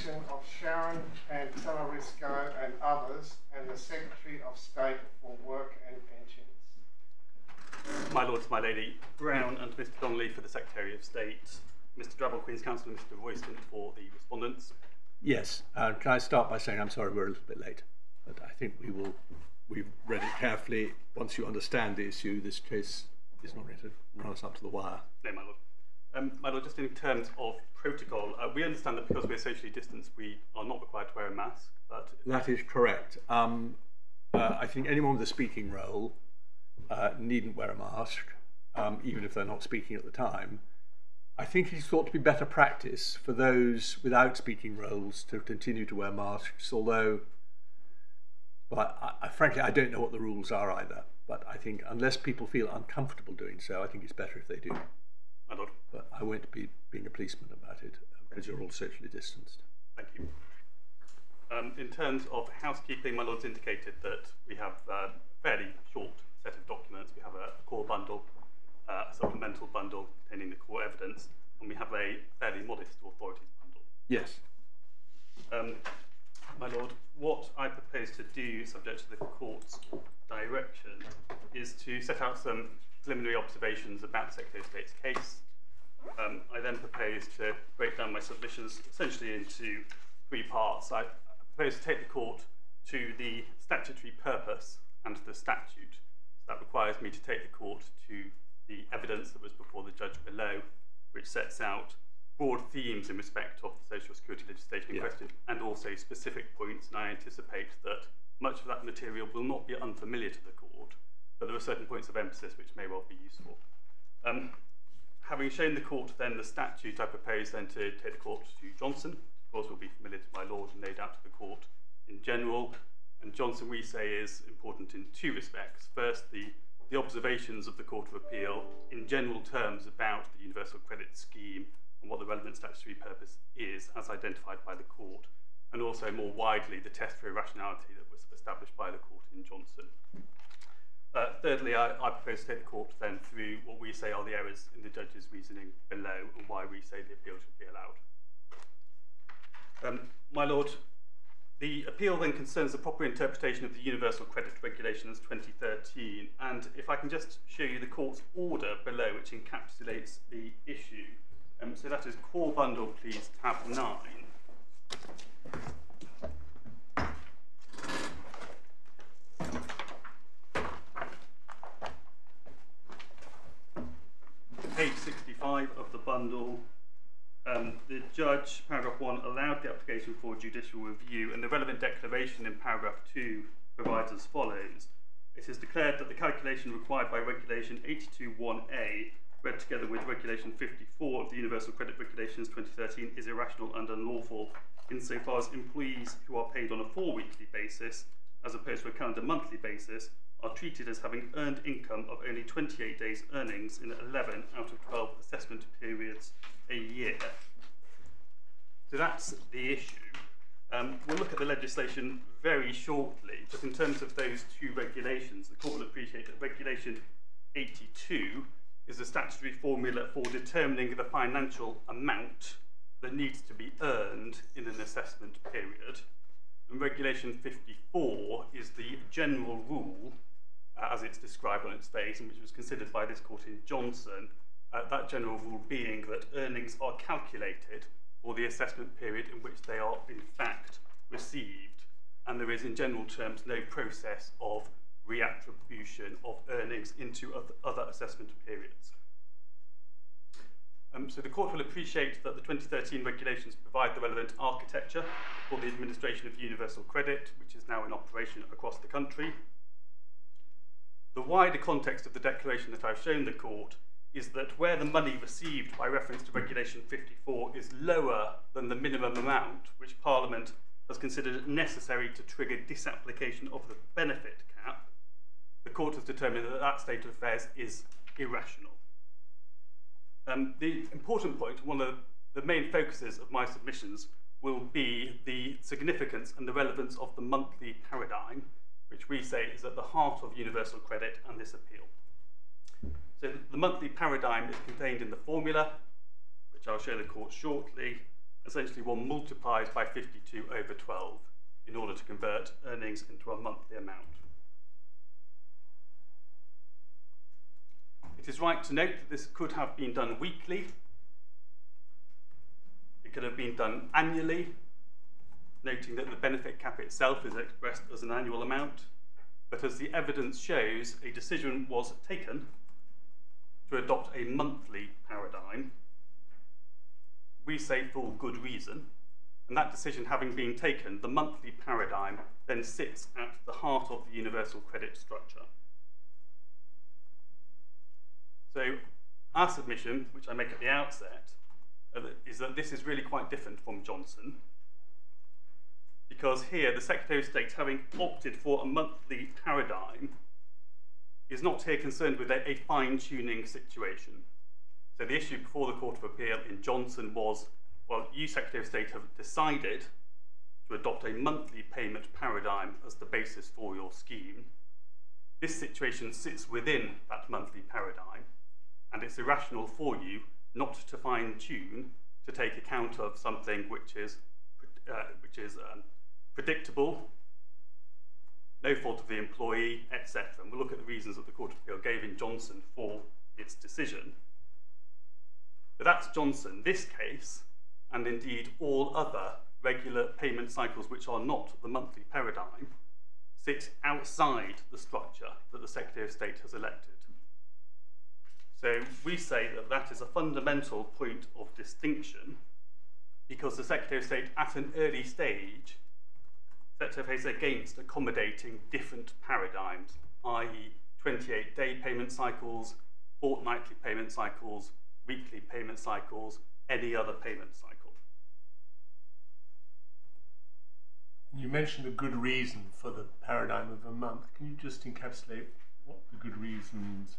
application of Sharon Pantellerisco and others and the Secretary of State for Work and Pensions. My Lords, my Lady, Brown and Mr Donnelly for the Secretary of State, Mr Drabble, Queen's Counsel, and Mr Royston for the respondents. Yes, uh, can I start by saying I'm sorry we're a little bit late, but I think we will, we've read it carefully. Once you understand the issue, this case is not going to run us up to the wire. No, my Lord. Um, my Lord, just in terms of protocol, uh, we understand that because we're socially distanced, we are not required to wear a mask, but That is correct. Um, uh, I think anyone with a speaking role uh, needn't wear a mask, um, even if they're not speaking at the time. I think it's thought to be better practice for those without speaking roles to continue to wear masks, although, I, I, frankly, I don't know what the rules are either. But I think unless people feel uncomfortable doing so, I think it's better if they do. My Lord, But I won't be being a policeman about it because you're all socially distanced. thank you. Um, in terms of housekeeping, my Lord's indicated that we have a fairly short set of documents. We have a core bundle, uh, a supplemental bundle containing the core evidence, and we have a fairly modest authorities bundle. Yes. Um, my Lord, what I propose to do, subject to the court's direction, is to set out some preliminary observations about the Secretary of State's case. Um, I then propose to break down my submissions essentially into three parts. I propose to take the court to the statutory purpose and the statute. So That requires me to take the court to the evidence that was before the judge below, which sets out broad themes in respect of the social security legislation in Yeah. question and also specific points. And I anticipate that much of that material will not be unfamiliar to the court, but there are certain points of emphasis which may well be useful. Um, having shown the court then the statute, I propose then to take the court to Johnson. Of course, will be familiar to my lord and no doubt to the court in general. And Johnson, we say, is important in two respects. First, the, the observations of the Court of Appeal in general terms about the universal credit scheme and what the relevant statutory purpose is as identified by the court, and also more widely the test for irrationality that was established by the court in Johnson. Uh, thirdly, I, I to take the court then through what we say are the errors in the judge's reasoning below and why we say the appeal should be allowed. Um, my Lord, the appeal then concerns the proper interpretation of the Universal Credit Regulations 2013, and if I can just show you the court's order below, which encapsulates the issue. Um, so that is core bundle, please, tab 9. Page 65 of the bundle. Um, the judge, paragraph 1, allowed the application for judicial review, and the relevant declaration in paragraph 2 provides as follows. It is declared that the calculation required by Regulation 82.1a, read together with Regulation 54 of the Universal Credit Regulations 2013, is irrational and unlawful insofar as employees who are paid on a four weekly basis, as opposed to a calendar monthly basis, are treated as having earned income of only 28 days' earnings in 11 out of 12 assessment periods a year. So that's the issue. Um, we'll look at the legislation very shortly, but in terms of those two regulations, the court will appreciate that Regulation 82 is a statutory formula for determining the financial amount that needs to be earned in an assessment period. And Regulation 54 is the general rule, as it's described on its face, and which was considered by this court in Johnson, uh, that general rule being that earnings are calculated for the assessment period in which they are in fact received, and there is in general terms no process of reattribution of earnings into other assessment periods. Um, so the court will appreciate that the 2013 regulations provide the relevant architecture for the administration of universal credit, which is now in operation across the country. The wider context of the declaration that I've shown the court is that where the money received by reference to Regulation 54 is lower than the minimum amount which Parliament has considered necessary to trigger disapplication of the benefit cap, the court has determined that that state of affairs is irrational. Um, the important point, one of the main focuses of my submissions, will be the significance and the relevance of the monthly paradigm, which we say is at the heart of universal credit and this appeal. So the monthly paradigm is contained in the formula, which I'll show the court shortly. Essentially, one multiplies by 52 over 12 in order to convert earnings into a monthly amount. It is right to note that this could have been done weekly. It could have been done annually, noting that the benefit cap itself is expressed as an annual amount. But as the evidence shows, a decision was taken to adopt a monthly paradigm. We say for good reason, and that decision having been taken, the monthly paradigm then sits at the heart of the universal credit structure. So our submission, which I make at the outset, uh, is that this is really quite different from Johnson. Because here, the Secretary of State, having opted for a monthly paradigm, is not here concerned with a, a fine-tuning situation. So the issue before the Court of Appeal in Johnson was, well, you, Secretary of State, have decided to adopt a monthly payment paradigm as the basis for your scheme. This situation sits within that monthly paradigm, and it's irrational for you not to fine tune to take account of something which is, uh, which is um, predictable, no fault of the employee, etc. And we'll look at the reasons that the Court of Appeal gave in Johnson for its decision. But that's Johnson. This case, and indeed all other regular payment cycles which are not the monthly paradigm, sit outside the structure that the Secretary of State has elected. So we say that that is a fundamental point of distinction because the Secretary of State at an early stage set face against accommodating different paradigms, i.e. 28-day payment cycles, fortnightly payment cycles, weekly payment cycles, any other payment cycle. You mentioned a good reason for the paradigm of a month. Can you just encapsulate what the good reasons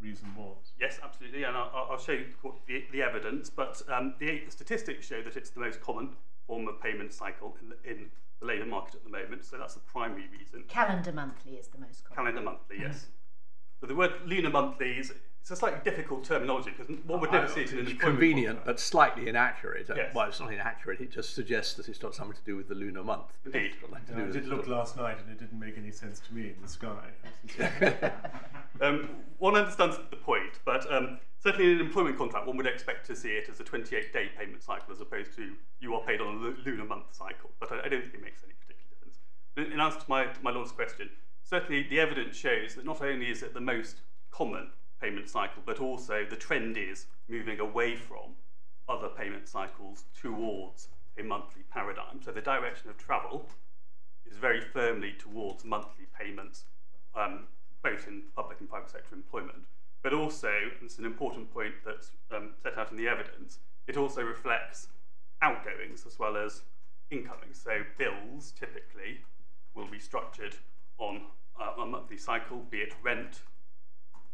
reason was? Yes, absolutely, and I'll, I'll show you the, the evidence, but um, the statistics show that it's the most common form of payment cycle in the, in the labour market at the moment, so that's the primary reason. Calendar monthly is the most common. Calendar monthly, yes. Mm-hmm. But the word lunar monthly is it's a slightly difficult terminology because one would never see it in an It's employment convenient, but slightly inaccurate. Yes. Well, it's not inaccurate. It just suggests that it's got something to do with the lunar month. Indeed. It's got nothing to Yeah, do I did look last night and it didn't make any sense to me in the sky. Um, one understands the point, but um, certainly in an employment contract, one would expect to see it as a 28-day payment cycle as opposed to you are paid on a lunar month cycle. But I, I don't think it makes any particular difference. In, in answer to my, to my Lord's question, certainly the evidence shows that not only is it the most common payment cycle, but also the trend is moving away from other payment cycles towards a monthly paradigm. So the direction of travel is very firmly towards monthly payments, um, both in public and private sector employment. But also, and it's an important point that's um, set out in the evidence, it also reflects outgoings as well as incoming. So bills typically will be structured on uh, a monthly cycle, be it rent,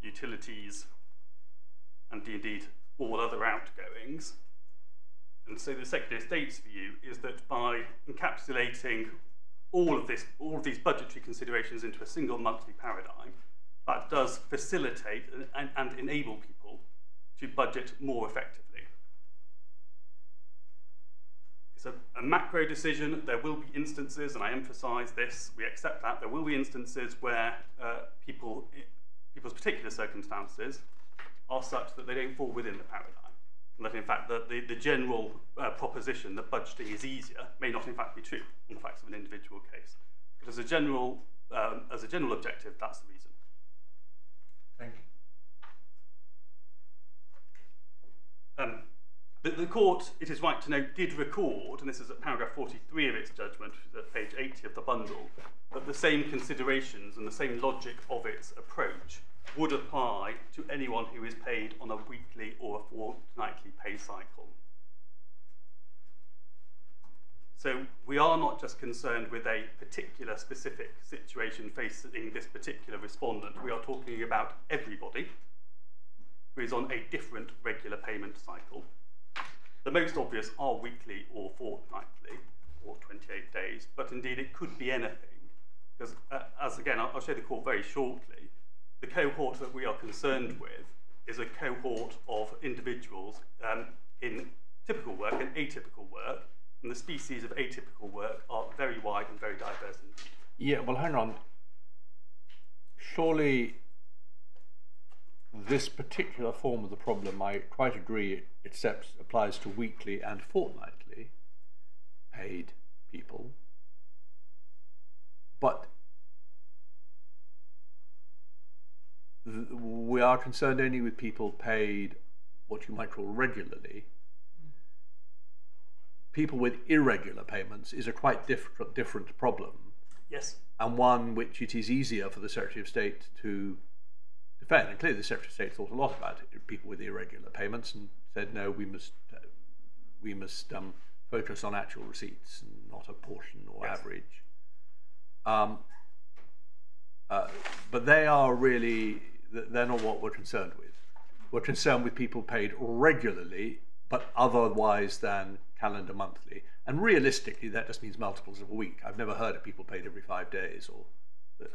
utilities, and indeed all other outgoings. And so the Secretary of State's view is that by encapsulating all of this, all of these budgetary considerations into a single monthly paradigm, that does facilitate and, and enable people to budget more effectively. It's a, a macro decision. There will be instances, and I emphasise this, we accept that, there will be instances where uh, people, people's particular circumstances are such that they don't fall within the paradigm. And that in fact the, the, the general uh, proposition that budgeting is easier may not in fact be true in the facts of an individual case. But as a general, um, as a general objective, that's the reason. Thank you. Um, the, the court, it is right to note, did record, and this is at paragraph 43 of its judgment, at page 80 of the bundle, that the same considerations and the same logic of its approach would apply to anyone who is paid on a weekly or a fortnightly pay cycle. So we are not just concerned with a particular specific situation facing this particular respondent. We are talking about everybody who is on a different regular payment cycle. The most obvious are weekly or fortnightly or 28 days, but indeed it could be anything. Because, uh, as again, I'll, I'll show the court very shortly, the cohort that we are concerned with is a cohort of individuals um, in typical work and atypical work, and the species of atypical work are very wide and very diverse indeed. Yeah, well, hang on. Surely this particular form of the problem, I quite agree, except applies to weekly and fortnightly paid people. But we are concerned only with people paid what you might call regularly. People with irregular payments is a quite different different problem. Yes. And one which it is easier for the Secretary of State to defend. And clearly, the Secretary of State thought a lot about it, people with irregular payments and said, no, we must uh, we must um, focus on actual receipts and not a portion or yes. average. Um, uh, but they are really they're not what we're concerned with. We're concerned with people paid regularly, but otherwise than calendar monthly. And realistically, that just means multiples of a week. I've never heard of people paid every five days or the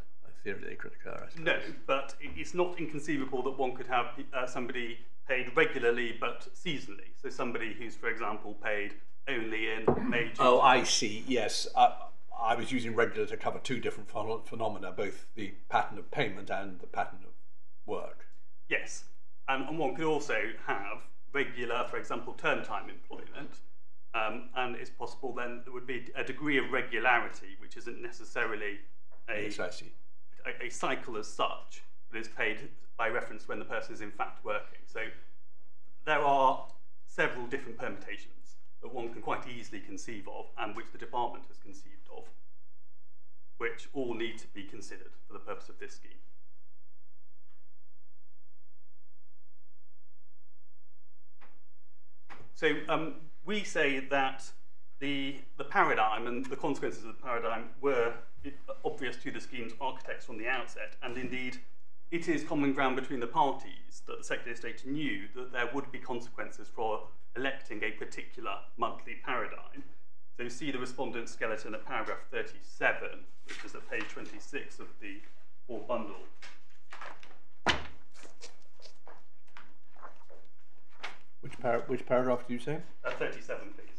theory they could occur. No, but it's not inconceivable that one could have uh, somebody paid regularly but seasonally. So somebody who's, for example, paid only in May. June. Oh, I see. Yes. Uh, I was using regular to cover two different phenomena, both the pattern of payment and the pattern of work. Yes, and, and one could also have regular, for example, term time employment, um, and it's possible then there would be a degree of regularity, which isn't necessarily a, yes, I see. A, a cycle as such, but is paid by reference when the person is in fact working. So there are several different permutations that one can quite easily conceive of and which the department has conceived of, which all need to be considered for the purpose of this scheme. So um, we say that the, the paradigm and the consequences of the paradigm were obvious to the scheme's architects from the outset, and indeed it is common ground between the parties that the Secretary of State knew that there would be consequences for electing a particular monthly paradigm. So you see the respondent skeleton at paragraph 37, which is at page 26 of the four bundle. Which, par- which paragraph do you say? Uh, 37, please.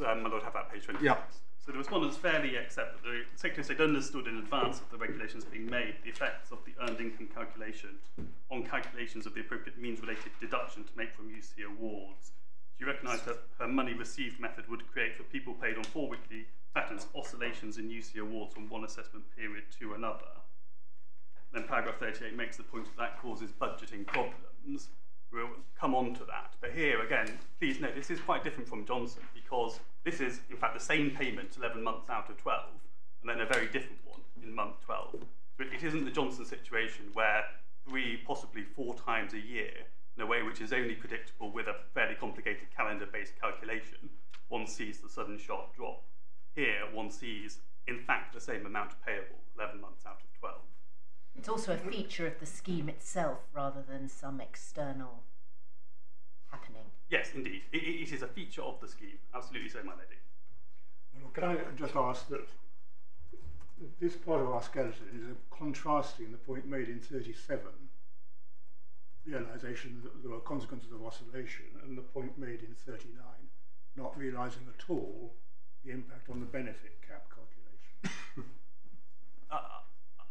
Um, my Lord have that page 26? Yeah. So the respondents fairly accept that the Secretary of State understood in advance of the regulations being made the effects of the earned income calculation on calculations of the appropriate means related deduction to make from UC awards she recognised that her money received method would create for people paid on four weekly patterns oscillations in UC awards from one assessment period to another. Then paragraph 38 makes the point that that causes budgeting problems. We'll come on to that. But here, again, please note, this is quite different from Johnson because this is, in fact, the same payment 11 months out of 12, and then a very different one in month 12. So it isn't the Johnson situation where three, possibly four times a year, in a way which is only predictable with a fairly complicated calendar-based calculation, one sees the sudden sharp drop. Here, one sees, in fact, the same amount payable, 11 months out of 12. It's also a feature of the scheme itself rather than some external happening. Yes, indeed. it, it is a feature of the scheme. Absolutely so, my lady. Well, can I just ask that this part of our skeleton is contrasting the point made in 37 realization that there were consequences of oscillation and the point made in 39, not realizing at all the impact on the benefit cap calculation. uh,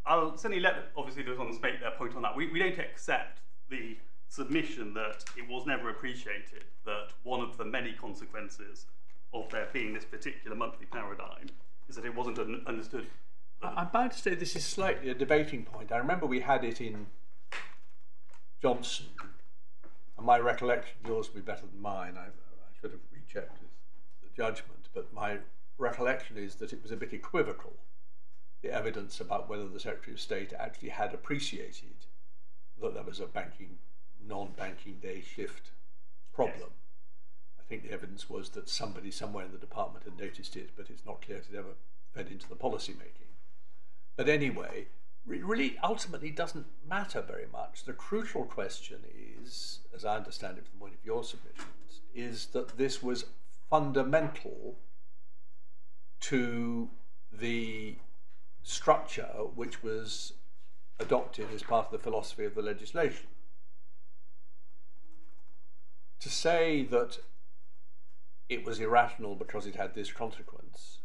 I'll certainly let, obviously, those ones make their point on that. We, we don't accept the submission that it was never appreciated that one of the many consequences of there being this particular monthly paradigm is that it wasn't un understood. I'm bound to say this is slightly a debating point. I remember we had it in Johnson, and my recollection, yours will be better than mine. I, I should have rechecked the judgment, but my recollection is that it was a bit equivocal, the evidence about whether the Secretary of State actually had appreciated that there was a banking, non-banking day shift problem. I think the evidence was that somebody somewhere in the department had noticed it, but it's not clear it ever fed into the policy making. But anyway, it really ultimately doesn't matter very much. The crucial question is, as I understand it from one of your submissions, is that this was fundamental to the structure which was adopted as part of the philosophy of the legislation. To say that it was irrational because it had this consequence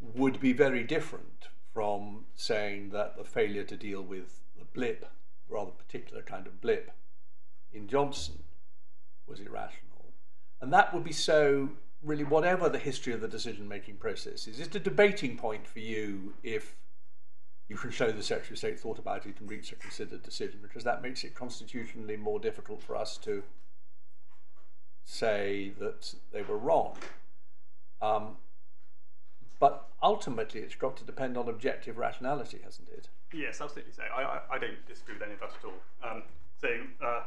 would be very different from saying that the failure to deal with the blip, rather particular kind of blip, in Johnson was irrational. And that would be so, really, whatever the history of the decision making process is. It's a debating point for you if you can show the Secretary of State thought about it and reached a considered decision, because that makes it constitutionally more difficult for us to say that they were wrong. Um, but ultimately, it's got to depend on objective rationality, hasn't it? Yes, absolutely so. I, I, I don't disagree with any of that at all. Um, so, uh,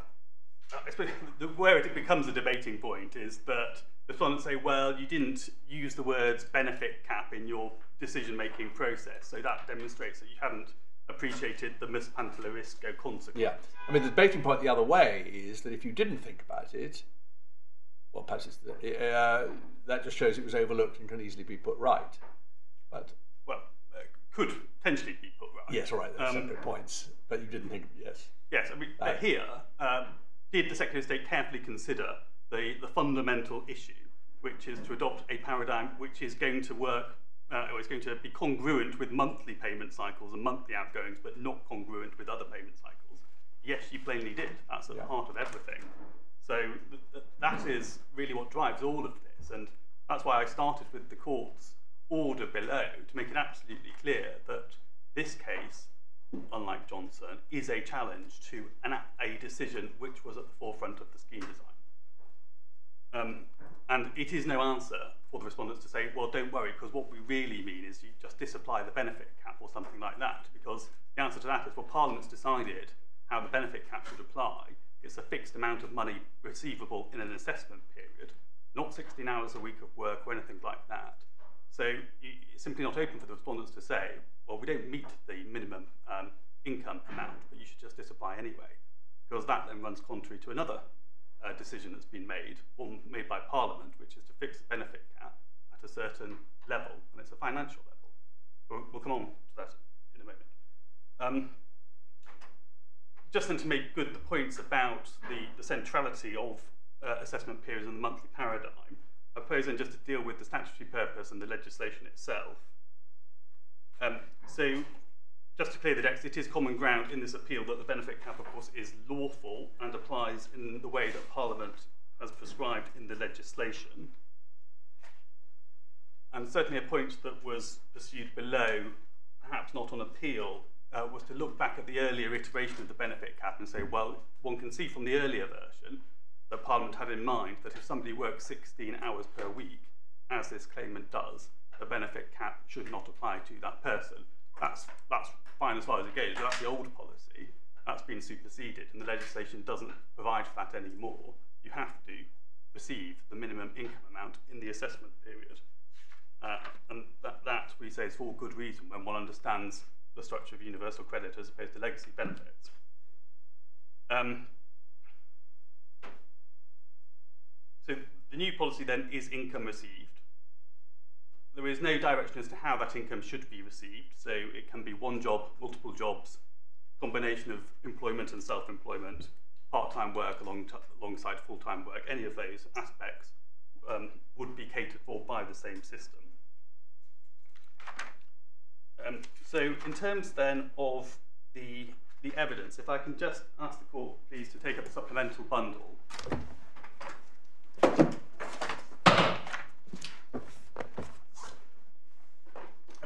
I suppose the, where it becomes a debating point is that respondents say, well, you didn't use the words benefit cap in your decision making process, so that demonstrates that you hadn't appreciated the Ms. Pantellerisco consequence. Yeah. I mean, the debating point the other way is that if you didn't think about it, well, perhaps it's the, uh, that just shows it was overlooked and can easily be put right. But Well, uh, could potentially be put right. yes, all right, they're Um, separate points. But you didn't think, yes. Yes, I mean, but here, um, did the Secretary of State carefully consider the, the fundamental issue, which is to adopt a paradigm which is going to work, uh, or is going to be congruent with monthly payment cycles and monthly outgoings, but not congruent with other payment cycles? Yes, you plainly did. That's at Yeah. the heart of everything. So th- th- that is really what drives all of this, and that's why I started with the court's order below to make it absolutely clear that this case unlike Johnson, is a challenge to an, a decision which was at the forefront of the scheme design. Um, and it is no answer for the respondents to say, well, don't worry, because what we really mean is you just disapply the benefit cap or something like that, because the answer to that is, well, Parliament's decided how the benefit cap should apply. It's a fixed amount of money receivable in an assessment period, not 16 hours a week of work or anything like that. So it's simply not open for the respondents to say, well, we don't meet the minimum um, income amount, but you should just disapply anyway, because that then runs contrary to another uh, decision that's been made, or made by Parliament, which is to fix the benefit cap at a certain level, and it's a financial level. We'll, we'll come on to that in a moment. Um, just then to make good the points about the, the centrality of uh, assessment periods and the monthly paradigm, I propose then just to deal with the statutory purpose and the legislation itself. Um, so, just to clear the decks, it is common ground in this appeal that the benefit cap, of course, is lawful and applies in the way that Parliament has prescribed in the legislation. And certainly a point that was pursued below, perhaps not on appeal, uh, was to look back at the earlier iteration of the benefit cap and say, well, one can see from the earlier version that Parliament had in mind that if somebody works 16 hours per week, as this claimant does, the benefit cap should not apply to that person. That's, that's fine as far as it goes, but that's the old policy. That's been superseded, and the legislation doesn't provide for that anymore. You have to receive the minimum income amount in the assessment period. Uh, and that, that, we say, is for good reason when one understands the structure of universal credit as opposed to legacy benefits. Um, so the new policy then is income received. There is no direction as to how that income should be received. So it can be one job, multiple jobs, combination of employment and self-employment, part-time work along alongside full-time work. Any of those aspects um, would be catered for by the same system. Um, so in terms then of the, the evidence, if I can just ask the court please to take up the supplemental bundle.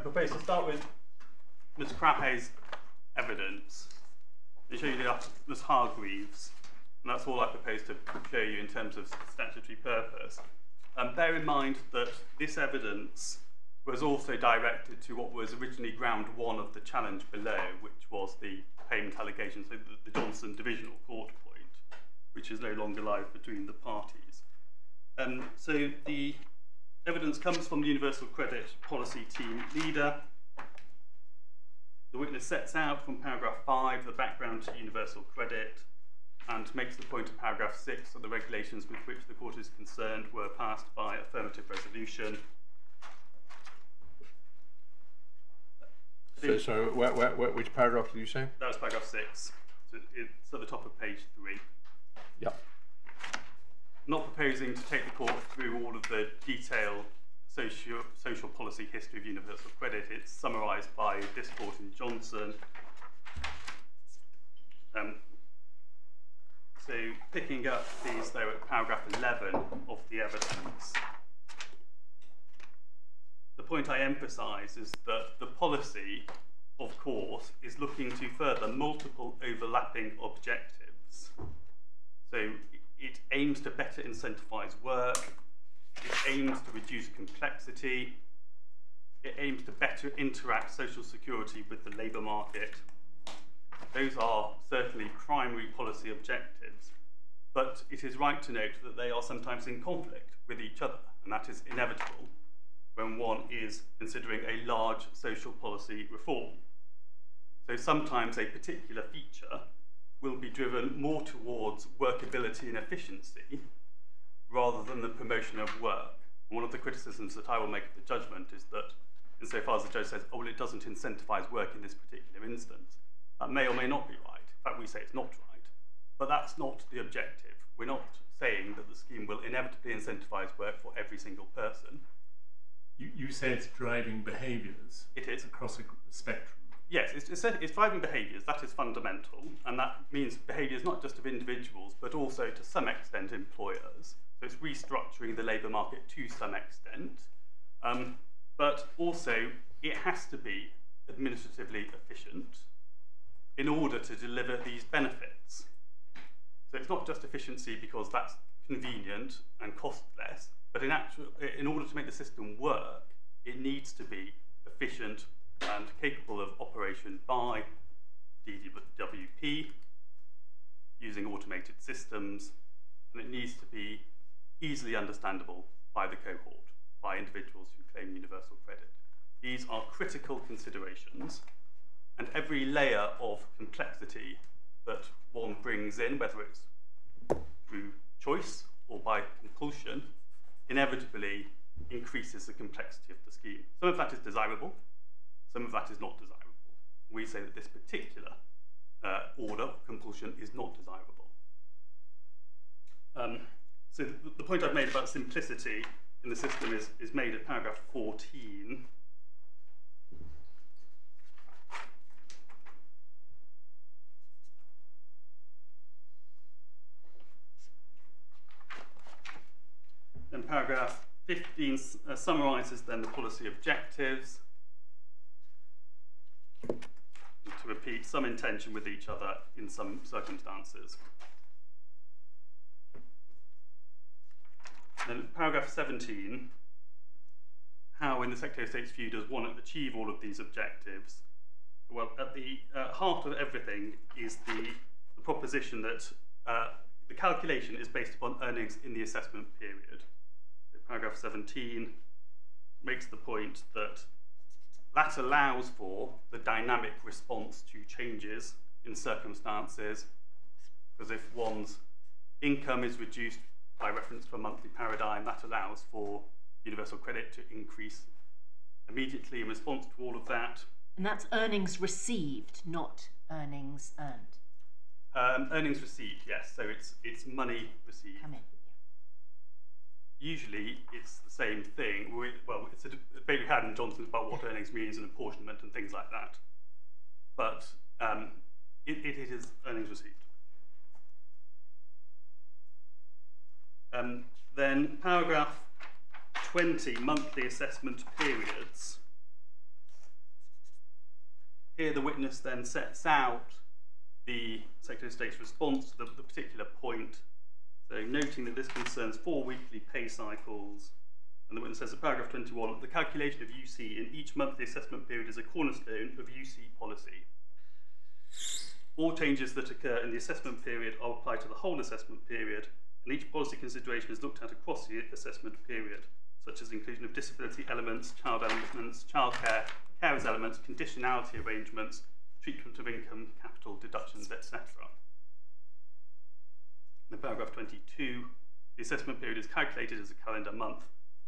Propose to start with Ms Crappe's evidence and show you the Ms Hargreaves. And that's all I propose to show you in terms of statutory purpose. Um, bear in mind that this evidence was also directed to what was originally ground one of the challenge below, which was the payment allegation, so the, the Johnson Divisional Court point, which is no longer live between the parties. Um, so the evidence comes from the Universal Credit Policy Team leader. The witness sets out from paragraph 5 the background to universal credit and makes the point of paragraph 6 that the regulations with which the court is concerned were passed by affirmative resolution. So, so where, where, where, which paragraph did you say? That was paragraph 6. So it's at the top of page 3. Yep. Not proposing to take the court through all of the detailed social, social policy history of universal credit. It's summarised by this court in Johnson. Um, so picking up these though at paragraph 11 of the evidence, the point I emphasise is that the policy, of course, is looking to further multiple overlapping objectives. So it aims to better incentivise work, it aims to reduce complexity, it aims to better interact social security with the labour market. Those are certainly primary policy objectives, but it is right to note that they are sometimes in conflict with each other, and that is inevitable when one is considering a large social policy reform. So sometimes a particular feature will be driven more towards workability and efficiency rather than the promotion of work. One of the criticisms that I will make of the judgment is that insofar as the judge says, oh, well, it doesn't incentivise work in this particular instance, that may or may not be right. In fact, we say it's not right. But that's not the objective. We're not saying that the scheme will inevitably incentivise work for every single person. You, you say it's driving behaviours It is. across a spectrum. Yes, it's, it's, driving behaviours, that is fundamental, and that means behaviours not just of individuals, but also to some extent employers. So it's restructuring the labour market to some extent, um, but also it has to be administratively efficient in order to deliver these benefits. So it's not just efficiency because that's convenient and costless, but in, actual, in order to make the system work, it needs to be efficient and capable of operation by DWP using automated systems, and it needs to be easily understandable by the cohort, by individuals who claim universal credit. These are critical considerations, and every layer of complexity that one brings in, whether it's through choice or by compulsion, inevitably increases the complexity of the scheme. Some of that is desirable, some of that is not desirable. We say that this particular uh, order, compulsion, is not desirable. Um, so the, the point I've made about simplicity in the system is, is made at paragraph 14. And paragraph 15 uh, summarises then the policy objectives. To repeat some intention with each other in some circumstances. Then paragraph 17, how in the Secretary of State's view does one achieve all of these objectives? Well, at the uh, heart of everything is the, the proposition that uh, the calculation is based upon earnings in the assessment period. Paragraph 17 makes the point that that allows for the dynamic response to changes in circumstances, because if one's income is reduced by reference to a monthly paradigm, that allows for universal credit to increase immediately in response to all of that. And that's earnings received, not earnings earned. Um, earnings received, yes, so it's, it's money received. Come in. Usually it's the same thing. We, well, it's a debate we had in Johnson about what earnings means and apportionment and things like that. But um, it, it, it is earnings received. Um, then paragraph 20, monthly assessment periods. Here the witness then sets out the Secretary of State's response to the, the particular point. So noting that this concerns four weekly pay cycles, and the witness says in paragraph 21, the calculation of UC in each monthly assessment period is a cornerstone of UC policy. All changes that occur in the assessment period are applied to the whole assessment period and each policy consideration is looked at across the assessment period, such as inclusion of disability elements, child elements, childcare, carers elements, conditionality arrangements, treatment of income, capital deductions, etc. In paragraph 22, the assessment period is calculated as a calendar month.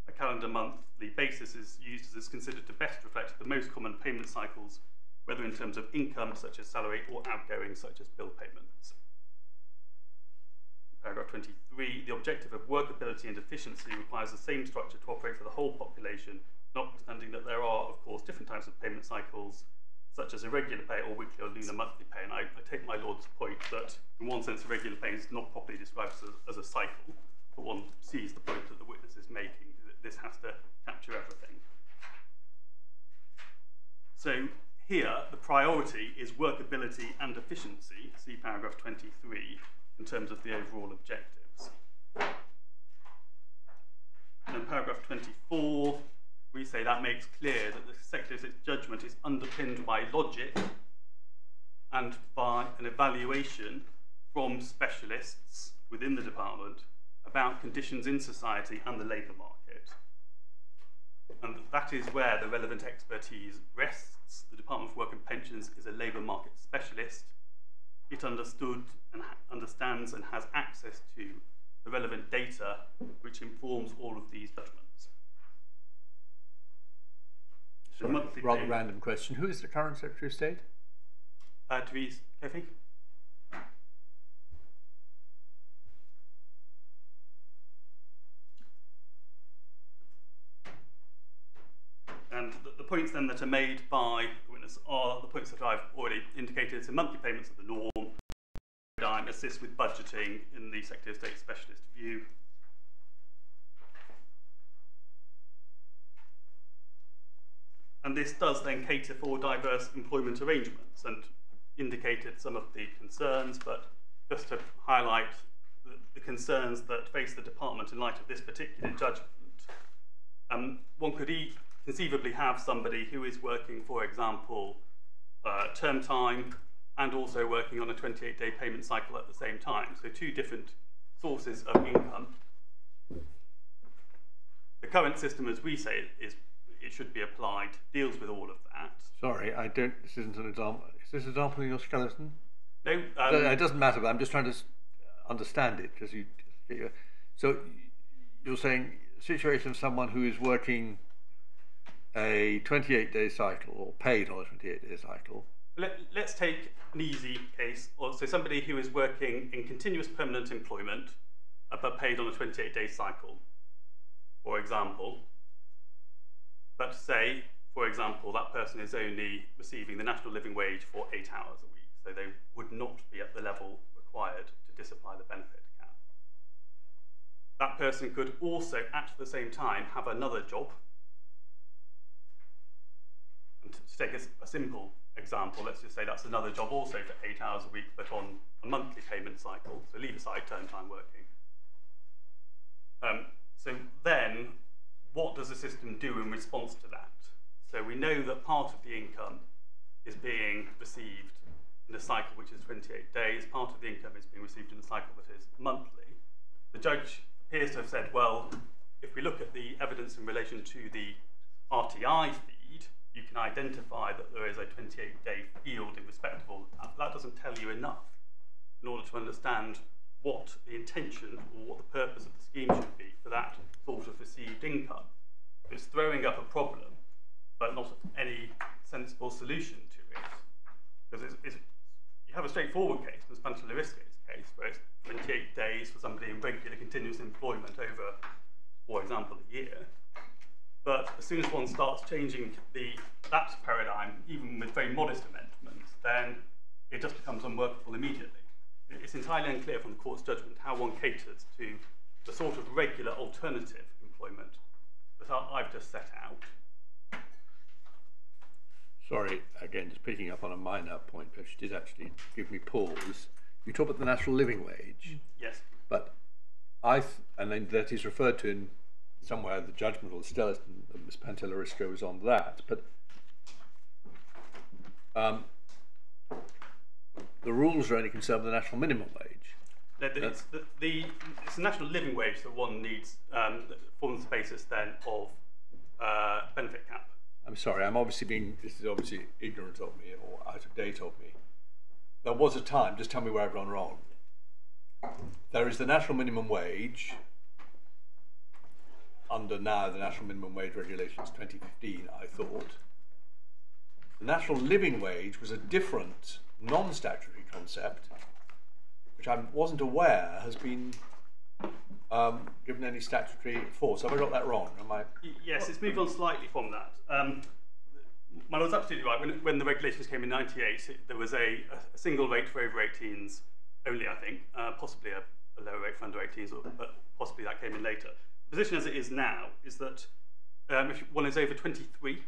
A calendar monthly basis is used as is considered to best reflect the most common payment cycles, whether in terms of income, such as salary, or outgoing, such as bill payments. Paragraph 23, the objective of workability and efficiency requires the same structure to operate for the whole population, notwithstanding that there are, of course, different types of payment cycles, such as irregular pay or weekly or lunar monthly pay. And I, I take my Lord's point that, in one sense, irregular pay is not properly described as a, as a cycle, but one sees the point that the witness is making, that this has to capture everything. So here, the priority is workability and efficiency, see paragraph 23, in terms of the overall objectives. And in paragraph 24, we say that makes clear that the Secretary's judgment is underpinned by logic and by an evaluation from specialists within the department about conditions in society and the labour market. And that is where the relevant expertise rests. The Department for Work and Pensions is a labour market specialist. It understood and understands and has access to the relevant data which informs all of these judgments. The Sorry, monthly rather payment- random question. Who is the current Secretary of State? Uh, Therese Coffey? And the, the points then that are made by the witness are the points that I've already indicated. So monthly payments are the norm. Paradigm assists with budgeting in the Secretary of State specialist view. And this does then cater for diverse employment arrangements and indicated some of the concerns, but just to highlight the, the concerns that face the department in light of this particular judgment, um, one could e- conceivably have somebody who is working, for example, uh, term time and also working on a 28 day payment cycle at the same time. So, two different sources of income. The current system, as we say, is it should be applied, deals with all of that. Sorry, I don't. This isn't an example. Is this an example in your skeleton? No, No, um, it doesn't matter. But I'm just trying to understand it because you. So you're saying situation of someone who is working a 28 day cycle or paid on a 28 day cycle. Let, let's take an easy case, so somebody who is working in continuous permanent employment, but paid on a 28 day cycle, for example. But say, for example, that person is only receiving the national living wage for eight hours a week, so they would not be at the level required to disapply the benefit cap. That person could also, at the same time, have another job and to take a simple example, let's just say that's another job also for eight hours a week, but on a monthly payment cycle. So leave aside term time working. Um, so then, what does the system do in response to that? So we know that part of the income is being received in a cycle which is 28 days. Part of the income is being received in a cycle that is monthly. The judge appears to have said, well, if we look at the evidence in relation to the RTI feed, you can identify that there is a 28 day field in respect of all of that. That doesn't tell you enough in order to understand what the intention or what the purpose of the scheme should be for that sort of received income. It's throwing up a problem, but not any sensible solution to it. Because it's, it's, you have a straightforward case, the Pantellerisco's case, where it's 28 days for somebody in regular continuous employment over, for example, a year. But as soon as one starts changing the that paradigm, even with very modest amendments, then it just becomes unworkable immediately. It- It's entirely unclear from the court's judgment how one caters to the sort of regular alternative employment that I've just set out. Sorry, again, just picking up on a minor point, which did actually give me pause. You talk about the national living wage, Yes. but I, th- and then that is referred to in somewhere the judgment or the and Ms. Pantellerisco was on that, but um, the rules are only concerned with the national minimum wage. The, the, it's, the, the, it's the national living wage that one needs um, that forms the basis then of uh, benefit cap. I'm sorry, I'm obviously being, this is obviously ignorant of me or out of date of me. There was a time, just tell me where I've gone wrong. There is the national minimum wage under now the national minimum wage regulations 2015, I thought. The national living wage was a different non statutory concept, which I wasn't aware has been um, given any statutory force. Have I got that wrong? Am I? Yes, it's moved on slightly from that. Um, my lord's absolutely right. When, when the regulations came in '98, it, there was a, a single rate for over 18s only, I think, uh, possibly a, a lower rate for under 18s, or, but possibly that came in later. The position as it is now is that um, if one is over 23,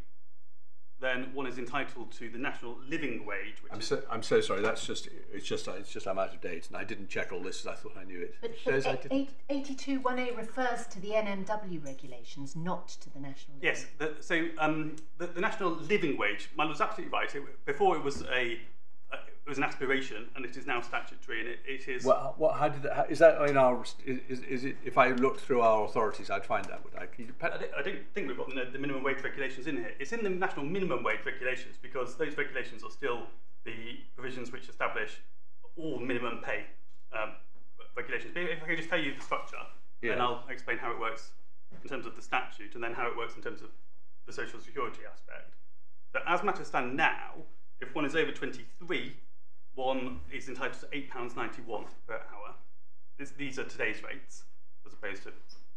then one is entitled to the national living wage, which I'm is so, I'm so sorry. That's just it's just it's just I'm out of date, and I didn't check all this. as I thought I knew it. But, It but shows I a- didn't. eight- 82 1A refers to the NMW regulations, not to the national. Living. Yes, the, so um, the, the national living wage, my lord's absolutely right. It, before it was a, it was an aspiration, and it is now statutory, and it, it is. What, what, how did that, how, is that in our, is, is, is it, if I looked through our authorities, I'd find that, would I? Can you, I don't, I don't think we've got the, the minimum wage regulations in here. It's in the national minimum wage regulations because those regulations are still the provisions which establish all minimum pay um, regulations. But if I can just tell you the structure, then I'll explain how it works in terms of the statute and then how it works in terms of the social security aspect. So as matters stand now, if one is over 23, one is entitled to £8.91 per hour. This, these are today's rates as opposed to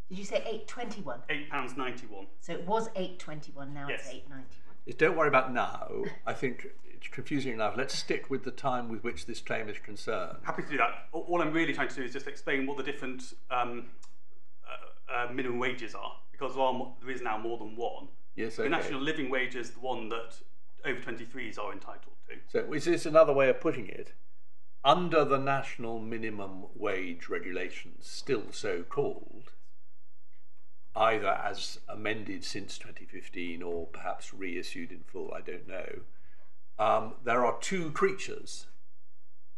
Did you say 821? £8.91. So it was 821, now Yes. it's 891. don't worry about now. I think it's confusing enough. Let's stick with the time with which this claim is concerned. Happy to do that. All all I'm really trying to do is just explain what the different um, uh, uh, minimum wages are, because there, are, there is now more than one. Yes, okay. The national living wage is the one that over 23s are entitled to. So is this another way of putting it? Under the national minimum wage regulations, still so called, either as amended since 2015 or perhaps reissued in full, I don't know, um, there are two creatures.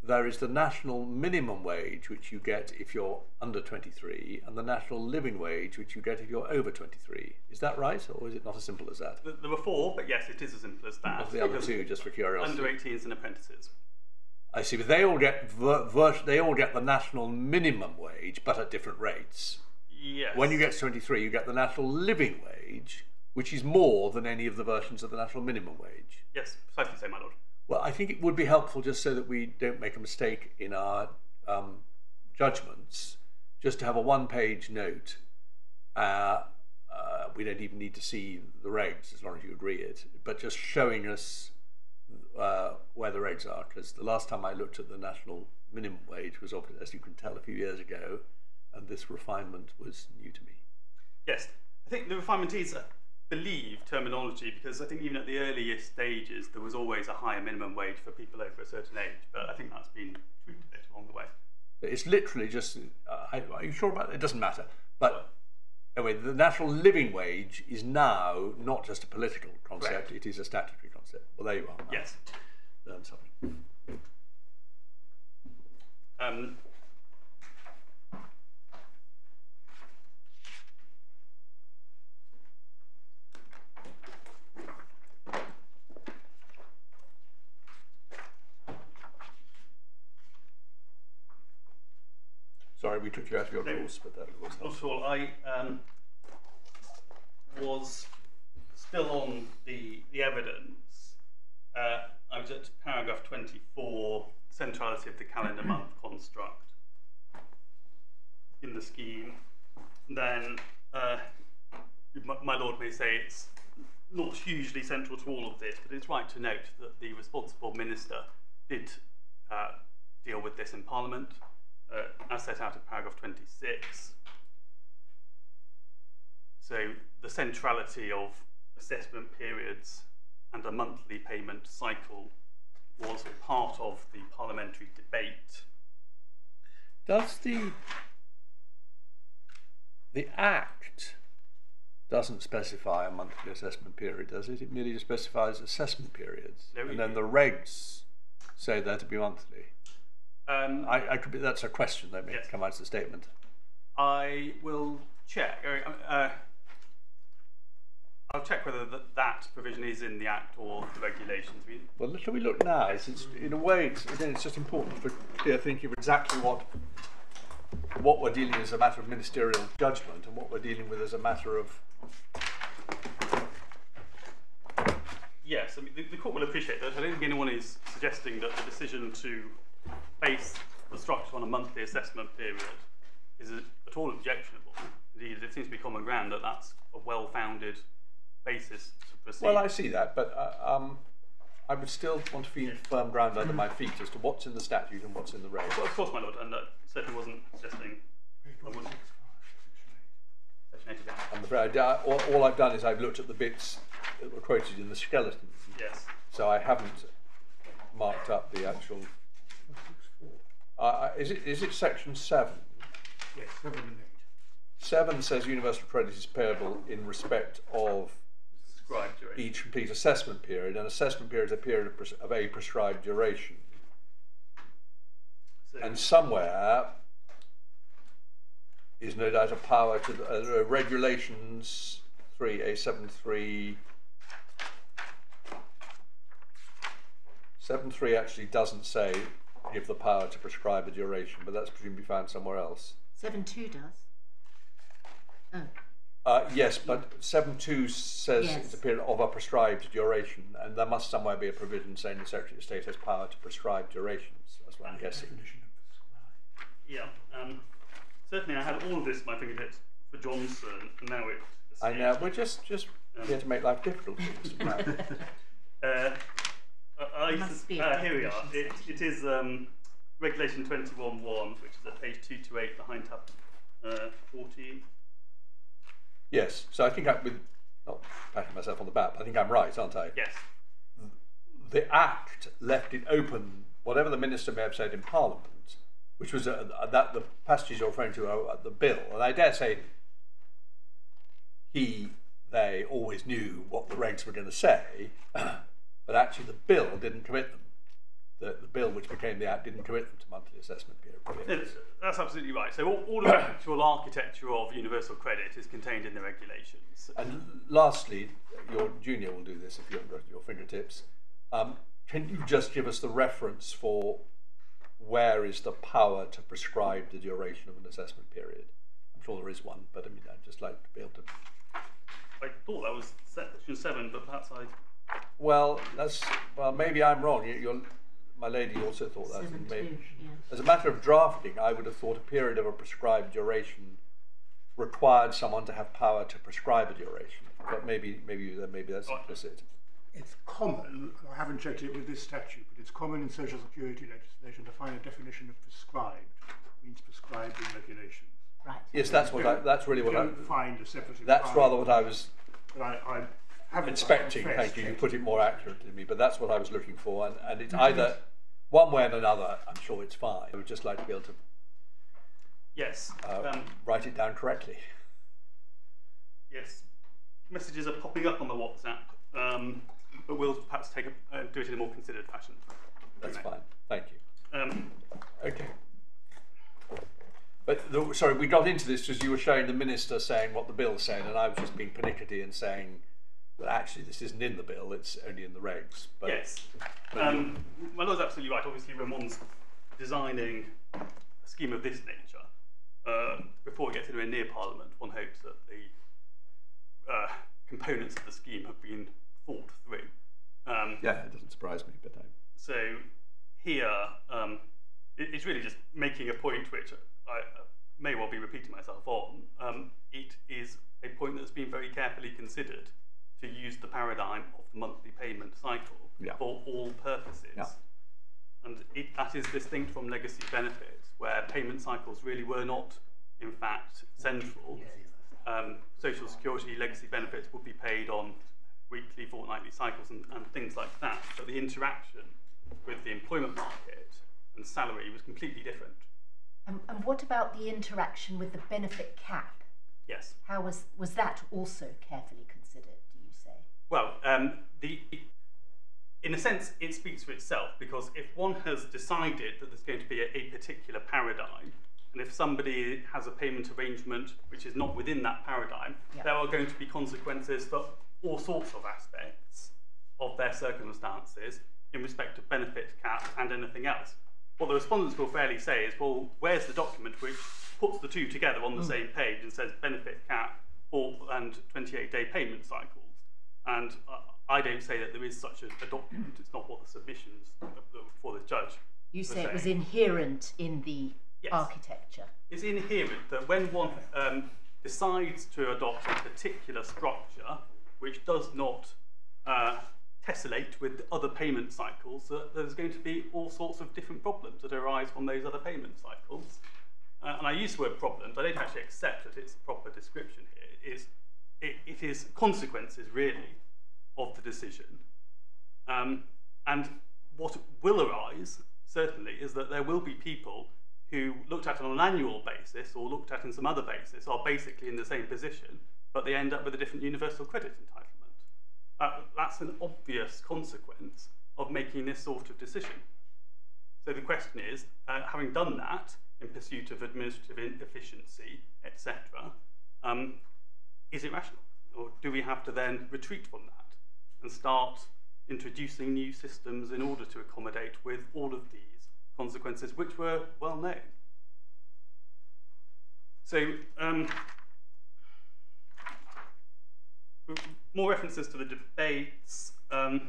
There is the national minimum wage, which you get if you're under 23, and the national living wage, which you get if you're over 23. Is that right, or is it not as simple as that? There were four, but yes, it is as simple as that. Of the other two, just for curiosity. Under 18s and apprentices. I see, but they all get they all get the national minimum wage, but at different rates. Yes. When you get to 23, you get the national living wage, which is more than any of the versions of the national minimum wage. Yes, precisely so, my lord. Well, I think it would be helpful just so that we don't make a mistake in our um, judgments, just to have a one-page note. Uh, uh, we don't even need to see the regs as long as you agree it, but just showing us uh, where the regs are. Because the last time I looked at the national minimum wage was, obviously, as you can tell, a few years ago, and this refinement was new to me. Yes, I think the refinement is, believe, terminology because I think even at the earliest stages there was always a higher minimum wage for people over a certain age, but I think that's been tweaked a bit along the way. It's literally just. Uh, are you sure about it? It doesn't matter. But anyway, the national living wage is now not just a political concept; Correct. it is a statutory concept. Well, there you are. Yes. learned something. Um, Sorry, we took you out of your No. course, but that was not at all. I um, was still on the the evidence. Uh, I was at paragraph 24, centrality of the calendar month construct in the scheme. Then uh, my, my lord may say it's not hugely central to all of this, but it's right to note that the responsible minister did uh, deal with this in Parliament, uh, as set out in paragraph 26. So the centrality of assessment periods and a monthly payment cycle was part of the parliamentary debate. Does the the Act doesn't specify a monthly assessment period, does it? It merely specifies assessment periods, No, and then the regs say they're to be monthly. Um, I, I could be, that's a question that may Yes. come out as a statement. I will check. Uh, uh, I'll check whether th- that provision is in the Act or the regulations. We, Well, shall we look now? It's, it's, in a way, it's, again, it's just important for clear thinking of exactly what what we're dealing with as a matter of ministerial judgment and what we're dealing with as a matter of. yes, I mean, the, the court will appreciate that. I don't think anyone is suggesting that the decision to base the structure on a monthly assessment period is at all objectionable. Indeed, it seems to be common ground that that's a well-founded basis to proceed. Well, I see that, but uh, um, I would still want to feel firm ground under my feet as to what's in the statute and what's in the reg. Well, of course, my lord, and that certainly wasn't suggesting. I wouldn't. Section 80 down. I'm afraid I, all, all I've done is I've looked at the bits that were quoted in the skeleton, Yes. so I haven't marked up the actual. Uh, uh, is it is it section seven? Yes, seven and eight. Seven says universal credit is payable in respect of duration. each complete assessment period. An assessment period is a period of, pres- of a prescribed duration. So, And somewhere is no doubt a power to the uh, regulations three a seven three. Seven three actually doesn't say give the power to prescribe a duration, but that's presumably found somewhere else. Seven two does. Oh, Uh, yes, but seven two says Yes. it's a period of a prescribed duration, and there must somewhere be a provision saying the Secretary of State has power to prescribe durations. That's what I'm guessing. Definition of prescribed. yeah. Um, certainly, I had all of this at my fingertips for Johnson, and now it. I know we're just just here to make life difficult. for Mr. Brown. Uh, I, I, must be uh, here we are. It, it is um, Regulation 21.1, which is at page 228 behind tab uh, 14. yes, so I think I, with not patting myself on the back, but I think I'm right, aren't I? Yes. The Act left it open, whatever the minister may have said in Parliament, which was uh, that the passages you're referring to are uh, the bill, and I dare say he, they always knew what the regs were going to say, but actually the bill didn't commit them. The, the bill which became the Act didn't commit them to monthly assessment period. Yes, That's absolutely right. So all, all of the actual architecture of universal credit is contained in the regulations. And lastly, your junior will do this if you're at your fingertips. Um, can you just give us the reference for where is the power to prescribe the duration of an assessment period? I'm sure there is one, but I mean, I'd just like to be able to. I thought that was section 7, but perhaps I. Well, that's well. Maybe I'm wrong. You, you're, my lady also thought that. seven and two. maybe- Yeah. As a matter of drafting, I would have thought a period of a prescribed duration required someone to have power to prescribe a duration. But maybe, maybe, maybe that's implicit. It's common, I haven't checked it with this statute, but it's common in social security legislation to find a definition of prescribed, means prescribed in regulations. Right. Yes, that's what I, that's really what I, don't find a separate. that's rather what I was But I, I haven't. expecting, thank you, you put it more accurately to me, but that's what I was looking for, and, and it's either one way or another, I'm sure it's fine. I would just like to be able to Yes. uh, Um, write it down correctly. yes. Messages are popping up on the WhatsApp, um, but we'll perhaps take a, uh, do it in a more considered fashion. That's fine, thank you. Um, Okay. But, the, sorry, we got into this because you were showing the minister saying what the bill said, and I was just being pernickety and saying that actually this isn't in the bill, it's only in the regs. But yes. Um, my lord's absolutely right. Obviously, Ramon's designing a scheme of this nature. Uh, before it gets anywhere near Parliament, one hopes that the uh, components of the scheme have been thought through. Um, Yeah, it doesn't surprise me, but I, So here, um, it, it's really just making a point which I uh, may well be repeating myself on. Um, it is a point that's been very carefully considered to use the paradigm of the monthly payment cycle Yeah. for all purposes. Yeah. And it, that is distinct from legacy benefits, where payment cycles really were not, in fact, central. Um, Social Security legacy benefits would be paid on weekly, fortnightly cycles and, and things like that. But the interaction with the employment market and salary was completely different. And, and what about the interaction with the benefit cap? Yes. How was was that also carefully considered? Do you say? Well, um, the in a sense, it speaks for itself because if one has decided that there's going to be a, a particular paradigm, and if somebody has a payment arrangement which is not within that paradigm, Yeah. there are going to be consequences for all sorts of aspects of their circumstances in respect of benefit cap and anything else. What the respondents will fairly say is, well, where's the document which puts the two together on the same page and says benefit cap or, and 28 day payment cycles? And uh, I don't say that there is such a, a document. It's not what the submissions for the judge. You say it was inherent in the Yes. architecture. It's inherent that when one um, decides to adopt a particular structure which does not uh, tessellate with other payment cycles, that there's going to be all sorts of different problems that arise from those other payment cycles. Uh, and I use the word problems, I don't actually accept that it's a proper description here. It is, it, it is consequences, really, of the decision. Um, and what will arise, certainly, is that there will be people who, looked at on an annual basis or looked at in some other basis, are basically in the same position, but they end up with a different universal credit entitlement. Uh, that's an obvious consequence of making this sort of decision. So the question is, uh, having done that in pursuit of administrative in- efficiency, etc., um, is it rational? Or do we have to then retreat from that and start introducing new systems in order to accommodate with all of these consequences, which were well known? So, um, more references to the debates. Um,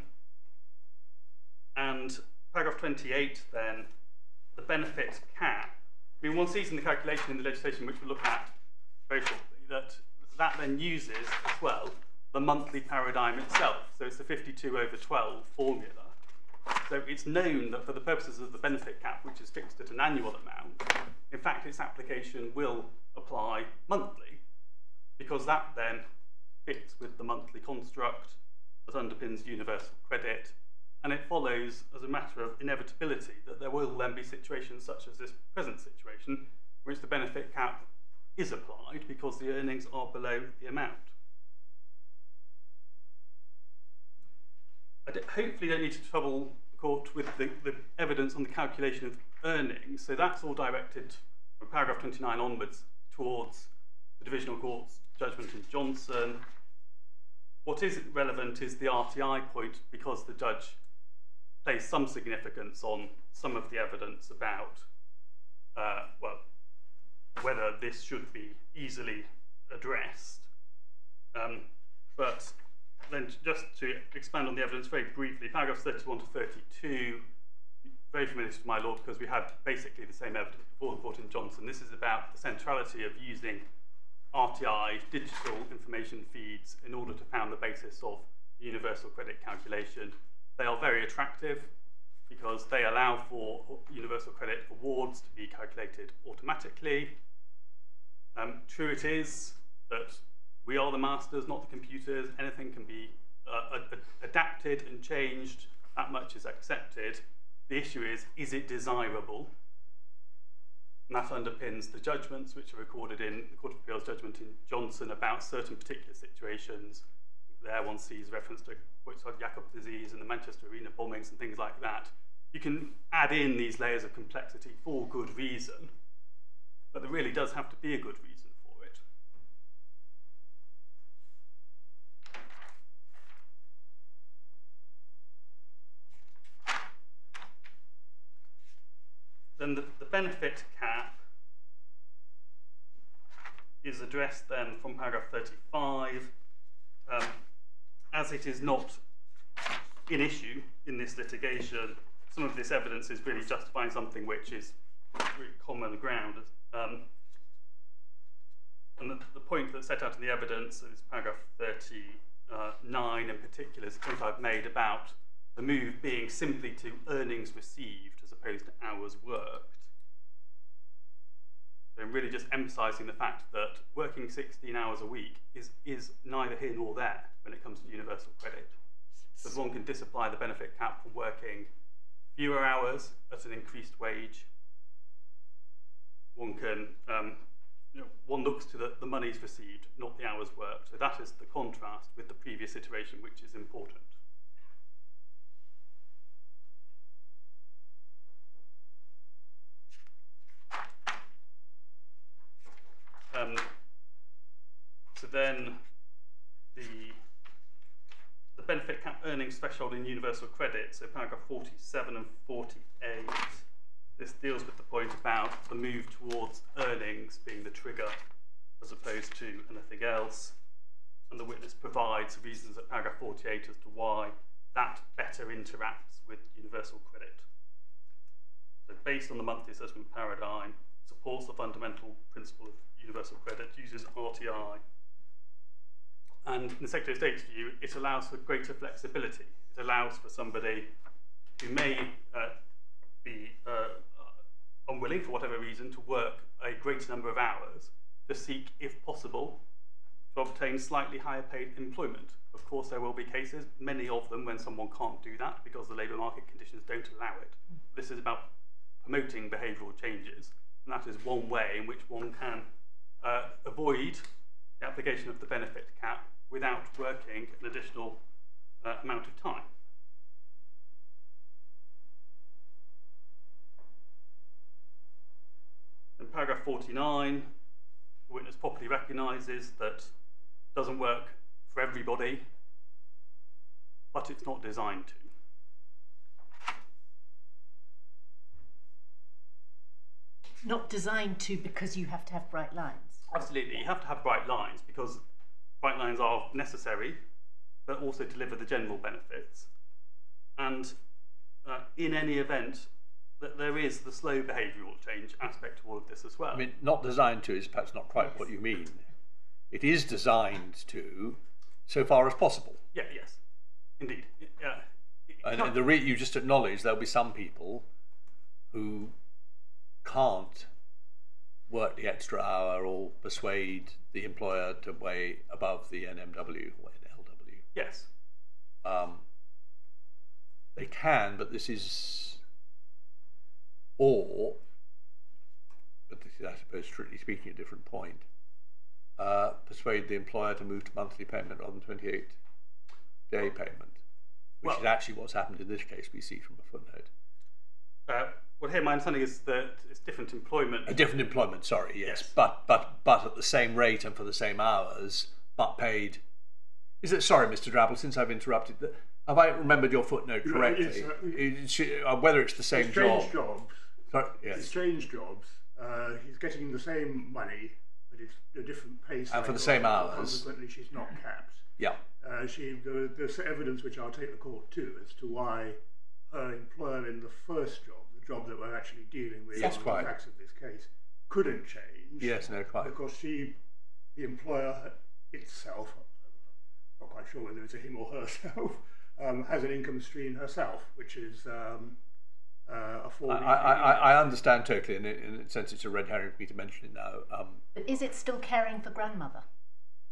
and paragraph 28 then, the benefit cap. I mean, one sees in the calculation in the legislation, which we'll look at very shortly, that that then uses as well the monthly paradigm itself. So it's the 52 over 12 formula. So it's known that for the purposes of the benefit cap, which is fixed at an annual amount, in fact, its application will apply monthly because that then fits with the monthly construct that underpins universal credit. And it follows as a matter of inevitability that there will then be situations such as this present situation, which the benefit cap is applied because the earnings are below the amount. I hopefully don't need to trouble the court with the, the evidence on the calculation of earnings. So that's all directed from paragraph 29 onwards towards the divisional court's judgment in Johnson. What is relevant is the RTI point because the judge placed some significance on some of the evidence about, uh, well, whether this should be easily addressed. Um, but then just to expand on the evidence very briefly, paragraphs 31 to 32, very familiar to my law because we had basically the same evidence before the court in Johnson. This is about the centrality of using RTI digital information feeds in order to found the basis of universal credit calculation. They are very attractive because they allow for universal credit awards to be calculated automatically. Um, true it is that we are the masters, not the computers. Anything can be uh, ad- ad- adapted and changed. That much is accepted. The issue is, is it desirable? And that underpins the judgments which are recorded in the Court of Appeal's judgment in Johnson about certain particular situations. There one sees reference to Jacob disease and the Manchester Arena bombings and things like that. You can add in these layers of complexity for good reason, but there really does have to be a good reason for it. Then the, the benefit cap is addressed then from paragraph 35. Um, as it is not in issue in this litigation, some of this evidence is really justifying something which is really common ground. Um, and the, the point that's set out in the evidence is paragraph 39 in particular is the point I've made about the move being simply to earnings received as opposed to hours worked. So I'm really just emphasising the fact that working 16 hours a week is, is neither here nor there when it comes to universal credit. Because one can disapply the benefit cap for working fewer hours at an increased wage one can um, you know, one looks to the, the monies received, not the hours worked. So that is the contrast with the previous iteration, which is important. Um, so then the, the benefit cap earnings threshold in universal credit, so paragraph 47 and 48, this deals with the point about the move towards earnings being the trigger as opposed to anything else. And the witness provides reasons at paragraph 48 as to why that better interacts with universal credit. So based on the monthly assessment paradigm, supports the fundamental principle of universal credit, uses RTI. And in the Secretary of State's view, it allows for greater flexibility. It allows for somebody who may uh, be uh, unwilling, for whatever reason, to work a greater number of hours to seek, if possible, to obtain slightly higher paid employment. Of course, there will be cases, many of them, when someone can't do that because the labour market conditions don't allow it. This is about promoting behavioural changes, and that is one way in which one can uh, avoid the application of the benefit cap without working an additional uh, amount of time. In paragraph 49, the witness properly recognises that doesn't work for everybody, but it's not designed to. Not designed to because you have to have bright lines. Absolutely, you have to have bright lines because bright lines are necessary, but also deliver the general benefits. And uh, in any event, that there is the slow behavioural change aspect to all of this as well. I mean, not designed to is perhaps not quite what you mean. It is designed to, so far as possible. yeah, yes, indeed. Yeah, And, and the re- you just acknowledge there'll be some people who can't work the extra hour or persuade the employer to weigh above the NMW or NLW. yes, Um, they can, but this is, or, but this is, I suppose, strictly speaking, a different point. Uh, persuade the employer to move to monthly payment rather than 28 day payment, which is actually what's happened in this case, we see from a footnote. Uh, well, here my understanding is that it's different employment. A different employment, sorry, yes, Yes. but but but at the same rate and for the same hours, but paid. Is it sorry, Mr. Drabble? Since I've interrupted, have I remembered your footnote Yes, correctly? uh, It uh, whether it's the same Exchange job. Sorry, yes. Exchange jobs. Uh, he's getting the same money, but it's a different pay cycle. And for the same hours. Consequently, she's not capped. Yeah. Uh, she, there, there's evidence which I'll take the court to as to why her employer in the first job, the job that we're actually dealing with Yes, on quite. the facts of this case, couldn't change. Yes. No. Quite. Because she, the employer itself, not quite sure whether it's a him or herself, um, has an income stream herself, which is um, uh, a I, four. I, I, I understand totally, and in, in a sense, it's a red herring for me to mention it now. Um, But is it still caring for grandmother?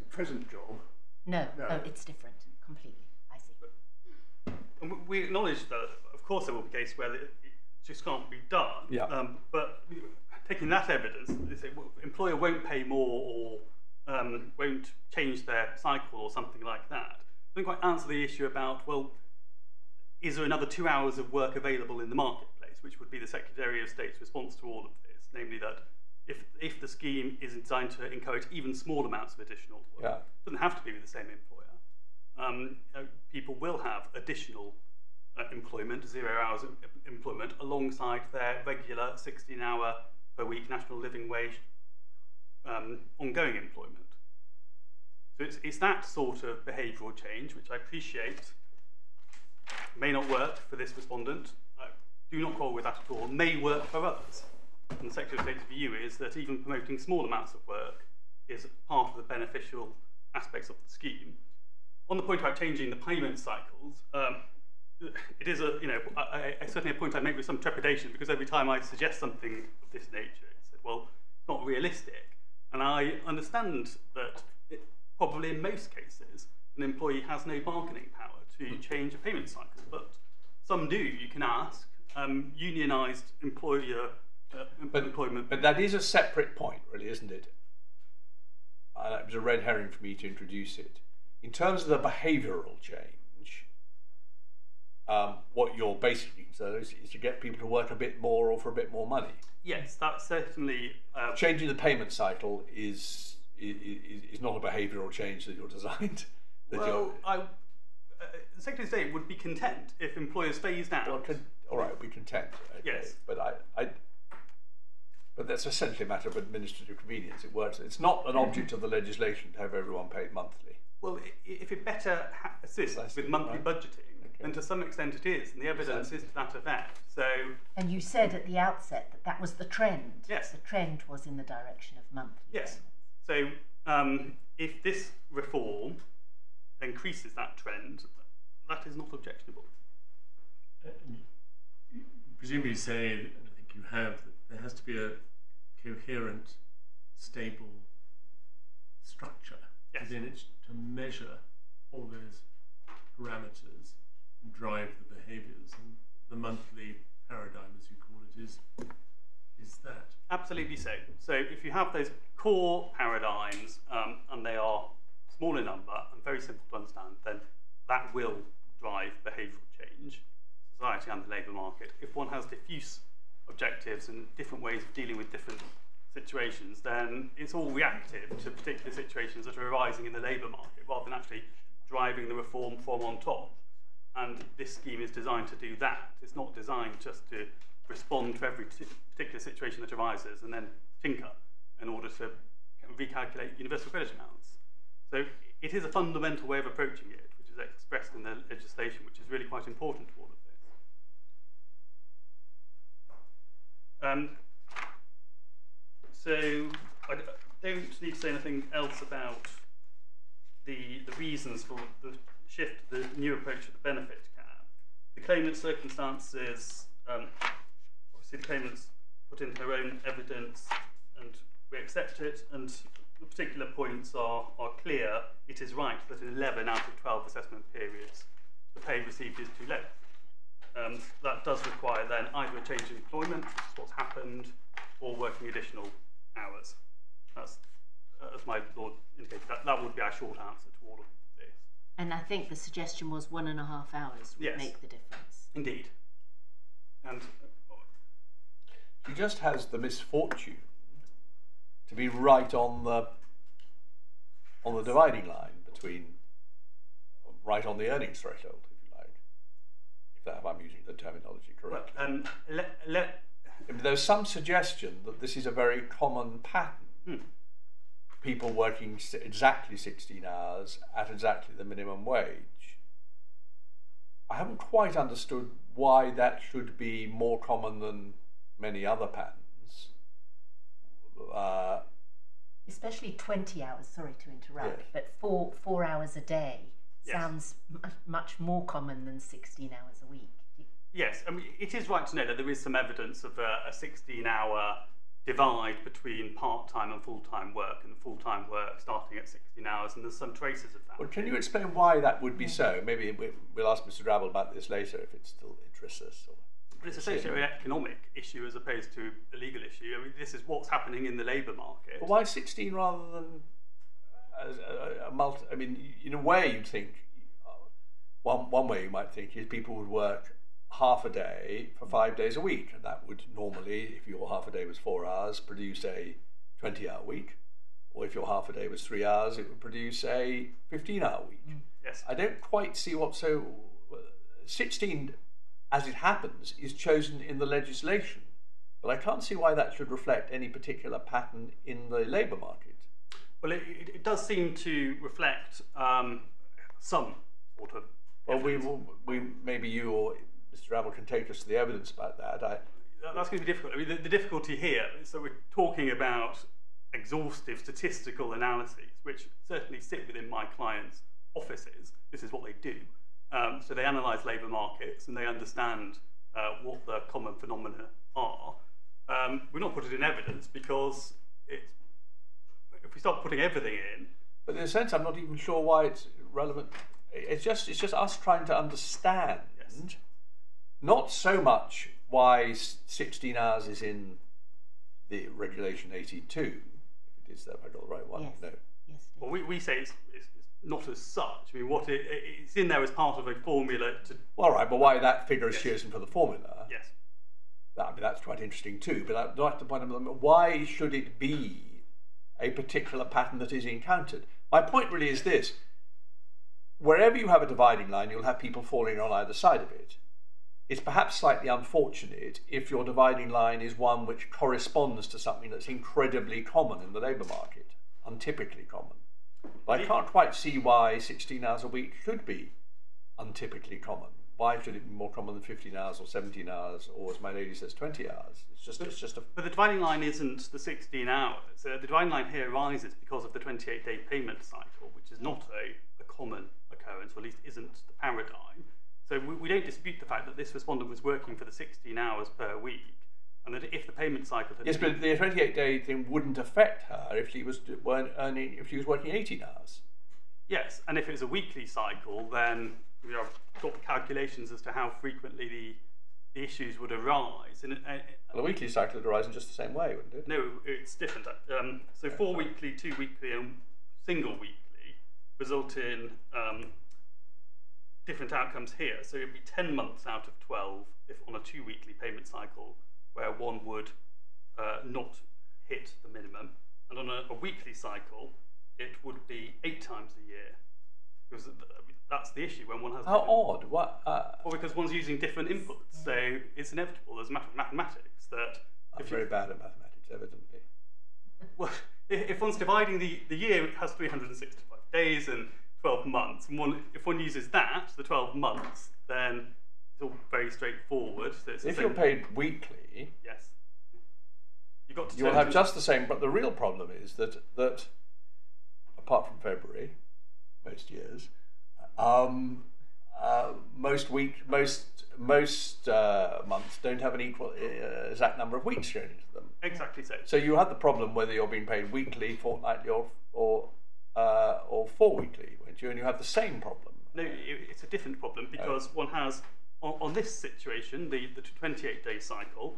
present job. No, No. oh, it's different completely. I see. And we- we acknowledge that, of course, there will be cases where it just can't be done. Yeah. Um, but taking that evidence, they say, well, employer won't pay more or um, won't change their cycle or something like that. Doesn't quite answer the issue about well, is there another two hours of work available in the marketplace, which would be the Secretary of State's response to all of this, namely that if if the scheme is designed to encourage even small amounts of additional work, Yeah. it doesn't have to be with the same employer. Um, uh, people will have additional uh, employment, zero hours of employment, alongside their regular 16 hour per week national living wage um, ongoing employment. So it's, it's that sort of behavioural change, which I appreciate may not work for this respondent, do not quarrel with that at all, may work for others. And the Secretary of State's view is that even promoting small amounts of work is part of the beneficial aspects of the scheme. On the point about changing the payment cycles, um, it is a, you know, certainly a point I make with some trepidation because every time I suggest something of this nature, it's said, well, it's not realistic. And I understand that it, probably in most cases, an employee has no bargaining power to change a payment cycle, but some do. You can ask. Um, unionised employer uh, But, employment. but that is a separate point, really, isn't it? Uh, it was a red herring for me to introduce it. In terms of the behavioural change, um, what you're basically concerned is, is to get people to work a bit more or for a bit more money. Yes, that's certainly. Uh, Changing the payment cycle is is, is not a behavioural change that you're designed. That well, you're, I, uh, the Secretary of State would be content if employers phased out. well, con- all right, be content. Okay. Yes. but I, I, but that's essentially a matter of administrative convenience. It works. It's not an object of the legislation to have everyone paid monthly. Well, i- if it better ha- assists Precisely, with monthly right. budgeting, then to some extent it is, and the evidence is to that effect. So, And you said at the outset that that was the trend. Yes. The trend was in the direction of monthly. yes. payments. So, um, if this reform increases that trend, that is not objectionable. Uh, and you presumably say, and I think you have, that there has to be a coherent, stable structure Yes. within it to measure all those parameters and drive the behaviours. And the monthly paradigm, as you call it, is is that. Absolutely so. So if you have those core paradigms um, and they are small in number and very simple to understand, then that will drive behavioural change, society and the labour market. If one has diffuse objectives and different ways of dealing with different situations, then it's all reactive to particular situations that are arising in the labour market rather than actually driving the reform from on top. And this scheme is designed to do that. It's not designed just to respond to every particular situation that arises and then tinker in order to recalculate universal credit amounts. So it is a fundamental way of approaching it, which is expressed in the legislation, which is really quite important to all of this. Um, so I don't need to say anything else about the, the reasons for the shift, the new approach to the benefit cap. The claimant's circumstances, um, obviously the claimant's put in her own evidence and we accept it and the particular points are, are clear. It is right that in 11 out of 12 assessment periods the pay received is too low. Um, that does require then either a change in employment, which is what's happened, or working additional hours. That's, uh, as my lord indicated, that, that would be our short answer to all of this. And I think the suggestion was one and a half hours would Yes. make the difference. Indeed. And uh, She just has the misfortune to be right on the on the dividing line between right on the earnings threshold, if you like. If that, if I'm using the terminology well, correctly. um, let, let, There's some suggestion that this is a very common pattern. Hmm. People working exactly 16 hours at exactly the minimum wage. I haven't quite understood why that should be more common than many other patterns. Uh, Especially 20 hours, sorry to interrupt, Yes. but four, four hours a day Yes. sounds mu much more common than 16 hours a week. Yes, I mean, it is right to know that there is some evidence of a, a 16 hour divide between part time and full time work, and full time work starting at 16 hours, and there's some traces of that. well, can you explain why that would be so? Maybe we- we'll ask Mr. Drabble about this later if it still interests us. Or, But it's a an economic issue as opposed to a legal issue. I mean, this is what's happening in the labour market. But why 16 rather than a, a, a multi? I mean, in a way, you'd think uh, one one way you might think is people would work half a day for five days a week, and that would normally, if your half a day was four hours, produce a 20-hour week, or if your half a day was three hours, it would produce a 15-hour week. Yes. I don't quite see what so 16, as it happens, is chosen in the legislation, but I can't see why that should reflect any particular pattern in the labour market. Well, it, it, it does seem to reflect um, some sort of. Well, we will, we maybe you or Mr. Drabble can take us to the evidence about that. I, That's going to be difficult. I mean, the, the difficulty here is that we're talking about exhaustive statistical analyses, which certainly sit within my clients' offices. This is what they do. Um, so they analyse labour markets and they understand uh, what the common phenomena are. Um, we're not putting it in evidence because it's, if we start putting everything in, but in a sense, I'm not even sure why it's relevant. It's just it's just us trying to understand, Yes. not so much why 16 hours is in the regulation 82. If it is that, if I got the right one. Yes. No. Yes. well, we, we say it's, it's, it's not as such. I mean, what it, it- it's in there as part of a formula to right, but why that figure is Yes. chosen for the formula? yes. I mean, that's quite interesting too. But I'd like to point out why should it be a particular pattern that is encountered? My point really is this: wherever you have a dividing line, you'll have people falling on either side of it. It's perhaps slightly unfortunate if your dividing line is one which corresponds to something that's incredibly common in the labour market, untypically common. But I can't quite see why 16 hours a week should be untypically common. Why should it be more common than 15 hours or 17 hours, or as my lady says, 20 hours? It's just, it's just a. But the dividing line isn't the 16 hours. Uh, the dividing line here arises because of the 28 day payment cycle, which is not a, a common occurrence, or at least isn't the paradigm. So we, we don't dispute the fact that this respondent was working for the 16 hours per week, and that if the payment cycle had Yes, been- but the 28 day thing wouldn't affect her if she was weren't earning if she was working 18 hours. Yes, and if it was a weekly cycle, then know, I've got the calculations as to how frequently the, the issues would arise. And uh, Well, a weekly cycle would arise in just the same way, wouldn't it? no, it's different. Um, so four weekly, two weekly, and single weekly result in um, different outcomes here. So it'd be 10 months out of 12 if on a two weekly payment cycle where one would uh, not hit the minimum. And on a, a weekly cycle, it would be eight times a year. Because that's the issue when one has. How odd! What? Uh, Well, because one's using different inputs. So it's inevitable as a matter of mathematics that I'm if you, very bad at mathematics, evidently. well, if, one's dividing the, the year, it has 365 days and 12 months. And one, if one uses that, the 12 months, then it's all very straightforward. So If you're paid weekly, yes, you've got to you will have just the same. But the real problem is that that apart from February, most years, um, uh, most week, most most uh, months don't have an equal uh, exact number of weeks thrown into them. exactly so. So you have the problem whether you're being paid weekly, fortnightly, or or uh, or four weekly, won't you? And you have the same problem. No, it's a different problem because one has, on, on this situation, the, the 28 day cycle,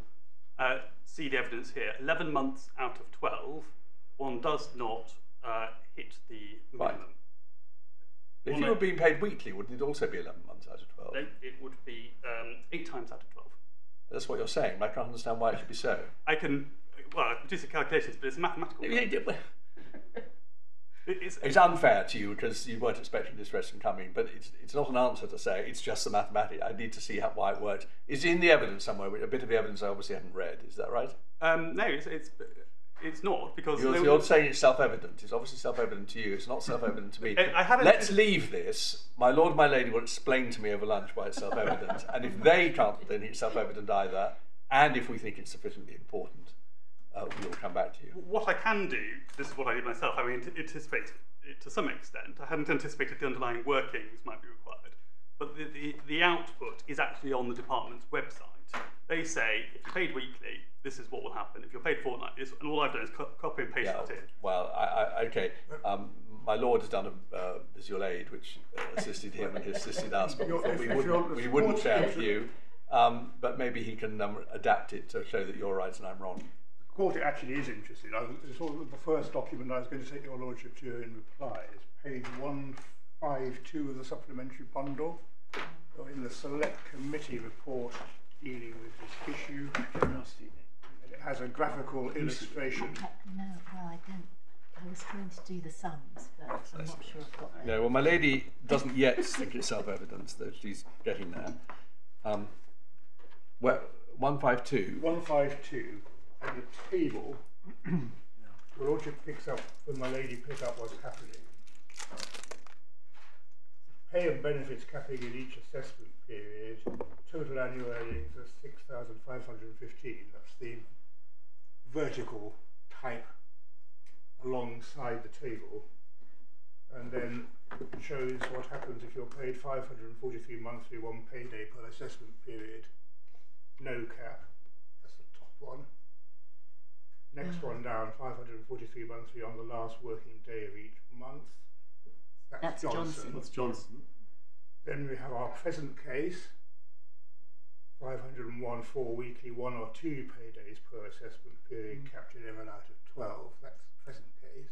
uh, see the evidence here, 11 months out of 12, one does not uh, hit the Right. minimum. If Well, you were being paid weekly, wouldn't it also be 11 months out of 12? No, it would be um, 8 times out of 12. That's what you're saying. I can't understand why it should be so. I can, well, I can do some calculations, but it's mathematical. It- It's, It's unfair to you because you weren't expecting this question coming, but it's, it's not an answer to say it's just the mathematics. I need to see how, why it works. It's in the evidence somewhere, a bit of the evidence I obviously haven't read. Is that right? um, no, it's, it's, it's not because. You're, you're saying it's self-evident. It's obviously self-evident to you. It's not self-evident to me. I- I Let's leave this. My lord, my lady will explain to me over lunch why it's self-evident, and if they can't, then it's self-evident either. And if we think it's sufficiently important, uh, we'll come back to you. what I can do, this is what I did myself, I mean, anticipate it to some extent. I hadn't anticipated the underlying workings might be required, but the, the, the output is actually on the department's website. They say, if you're paid weekly, this is what will happen. If you're paid fortnightly, and all I've done is co- copy and paste Yeah, that in. well, I, I, okay. Um, my lord has done a uh, visual aid, which uh, assisted him and assisted us, but we, if- we if wouldn't, we wouldn't sports share with you. Um, but maybe he can um, adapt it to show that you're right and I'm wrong. The court actually is interested. I, it's sort of the first document I was going to take your lordship to in reply is page 152 of the supplementary bundle. So in the select committee report dealing with this issue, it has a graphical illustration. Uh, no, well, I don't. I was trying to do the sums, but I'm not sure I've got them. Yeah, well, my lady doesn't yet think it's self-evident that she's getting there. Um, well, 152. 152 and the table, your lordship picks up when my lady picks up what's happening. Pay and benefits capping in each assessment period, total annual earnings are 6,515. That's the vertical type alongside the table. And then shows what happens if you're paid 543 monthly, one payday per assessment period no cap. That's the top one. Next mm. one down, 543 monthly on the last working day of each month. That's That's, Johnson. That's Johnson. Then we have our present case. 501 four weekly, one or two paydays per assessment period, mm. capped 11 out of 12. That's the present case.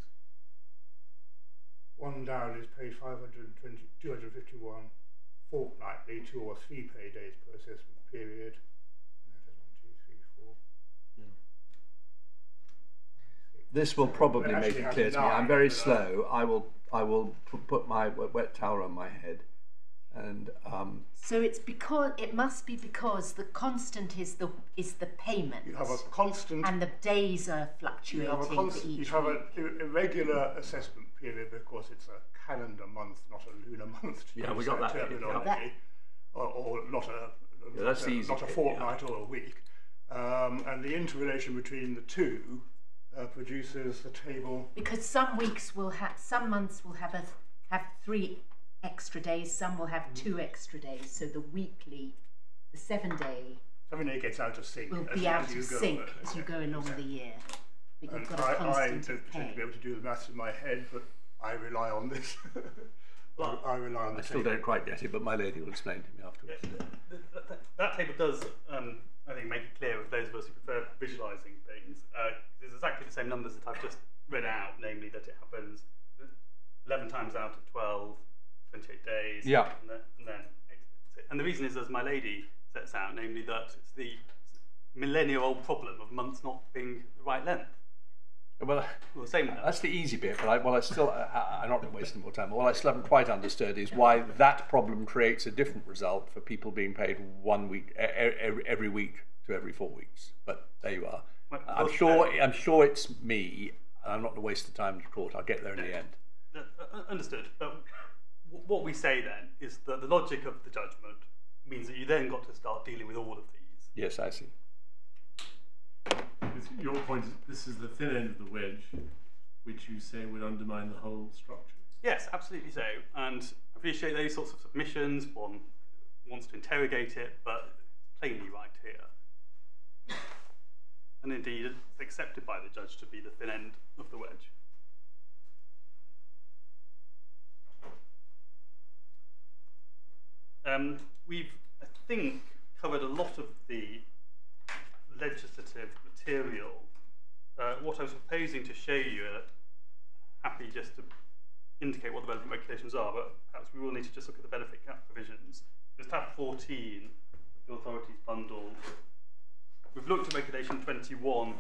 One down is paid 520, 251 fortnightly, two or three pay days per assessment period. And that is one, two, three, four. six, This will probably Well, make it clear to me. I'm very slow. I will I will put my wet wet towel on my head, and um, So it's because it must be because the constant is the is the payment, You have a constant and the days are You fluctuating have a for constant, you have week. a irregular assessment period because it's a calendar month, not a lunar month. To Yeah, we got that, yeah. terminology, That- or, or not a Yeah, not that's a, easy not a bit, fortnight or a week. Um, and the interrelation between the two uh, produces the table. because some weeks will have some months will have a have three extra days some will have two extra days so the weekly the seven day Seven day gets out of sync. will as, be out of go, sync as you go along the year but And you've got a I, I constant don't of pretend to be able to do the maths in my head, but I rely on this. I, I rely on the I still table. don't quite get it. But my lady will explain to me afterwards. Th- th- th- that table does, um, I think, make it clear for those of us who prefer visualising things. Uh, it's exactly the same numbers that I've just read out, namely that it happens 11 times out of 12, 28 days. Yeah. And then, and, then and the reason is, as my lady sets out, namely that it's the millennial old problem of months not being the right length. Well, Well, same that's the easy bit. But I, well, I still I, I'm not wasting more time. What I still haven't quite understood is why that problem creates a different result for people being paid one week every, week to every four weeks. But there you are. Well, I'm sure. uh, I'm sure it's me. I'm not going to waste the time in court. I'll get there in the end. Uh, understood. But what we say then is that the logic of the judgment means that you then got to start dealing with all of these. Yes, I see. Your point is this is the thin end of the wedge, which you say would undermine the whole structure. Yes, absolutely so. And I appreciate those sorts of submissions. One wants to interrogate it, but it's plainly right here. And indeed, it's accepted by the judge to be the thin end of the wedge. Um, we've, I think, covered a lot of the legislative material. Uh, what I was proposing to show you, uh, happy just to indicate what the relevant regulations are, but perhaps we will need to just look at the benefit cap provisions. There's tab 14, the authorities bundle. We've looked at regulation 21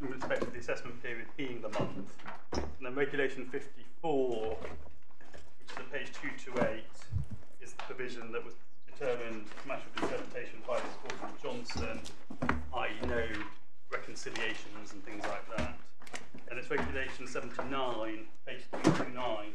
in respect to the assessment period being the month. And then regulation 54, which is at page 228, is the provision that was determined matter of interpretation by this court in Johnson, i.e. no reconciliations and things like that. And it's regulation 79, page 229.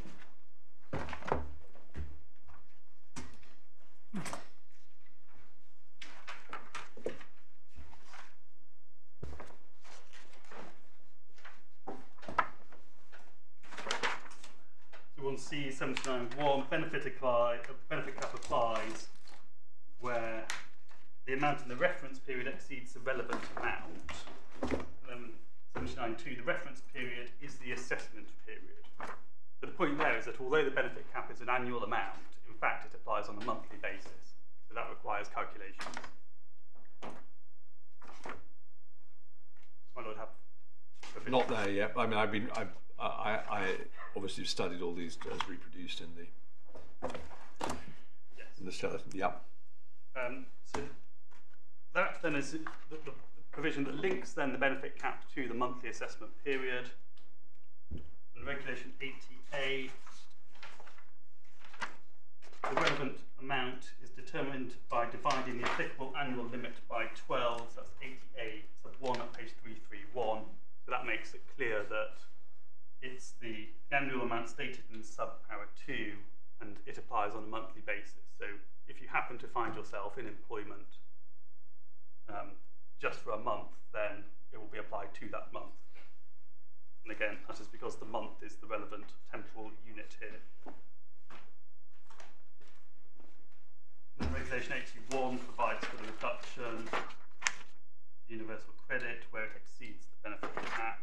So we'll see 79.1 benefit apply, benefit cap applies where the amount in the reference period exceeds the relevant amount. And 79.2 the reference period is the assessment period. So the point there is that although the benefit cap is an annual amount, in fact it applies on a monthly basis. So that requires calculations. My lord have Not there yet. I mean, I've been. I've, I, I obviously studied all these as reproduced in the yes. in the skeleton. Yeah. Um, so that then is the, the provision that links then the benefit cap to the monthly assessment period. And regulation 80A, the relevant amount is determined by dividing the applicable annual limit by 12, so that's 80A sub 1 at page 331. So that makes it clear that it's the annual amount stated in subpara 2 and it applies on a monthly basis. So if you happen to find yourself in employment um, just for a month, then it will be applied to that month. And again, that is because the month is the relevant temporal unit here. And Regulation 81 provides for the reduction universal credit where it exceeds the benefit cap.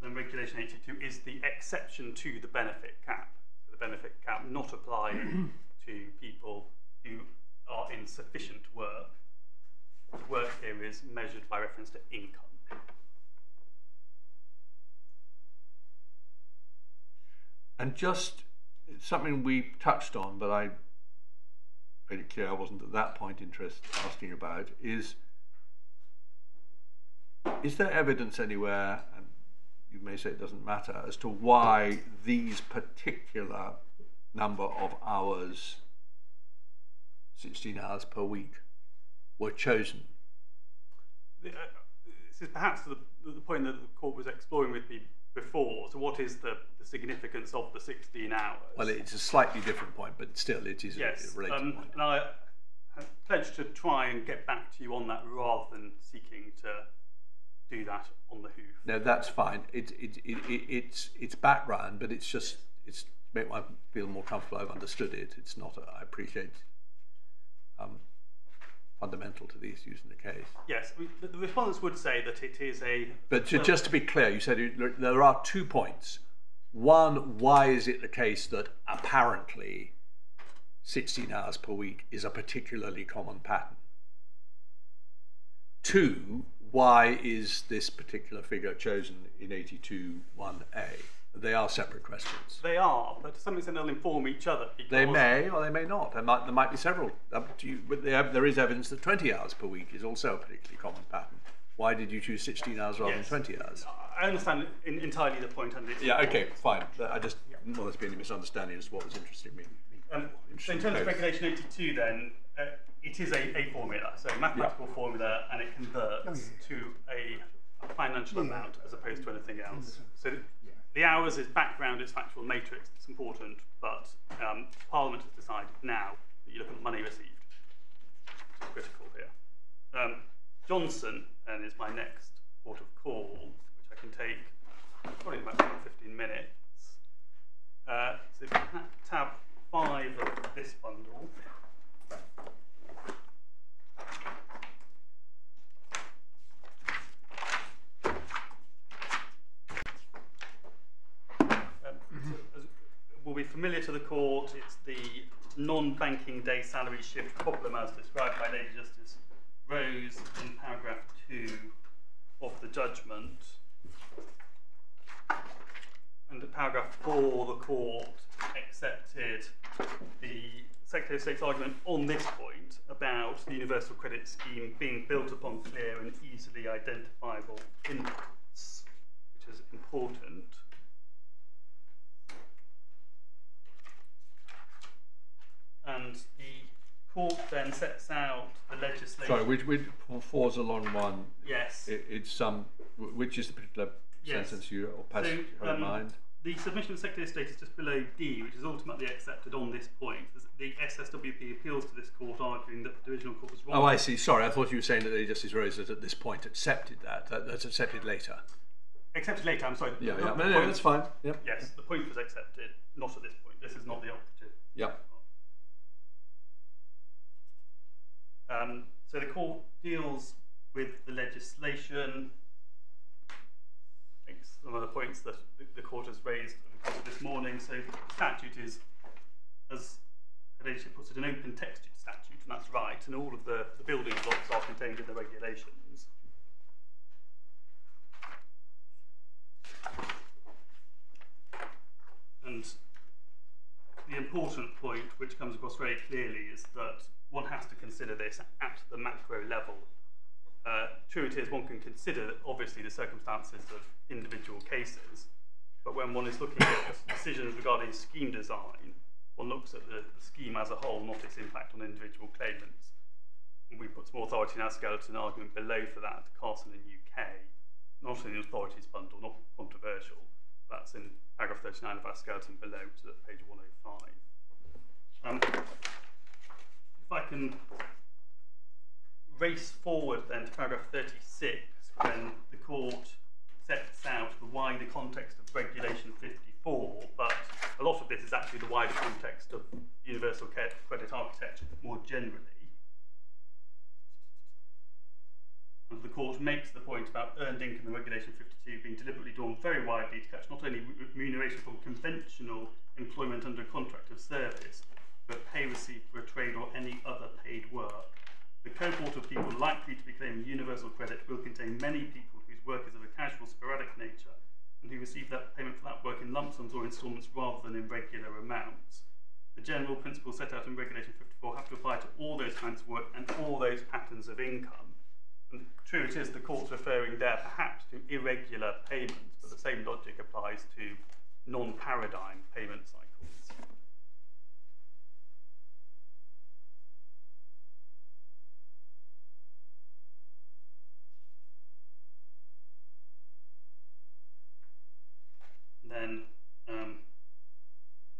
Then Regulation 82 is the exception to the benefit cap. So the benefit cap not applying to people who are in sufficient work. Work here is measured by reference to income. And just something we touched on, but I made it clear I wasn't at that point interested asking about is is there evidence anywhere, and you may say it doesn't matter, as to why these particular number of hours, 16 hours per week, were chosen? The, uh, this is perhaps the, the point that the court was exploring with me before. So, what is the, the significance of the 16 hours? Well, it's a slightly different point, but still, it is yes, a related um, point. and I have pledged to try and get back to you on that rather than seeking to do that on the hoof. No, that's fine. It, it, it, it, it's it's background, but it's just it's to make one feel more comfortable. I've understood it. It's not. A, I appreciate um, fundamental to the issues in the case. Yes, we, the, the respondents would say that it is a. But to, just to be clear, you said it, there are two points. One, why is it the case that apparently 16 hours per week is a particularly common pattern? Two, why is this particular figure chosen in 82.1a? They are separate questions. They are, but to some extent they'll inform each other. They may or they may not. There might, there might be several. Up to you, but there, there is evidence that 20 hours per week is also a particularly common pattern. Why did you choose 16 hours rather Yes. than 20 hours? I understand in, entirely the point, and it's Yeah, okay, fine. I just didn't want there to be any misunderstanding as to what was interesting me. Um, so in terms of regulation 82 then, uh, it is a, a formula, so a mathematical formula, and it converts to a, a financial amount as opposed to anything else. So the hours is background, it's factual matrix, it's important, but um, Parliament has decided now that you look at money received. It's critical here. Um, Johnson then is my next port of call, which I can take probably about 15 minutes. Uh, so tab five of this bundle. Um, so as will be familiar to the court, it's the non-banking day salary shift problem as described by Lady Justice Rose in paragraph two of the judgment. And in paragraph four, the court accepted the Secretary of State's argument on this point about the universal credit scheme being built upon clear and easily identifiable inputs, which is important. And the court then sets out the legislation. Sorry, which, which four's a long one. Yes. It, it's some, which is the particular Yes. sentence you or passage in um, mind? The submission of the Secretary of State is just below D, which is ultimately accepted on this point. The SSWP appeals to this court, arguing that the divisional court was wrong. Oh, I see. Sorry, I thought you were saying that the Justice Rose had at this point accepted that. that that's accepted later. Accepted later. I'm sorry. Yeah, yeah. No, no, point- that's fine. Yep. Yes, the point was accepted, not at this point. This is not the operative. Yep. Um, so the court deals with the legislation. Makes some of the points that the, court has raised this morning. So the statute is, as legislature puts it, an open textured statute, and that's right. And all of the, the building blocks are contained in the regulations. And the important point, which comes across very clearly, is that one has to consider this at the macro level. Uh, true it is, one can consider obviously the circumstances of individual cases, but when one is looking at decisions regarding scheme design, one looks at the, scheme as a whole, not its impact on individual claimants. And we put some authority in our skeleton argument below for that, Carson in UK, not in the authorities bundle, not controversial. That's in paragraph 39 of our skeleton below, which is at page 105. Um, if I can race forward then to paragraph 36, when the court sets out the wider context of Regulation 54, but a lot of this is actually the wider context of universal credit architecture more generally. And the court makes the point about earned income in Regulation 52 being deliberately drawn very widely to catch not only remuneration from conventional employment under contract of service, but pay received for a trade or any other paid work. The cohort of people likely to be claiming universal credit will contain many people whose work is of a casual, sporadic nature and who receive that payment for that work in lump sums or instalments rather than in regular amounts. The general principles set out in Regulation 54 have to apply to all those kinds of work and all those patterns of income. And true it is the court's referring there perhaps to irregular payments, but the same logic applies to non-paradigm payment cycles. Then um,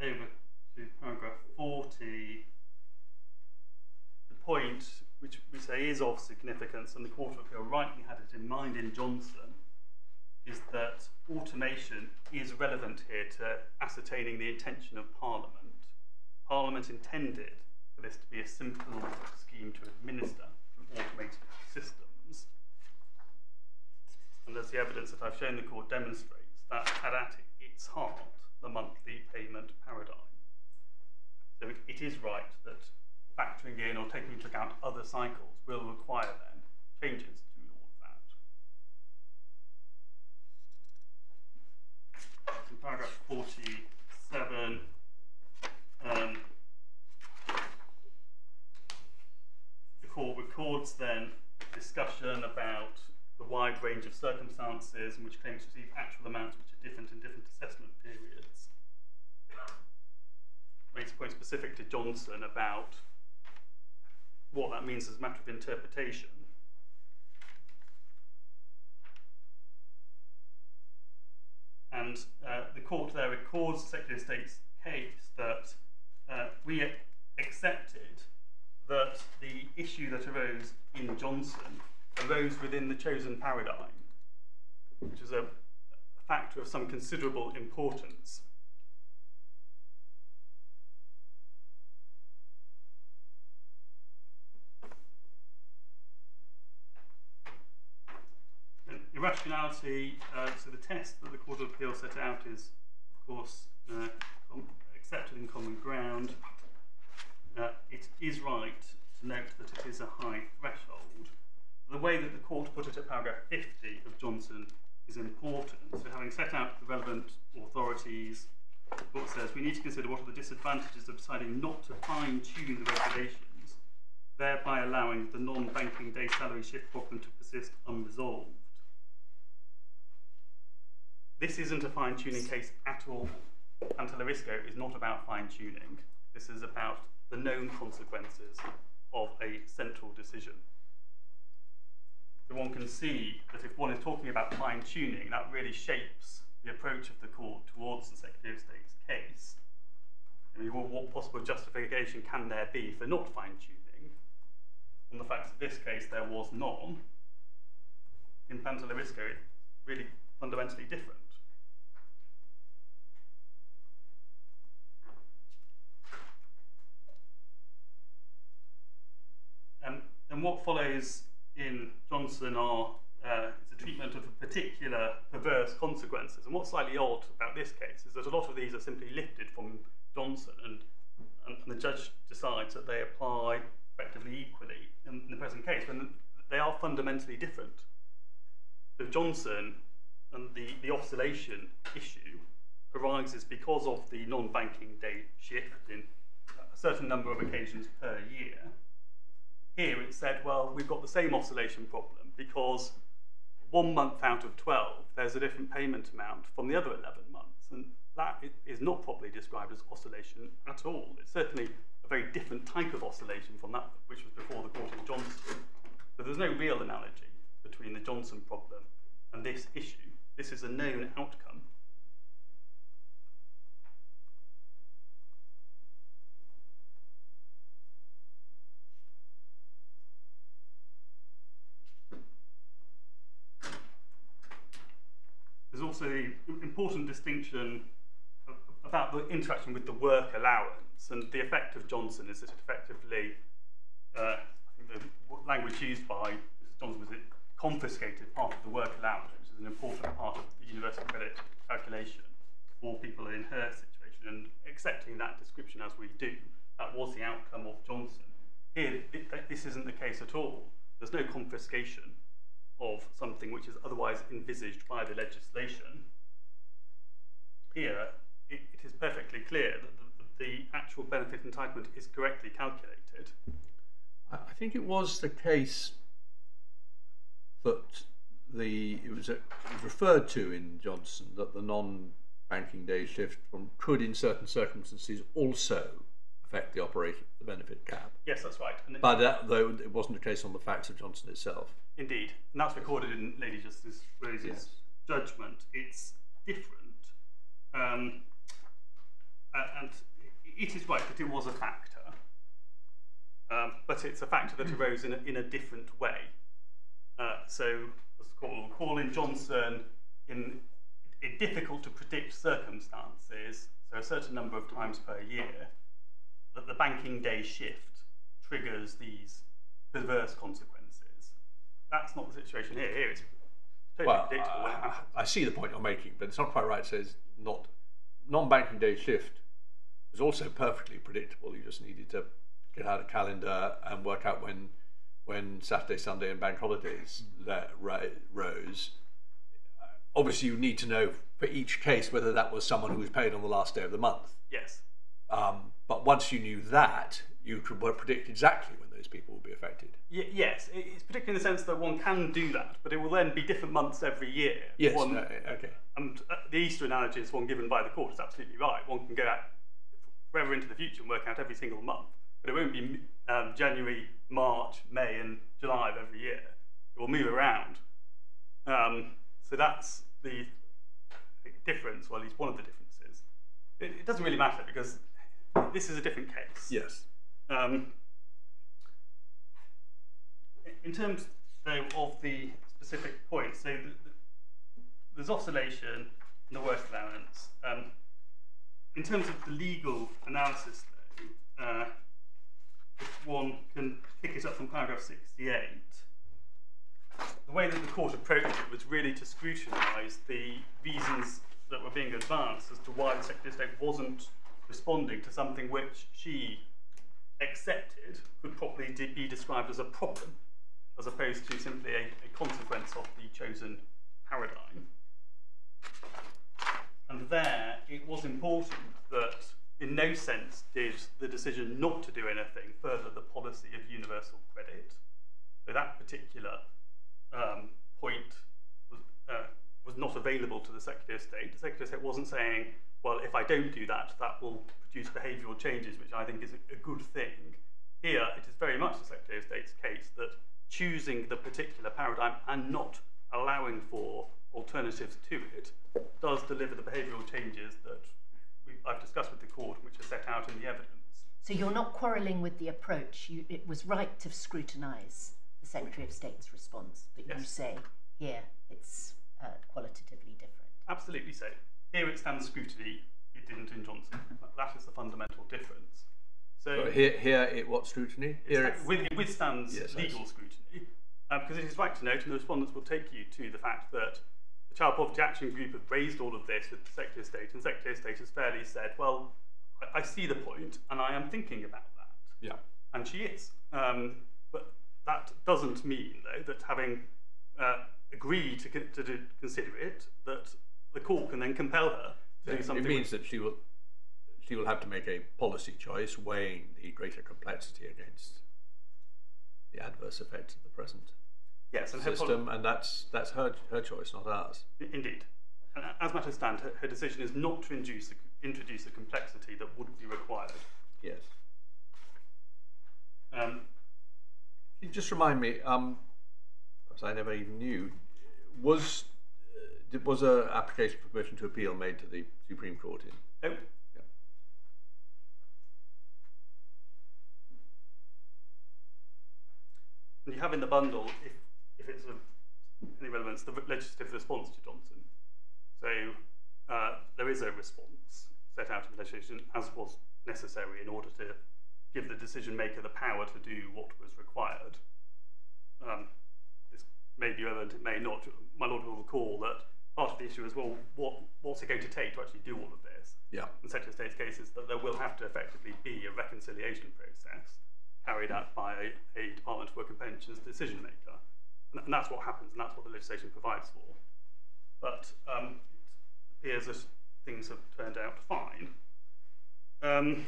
over to paragraph 40, the point which we say is of significance, and the Court of Appeal rightly had it in mind in Johnson, is that automation is relevant here to ascertaining the intention of Parliament. Parliament intended for this to be a simple scheme to administer through automated systems. And as the evidence that I've shown the Court demonstrates, that had at heart the monthly payment paradigm. So it, it is right that factoring in or taking into account other cycles will require then changes to all of that. In paragraph 47, um, the court records then discussion about the wide range of circumstances in which claimants receive actual amounts which are different in different assessment periods. Makes a point specific to Johnson about what that means as a matter of interpretation. And uh, the court there records the Secretary of State's case that uh, we accepted that the issue that arose in Johnson arose within the chosen paradigm, which is a, factor of some considerable importance. irrationality, uh, so the test that the Court of Appeal set out is, of course, uh, accepted in common ground. Uh, it is right to note that it is a high threshold. The way that the court put it at paragraph 50 of Johnson is important. So having set out the relevant authorities, the court says we need to consider what are the disadvantages of deciding not to fine-tune the regulations, thereby allowing the non-banking day salary shift problem to persist unresolved. This isn't a fine-tuning case at all. Pantellerisco is not about fine-tuning. This is about the known consequences of a central decision. One can see that if one is talking about fine-tuning, that really shapes the approach of the court towards the Secretary of State's case. I mean, what possible justification can there be for not fine-tuning? On the facts of this case, there was none. In Pantellerisco, it's really fundamentally different. Um, and what follows in Johnson are uh, it's a treatment of particular perverse consequences. And what's slightly odd about this case is that a lot of these are simply lifted from Johnson, and, and, the judge decides that they apply effectively equally in, in the present case, when they are fundamentally different. So Johnson and the, the oscillation issue arises because of the non-banking day shift in a certain number of occasions per year. Here it said, well, we've got the same oscillation problem because one month out of 12, there's a different payment amount from the other 11 months. And that is not properly described as oscillation at all. It's certainly a very different type of oscillation from that which was before the court in Johnson. But there's no real analogy between the Johnson problem and this issue. This is a known outcome. There's also the important distinction about the interaction with the work allowance and the effect of Johnson is that it effectively, uh, I think the language used by Mrs. Johnson was it confiscated part of the work allowance, which is an important part of the universal credit calculation for people in her situation. And accepting that description as we do, that was the outcome of Johnson. Here, it, this isn't the case at all. There's no confiscation of something which is otherwise envisaged by the legislation. here it, it is perfectly clear that the, the actual benefit entitlement is correctly calculated. I think it was the case that the it was, uh, it was referred to in Johnson that the non-banking day shift from, could, in certain circumstances, also affect the operation the benefit cap. Yes, that's right. And it- But uh, though it wasn't a case on the facts of Johnson itself. Indeed, and that's recorded in Lady Justice Rose's Yes. judgment. It's different, um, and it is right that it was a factor, um, but it's a factor that arose in a, in a different way. Uh, so, as the court will recall in Johnson, in, in difficult to predict circumstances, so a certain number of times per year, that the banking day shift triggers these perverse consequences. That's not the situation here. Here it's totally Well, predictable I. See the point you're making, but it's not quite right. It says not non-banking day shift was also perfectly predictable. You just needed to get out a calendar and work out when when Saturday, Sunday, and bank holidays ri- rose. Obviously, you need to know for each case whether that was someone who was paid on the last day of the month. Yes. Um, but once you knew that, you could predict exactly when those people would be affected. Y- yes, it's particularly in the sense that one can do that, but it will then be different months every year. Yes. One, no, okay. And uh, the Easter analogy is one given by the court is absolutely right. One can go out forever into the future and work out every single month, but it won't be um, January, March, May, and July of every year. It will move around. Um, so that's the difference, or at least one of the differences. It, it doesn't really matter because this is a different case. Yes. Um, in terms, though, of the specific points, so the, the, there's oscillation and the work allowance. Um, in terms of the legal analysis, though, uh, if one can pick it up from paragraph 68, the way that the court approached it was really to scrutinise the reasons that were being advanced as to why the Secretary of State wasn't responding to something which she accepted could properly be described as a problem, as opposed to simply a, a consequence of the chosen paradigm. And there, it was important that in no sense did the decision not to do anything further the policy of universal credit. So that particular um, point was, uh, was not available to the Secretary of State. The Secretary of State wasn't saying, well, if I don't do that, that will produce behavioural changes, which I think is a, a good thing. Here, it is very much the Secretary of State's case that choosing the particular paradigm and not allowing for alternatives to it does deliver the behavioural changes that we, I've discussed with the court, which are set out in the evidence. So you're not quarrelling with the approach. You, it was right to scrutinise the Secretary of State's response, but you say here it's uh, qualitatively different. Absolutely so. Here it stands scrutiny, it didn't in Johnson. That is the fundamental difference. So But here, here, it what scrutiny? Here, it, it, with, it withstands Yes, legal scrutiny, um, because it is right to note, and the respondents will take you to the fact that the Child Poverty Action Group have raised all of this with the Secretary of State, and the Secretary of State has fairly said, well, I, I see the point, and I am thinking about that. yeah. and she is. Um, but that doesn't mean, though, that having uh, agreed to, to do, consider it, that the court can then compel her to do It means that she will she will have to make a policy choice weighing the greater complexity against the adverse effects of the present yes, and system, and that's that's her her choice, not ours. indeed. And as matters stand, her, her decision is not to induce the, introduce the complexity that would be required. Yes. Um, Can you just remind me? Um, perhaps I never even knew. Was uh, was a application for permission to appeal made to the Supreme Court in? Yeah. And you have in the bundle, if, if it's of any relevance, the legislative response to Johnson. So uh, there is a response set out in the legislation as was necessary in order to give the decision maker the power to do what was required. Um, may be relevant, it may not. My Lord will recall that part of the issue is well, what, what's it going to take to actually do all of this? Yeah. in Secretary of State's case is that there will have to effectively be a reconciliation process carried out by a, a Department of Work and Pensions decision maker. And, and that's what happens, and that's what the legislation provides for. But um, it appears that things have turned out fine. Um,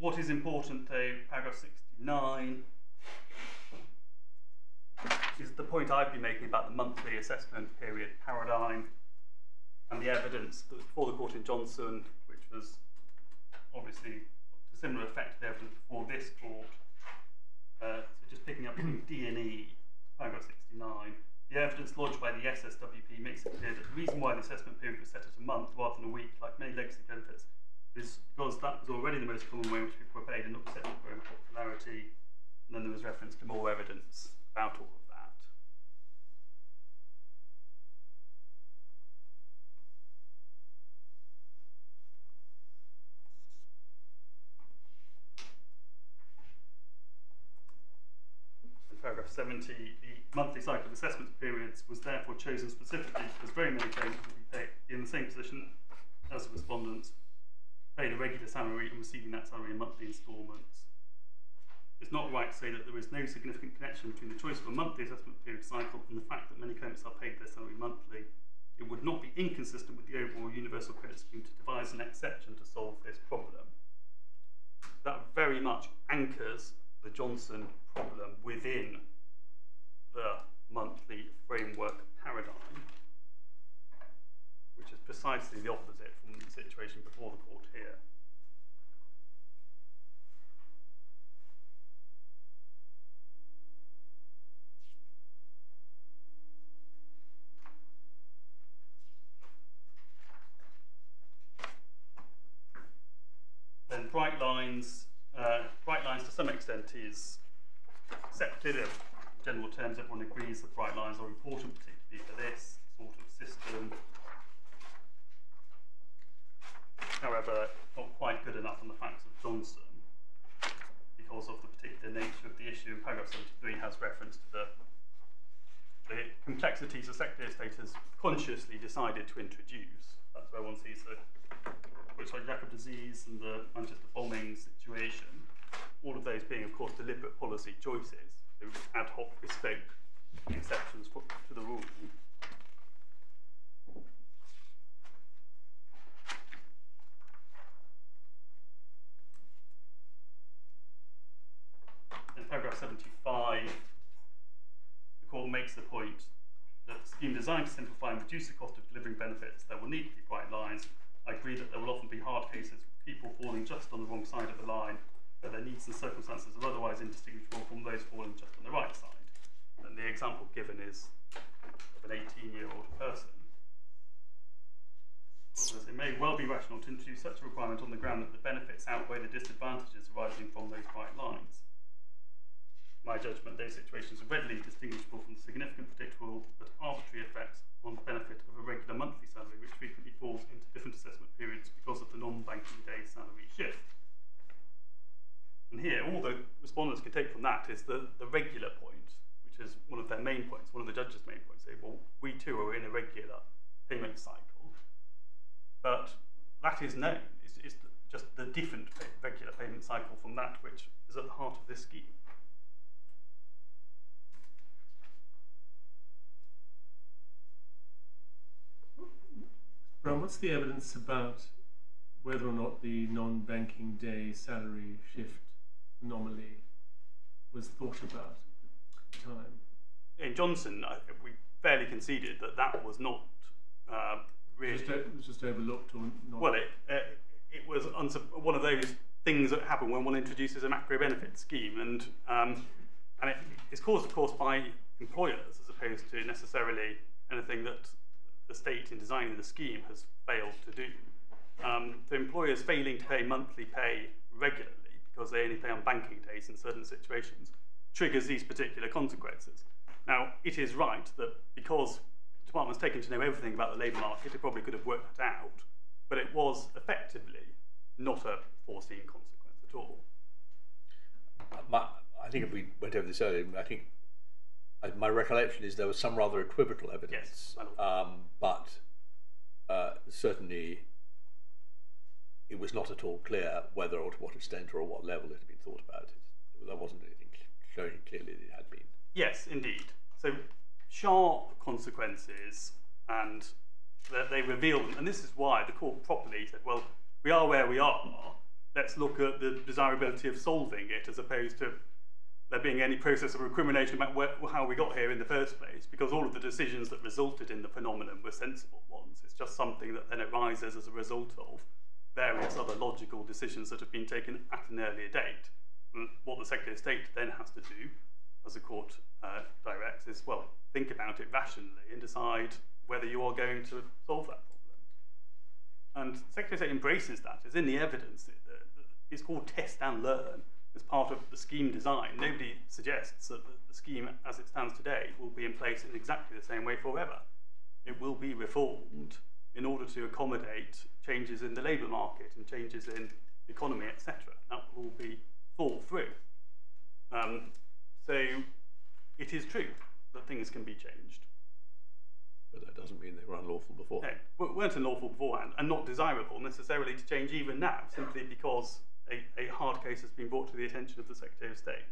what is important though, paragraph 69, is the point I've been making about the monthly assessment period paradigm and the evidence that before the court in Johnson, which was obviously to similar effect to the evidence before this court. Uh, so just picking up from D and E, paragraph 69, the evidence lodged by the SSWP makes it clear that the reason why the assessment period was set at a month rather than a week, like many legacy benefits, is because that was already the most common way in which people were paid and upset set for growing popularity. And then there was reference to more evidence about all of that. In paragraph 70, the monthly cycle of assessment periods was therefore chosen specifically because very many claimants would be in the same position as the respondents, paid a regular salary and receiving that salary in monthly instalments. It's not right to say that there is no significant connection between the choice of a monthly assessment period cycle and the fact that many claimants are paid their salary monthly. It would not be inconsistent with the overall universal credit scheme to devise an exception to solve this problem. That very much anchors the Johnson problem within the monthly framework paradigm, precisely the opposite from the situation before the court here. Then bright lines, uh, bright lines to some extent is accepted in general terms. Everyone agrees that bright lines are important, particularly for this sort of system. However, not quite good enough on the facts of Johnson because of the particular nature of the issue. And paragraph 73 has reference to the the complexities the Secretary of State has consciously decided to introduce. That's where one sees the lack of disease and the Manchester bombing situation, all of those being, of course, deliberate policy choices, ad hoc bespoke exceptions to the rule. Paragraph 75, the court makes the point that the scheme designed to simplify and reduce the cost of delivering benefits, there will need to be bright lines. I agree that there will often be hard cases with people falling just on the wrong side of the line, where their needs and circumstances are otherwise indistinguishable from those falling just on the right side. And the example given is of an 18 year old person. As it may well be rational to introduce such a requirement on the ground that the benefits outweigh the disadvantages arising from those bright lines. My judgment, those situations are readily distinguishable from the significant predictable but arbitrary effects on the benefit of a regular monthly salary, which frequently falls into different assessment periods because of the non-banking day salary shift. And here, all the respondents can take from that is the, the regular point, which is one of their main points, one of the judge's main points. Say, well, we too are in a regular payment cycle. But that is known. It's, it's just the different regular payment cycle from that which is at the heart of this scheme. Brown, what's the evidence about whether or not the non-banking day salary shift anomaly was thought about at the time? In Johnson, I, we fairly conceded that that was not uh, really. Just, it was just overlooked or not? Well, it, uh, it was one of those things that happen when one introduces a macro benefit scheme, and um, and it, it's caused, of course, by employers as opposed to necessarily anything that the state in designing the scheme has failed to do. Um, the employers failing to pay monthly pay regularly because they only pay on banking days in certain situations triggers these particular consequences. Now, it is right that because the department's taken to know everything about the labour market, it probably could have worked that out, but it was effectively not a foreseen consequence at all. My, I think if we went over this earlier, I think my recollection is there was some rather equivocal evidence, Yes, um, but uh, certainly it was not at all clear whether or to what extent or at what level it had been thought about. It, there wasn't anything showing clearly that it had been. Yes, indeed. So sharp consequences and that they reveal them. And this is why the court properly said, well, we are where we are. Let's look at the desirability of solving it as opposed to there being any process of recrimination about where, how we got here in the first place, because all of the decisions that resulted in the phenomenon were sensible ones. It's just something that then arises as a result of various other logical decisions that have been taken at an earlier date. What the Secretary of State then has to do, as the court uh, directs, is well, think about it rationally and decide whether you are going to solve that problem. And the Secretary of State embraces that. It's in the evidence. It, it's called test and learn as part of the scheme design. Nobody suggests that the, scheme as it stands today will be in place in exactly the same way forever. It will be reformed in order to accommodate changes in the labour market and changes in the economy, etc. That will all be thought through. Um, so it is true that things can be changed. But that doesn't mean they were unlawful No, beforehand. w- weren't unlawful beforehand and not desirable necessarily to change even now, simply because a, a hard case has been brought to the attention of the Secretary of State.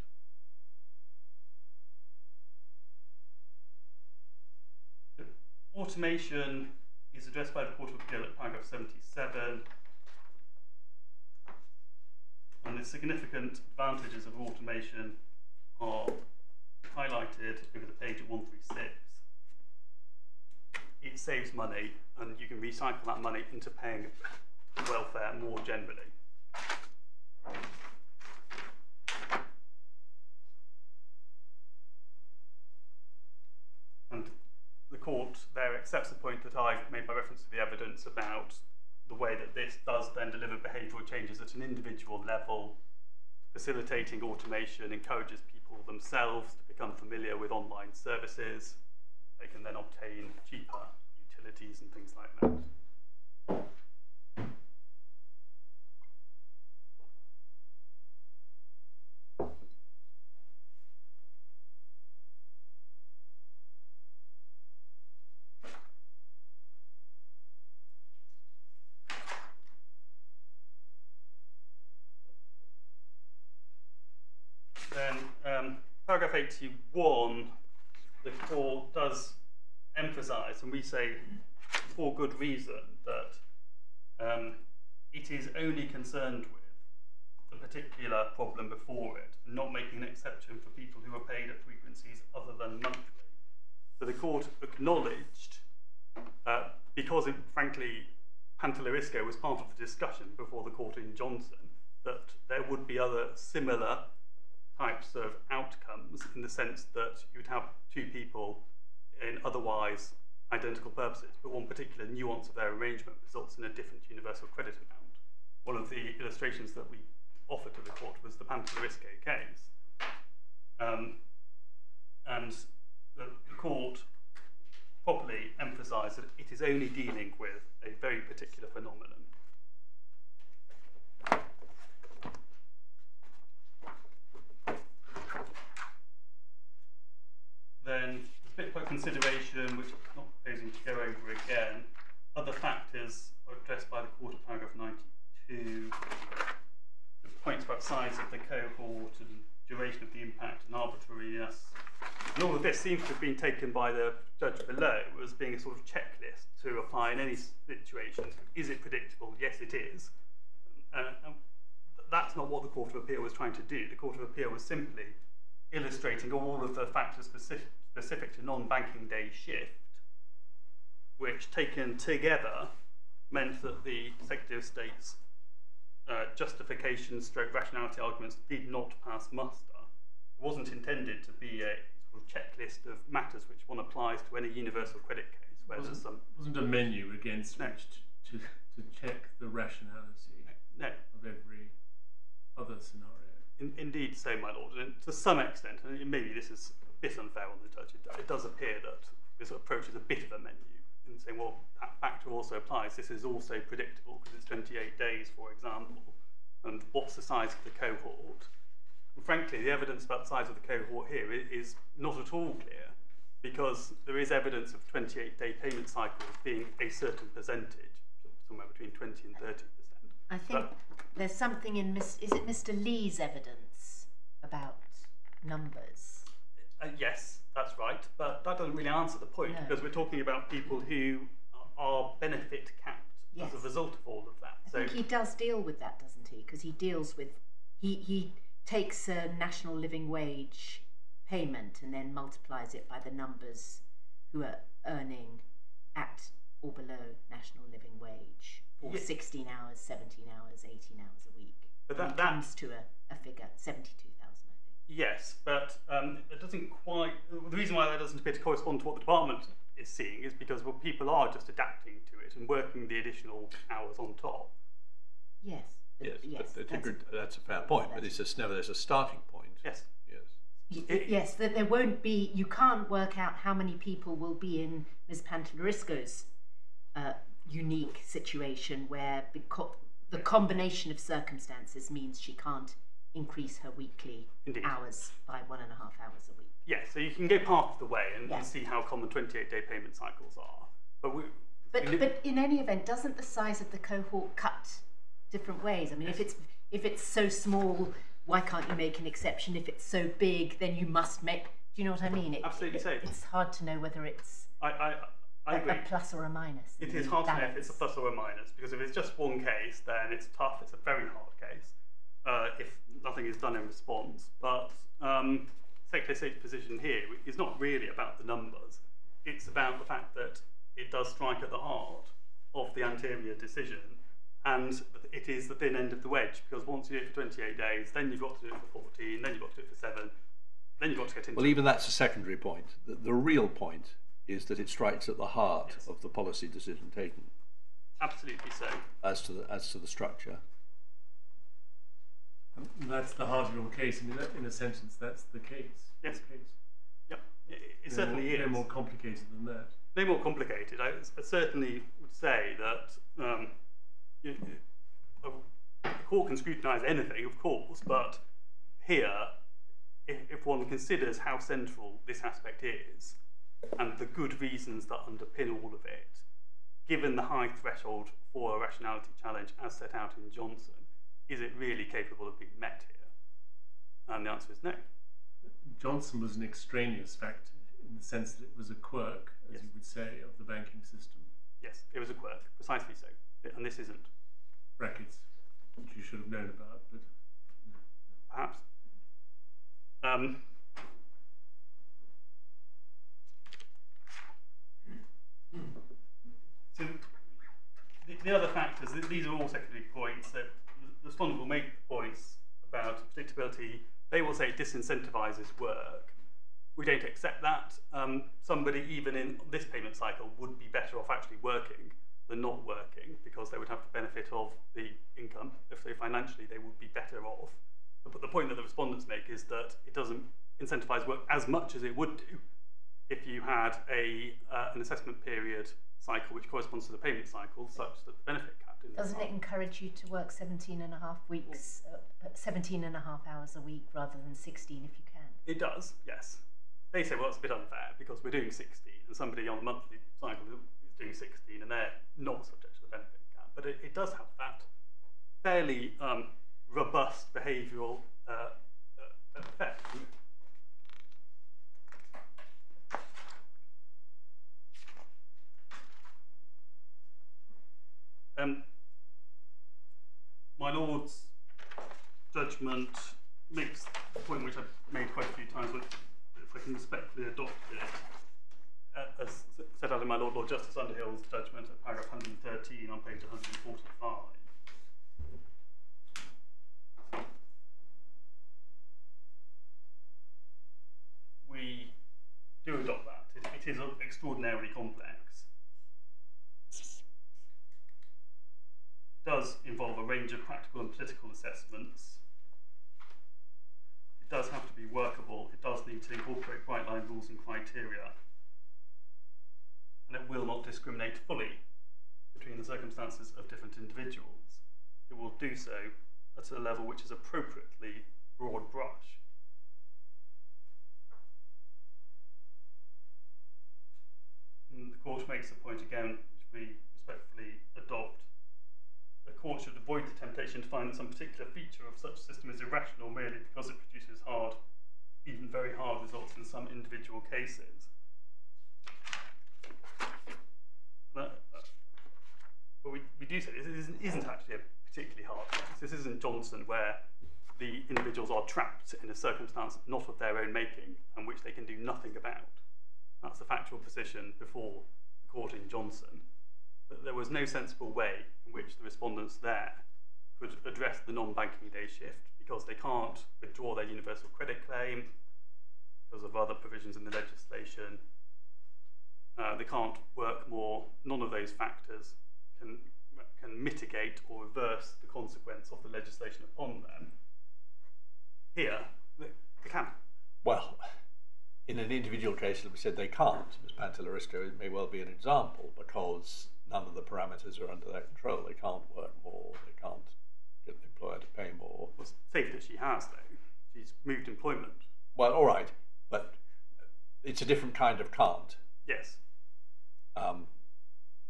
Automation is addressed by the Court of Appeal at paragraph 77. And the significant advantages of automation are highlighted over the page at 136 it saves money and you can recycle that money into paying welfare more generally. And the court there accepts the point that I've made by reference to the evidence about the way that this does then deliver behavioural changes at an individual level. Facilitating automation encourages people themselves to become familiar with online services they can then obtain cheaper utilities and things like that. Then um, paragraph 81 the court does emphasise, and we say for good reason, that um, it is only concerned with the particular problem before it, and not making an exception for people who are paid at frequencies other than monthly. So the court acknowledged, uh, because it, frankly, Pantellerisco was part of the discussion before the court in Johnson, that there would be other similar types of outcomes in the sense that you would have two people in otherwise identical purposes, but one particular nuance of their arrangement results in a different universal credit amount. One of the illustrations that we offered to the court was the Pantellerisco case. Um, and the, the court properly emphasised that it is only dealing with a very particular phenomenon. Then a bit about consideration, which I'm not proposing to go over again. Other factors are addressed by the court at paragraph 92. The points about size of the cohort and duration of the impact and arbitrariness. And all of this seems to have been taken by the judge below as being a sort of checklist to apply in any situation. Is it predictable? Yes, it is. Uh, that's not what the Court of Appeal was trying to do. The Court of Appeal was simply illustrating all of the factors specific, specific to non-banking day shift, which taken together meant that the Secretary of State's uh, justification stroke rationality arguments did not pass muster. It wasn't intended to be a sort of checklist of matters which one applies to any universal credit case, where wasn't, some wasn't a menu against No. which to, to check the rationality no, of every other scenario. In, indeed, so, my lord. And to some extent, and maybe this is a bit unfair on the judge, it, it does appear that this approach is a bit of a menu in saying, well, that factor also applies. This is also predictable because it's 28 days, for example. And what's the size of the cohort? And frankly, the evidence about the size of the cohort here is not at all clear because there is evidence of 28 day payment cycles being a certain percentage, somewhere between 20 and 30 percent. I think there's something in Miss. Is it Mr. Lee's evidence about numbers? Uh, yes, that's right, but that doesn't really answer the point No. because we're talking about people who are benefit capped Yes. as a result of all of that. I So think he does deal with that, doesn't he? Because he deals with he he takes a national living wage payment and then multiplies it by the numbers who are earning at or below national living wage for Ye- 16 hours, 17 hours, 18 hours a week. But that- it that- comes to a, a figure 72,000, I think. yes, but um, it doesn't quite. The reason why that doesn't appear to correspond to what the department is seeing is because well, people are just adapting to it and working the additional hours on top. Yes. Yes, yes, but I think that's- we're- that's a fair point, but it's just nevertheless a starting point. Yes. Yes. It- yes, that there won't be. You can't work out how many people will be in Ms. Pantellerisco's uh, unique situation where the, co- the combination of circumstances means she can't increase her weekly Indeed. hours by one and a half hours a week. Yes, so you can go part of the way and, Yeah. and see how common 28 day payment cycles are. But we, But we but in any event, doesn't the size of the cohort cut different ways? I mean, if it's if it's so small, why can't you make an exception? If it's so big, then you must make. Do you know what I mean? It, Absolutely it- so. It's hard to know whether it's I, I, I a, agree. a plus or a minus. It in is the hard to know if it's a plus or a minus because if it's just one case, then it's tough. It's a very hard case uh, if nothing is done in response. But um, Secretary State's position here is not really about the numbers. It's about the fact that it does strike at the heart of the anterior decision, and it is the thin end of the wedge because once you do it for 28 days, then you've got to do it for 14, then you've got to do it for seven, then you've got to get into Well, even that's a secondary point. The, the real point is that it strikes at the heart Yes. of the policy decision taken absolutely so. as to the as to the structure. And that's the heart of your case, and in a, in a sentence, that's the case. Yes. The case. Yep, it, it No certainly more, is. No more complicated than that. no more complicated. I, I certainly would say that um, you, you- a court can scrutinise anything, of course, but here, if, if one considers how central this aspect is and the good reasons that underpin all of it, given the high threshold for a rationality challenge as set out in Johnson, is it really capable of being met here? And the answer is no. Johnson was an extraneous factor in the sense that it was a quirk, as Yes. you would say, of the banking system. Yes, it was a quirk, precisely so, and this isn't. Brackets, which you should have known about, but perhaps. Um, so the, the other factors, these are all secondary points that the respondent will make points about predictability. They will say it disincentivises work. We don't accept that. Um, somebody, even in this payment cycle, would be better off actually working than not working because they would have the benefit of the income. If they financially, they would be better off. But the point that the respondents make is that it doesn't incentivise work as much as it would do if you had a uh, an assessment period cycle which corresponds to the payment cycle, such that the benefit cap didn't. Doesn't it encourage you to work 17 and a half weeks, uh, uh, 17 and a half hours a week rather than 16 if you can? It does, yes. They say, well, it's a bit unfair because we're doing 16 and somebody on the monthly cycle is doing 16 and they're not subject to the benefit cap. But it, it does have that fairly um, robust behavioural uh, uh, effect. Um, my Lord's judgment makes the point which I've made quite a few times, which if I can respectfully adopt it, uh, as set out in my Lord Lord Justice Underhill's judgment at paragraph 113 on page 145. We do adopt that. It, it is extraordinarily complex. Does involve a range of practical and political assessments. It does have to be workable. It does need to incorporate bright line rules and criteria. And it will not discriminate fully between the circumstances of different individuals. It will do so at a level which is appropriately broad brush. And the court makes the point again, which we respectfully adopt, the court should avoid the temptation to find that some particular feature of such a system is irrational merely because it produces hard even very hard results in some individual cases. But, uh, but we, we do say this isn't, isn't actually a particularly hard case. This isn't Johnson where the individuals are trapped in a circumstance not of their own making and which they can do nothing about. That's the factual position before the court in Johnson. But there was no sensible way in which the respondents there could address the non-banking day shift because they can't withdraw their universal credit claim because of other provisions in the legislation. Uh, they can't work more. None of those factors can can mitigate or reverse the consequence of the legislation upon them. Here, they, they can. Well, in an individual case, it we said they can't. Ms. Pantellerisco may well be an example because none of the parameters are under their control. They can't work more. They can't get the employer to pay more. Well, safe that she has though. She's moved employment. Well, all right, but it's a different kind of can't. Yes, Um,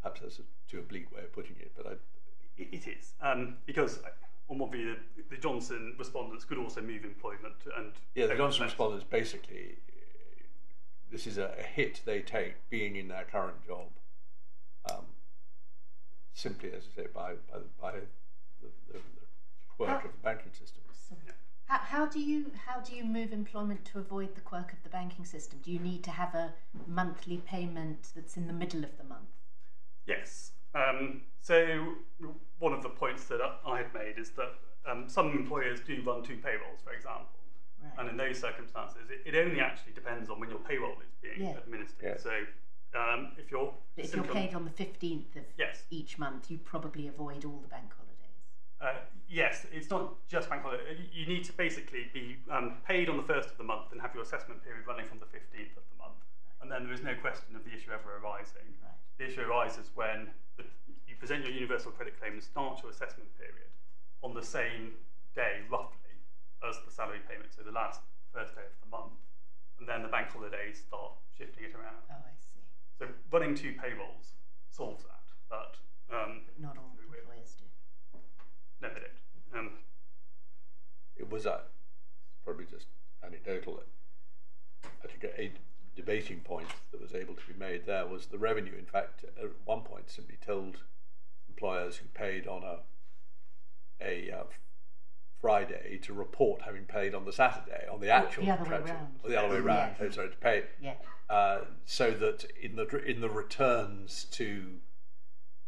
perhaps that's a too oblique way of putting it, but I, it, it is um, because uh, on one view, the, the Johnson respondents could also move employment and yeah, the Johnson respondents basically, this is a, a hit they take being in their current job, um, simply as I say by by, by the, the, the quirk How- of the banking system. How, how do you how do you move employment to avoid the quirk of the banking system? Do you need to have a monthly payment that's in the middle of the month? Yes. Um, so one of the points that I had made is that um, some employers do run two payrolls, for example, Right. and in those circumstances, it, it only actually depends on when your payroll is being Yeah. administered. Yeah. So um, if you're if you're paid on the fifteenth of Yes. each month, you probably avoid all the bank holidays. Uh, yes, it's not just bank holiday. You- need to basically be um, paid on the first of the month and have your assessment period running from the 15th of the month. And then there is no question of the issue ever arising. Right. The issue arises when the, you present your universal credit claim and start your assessment period on the same day, roughly, as the salary payment, so the last first day of the month. And then the bank holidays start shifting it around. Oh, I see. So running two payrolls solves that, but um, But not all employers do. no, they don't. Um, It was a, probably just anecdotal. I think a debating point that was able to be made there was the revenue. In fact, at one point, simply told employers who paid on a a uh, Friday to report having paid on the Saturday on the actual the other way contractual- round. or the other way Yeah. round. Oh, sorry, to pay Yeah. uh, so that in the in the returns to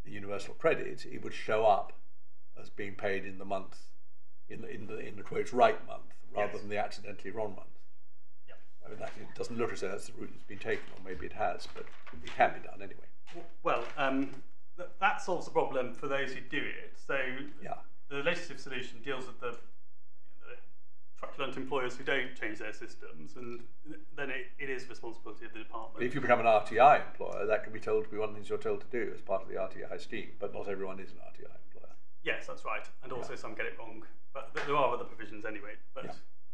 the universal credit, it would show up as being paid in the month, in the in the in the quotes right month, rather Yes. than the accidentally wrong month. Yep. I mean, that, it doesn't look as though that's the route that's been taken, or maybe it has, but it can be done anyway. Well, um, th- that solves the problem for those who do it. So Yeah. The legislative solution deals with the, the truculent employers who don't change their systems, and then it, it is responsibility of the department. If you become an RTI employer, that can be told to be one of the things you're told to do as part of the RTI scheme, but not everyone is an RTI employer. yes, that's right, and also Yeah. some get it wrong, but th- there are other provisions anyway. But Yeah.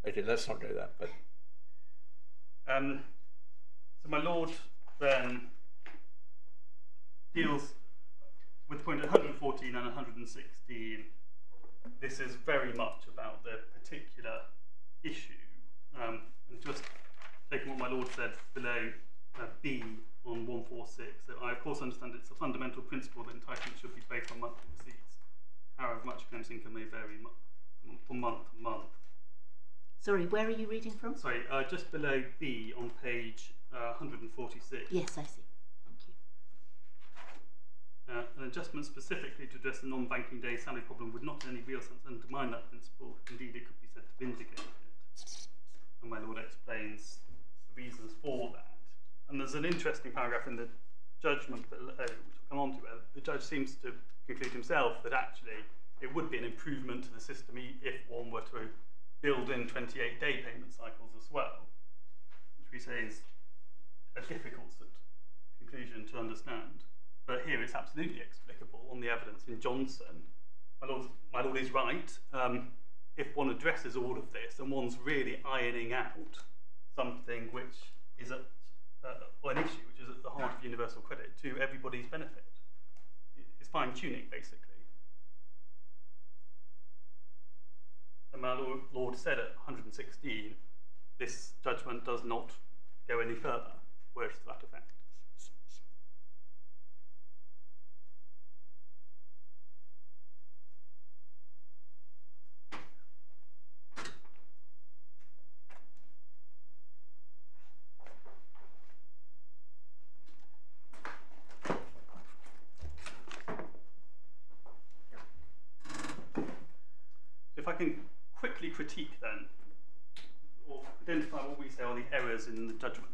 Okay, let's not go there. But Um, so my lord then deals with point 114 and 116. This is very much about the particular issue. Um, and just taking what my lord said below uh, B on 146, that I of course understand it's a fundamental principle that entitlement should be based on monthly receipts. However much claims income may vary from month to month. Sorry, where are you reading from? Sorry, uh, just below B on page uh, 146. Yes, I see. Uh, an adjustment specifically to address the non-banking day salary problem would not in any real sense undermine that principle. Indeed, it could be said to vindicate it. And my lord explains the reasons for that. And there's an interesting paragraph in the judgment below, which I'll come on to, where the judge seems to conclude himself that actually it would be an improvement to the system if one were to build in 28-day payment cycles as well, which we say is a difficult conclusion to understand. But here it's absolutely explicable on the evidence in Johnson. My lord, my lord is right. Um, if one addresses all of this and one's really ironing out something which is at, uh, or an issue which is at the heart of universal credit to everybody's benefit, it's fine tuning basically. And my lord, lord said at 116 this judgment does not go any further. Words to that effect. If I can quickly critique then, or identify what we say are the errors in the judgment.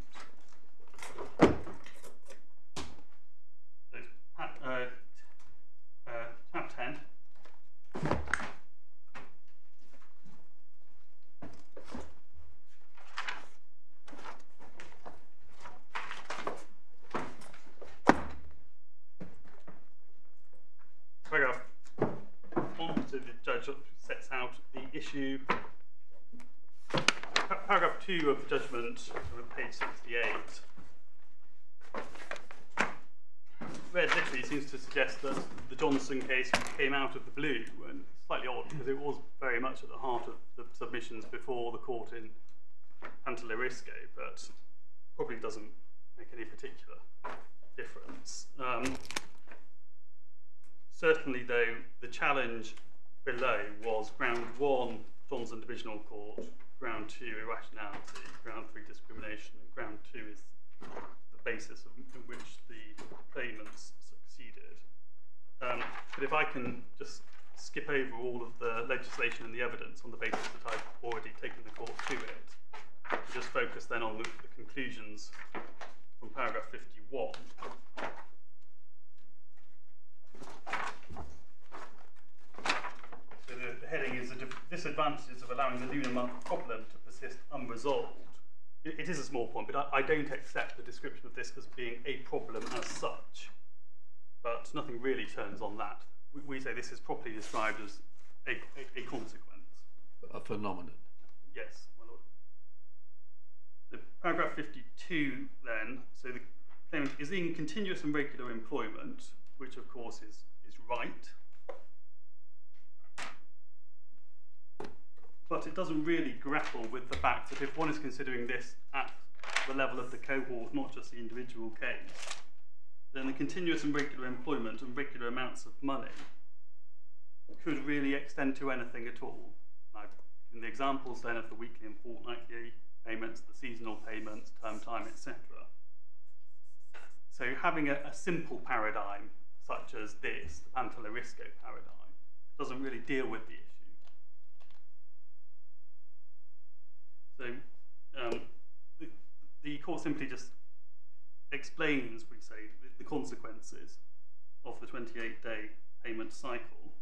So, pa- uh, uh, tab 10. Paragraph on to the judge sets out the issue. 2 of the judgment page 68. Read literally seems to suggest that the Johnson case came out of the blue, and slightly odd because it was very much at the heart of the submissions before the court in Pantellerisco, but probably doesn't make any particular difference. Um, Certainly, though, the challenge below was ground one, Johnson Divisional Court, ground two, irrationality, ground three, discrimination, and ground two is the basis of which the claimants succeeded. Um, but if I can just skip over all of the legislation and the evidence on the basis that I've already taken the court to it, and just focus then on the, the conclusions from paragraph 51. So the, the heading is di- disadvantages of allowing the lunar month problem to persist unresolved. It, it is a small point, but I, I don't accept the description of this as being a problem as such. But nothing really turns on that. We, we say this is properly described as a, a, a consequence. A phenomenon. Yes, my lord. So paragraph 52 then, so the claimant is in continuous and regular employment, which of course is, is right. But it doesn't really grapple with the fact that if one is considering this at the level of the cohort, not just the individual case, then the continuous and regular employment and regular amounts of money could really extend to anything at all. I've the examples then of the weekly and fortnightly payments, the seasonal payments, term time, etc. So having a, a simple paradigm such as this, the Pantellerisco paradigm, doesn't really deal with the issue. So um, the, the court simply just explains, we say, the, the consequences of the 28 day payment cycle.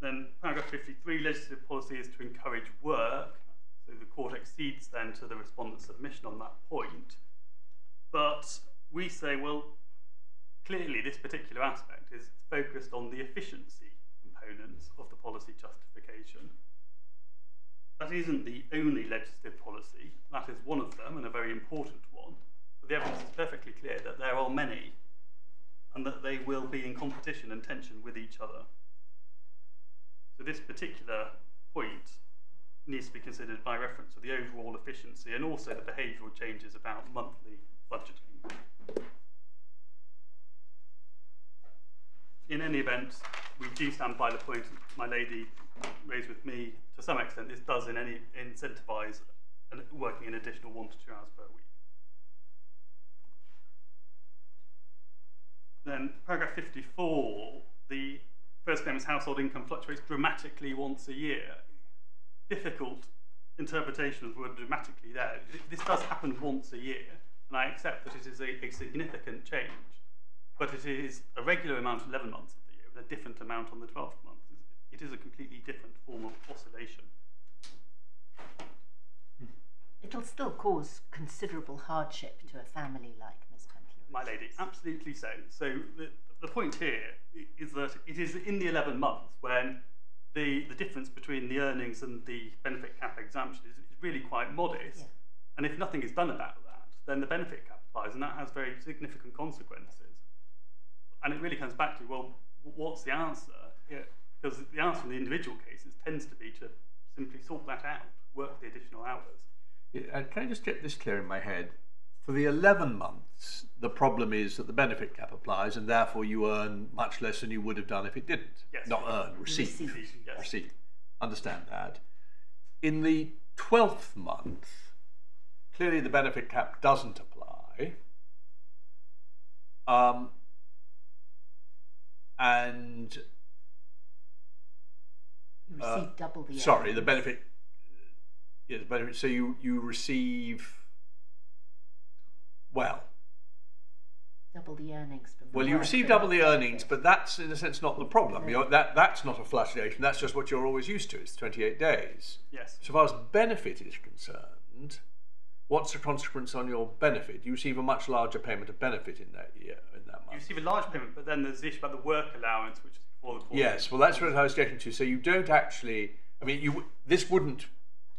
Then paragraph 53, legislative policy is to encourage work. So the court exceeds then to the respondent's submission on that point. But we say, well, clearly this particular aspect is focused on the efficiency components of the policy justification. That isn't the only legislative policy, that is one of them and a very important one. But the evidence is perfectly clear that there are many and that they will be in competition and tension with each other. So this particular point needs to be considered by reference to the overall efficiency and also the behavioural changes about monthly budgeting. In any event, we do stand by the point my lady raised with me. To some extent, this does in any incentivise working an additional one to two hours per week. Then paragraph 54, the first claimant's household income fluctuates dramatically once a year. Difficult interpretation of the word dramatically there. This does happen once a year, and I accept that it is a, a significant change, but it is a regular amount 11 months of the year and a different amount on the 12th month. It is a completely different form of oscillation. It'll still cause considerable hardship to a family like Miss Pantler. My lady, absolutely so. So the, the point here is that it is in the 11 months when the, the difference between the earnings and the benefit cap exemption is, is really quite modest. Yeah. And if nothing is done about that, then the benefit cap applies, and that has very significant consequences. And it really comes back to, well, what's the answer? Because the answer in the individual cases tends to be to simply sort that out, work the additional hours. Uh, can I just get this clear in my head? For the 11 months, the problem is that the benefit cap applies, and therefore you earn much less than you would have done if it didn't. Yes. Not earn, receive. Receive. Yes. Receive. Understand that. In the 12th month, clearly the benefit cap doesn't apply. Um, and You Uh, double the. sorry, the earnings. benefit. Yes, benefit. So you you receive. Well, double the earnings from. the well, you receive double the earnings, but that's in a sense not the problem. You're, that that's not a fluctuation. That's just what you're always used to. It's 28 days. Yes. So far as benefit is concerned, what's the consequence on your benefit? You receive a much larger payment of benefit in that year in that month. You receive a large payment, but then there's the issue about the work allowance, which is before the court. Yes, well, that's what I was getting to. So you don't actually. I mean, you this wouldn't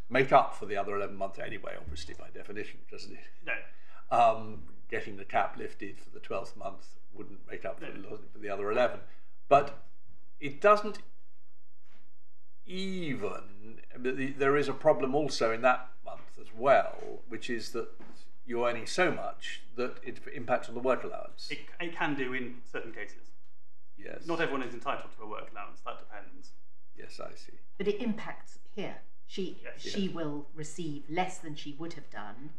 make up for the other 11 months anyway, obviously by definition, doesn't it? No. um, getting the cap lifted for the 12th month wouldn't make up for, the- for the other 11. But it doesn't even, there is a problem also in that month as well, which is that you're earning so much that it impacts on the work allowance. It, it can do in certain cases. Yes. Not everyone is entitled to a work allowance. That depends. Yes, I see. But it impacts here. She Yes. she will receive less than she would have done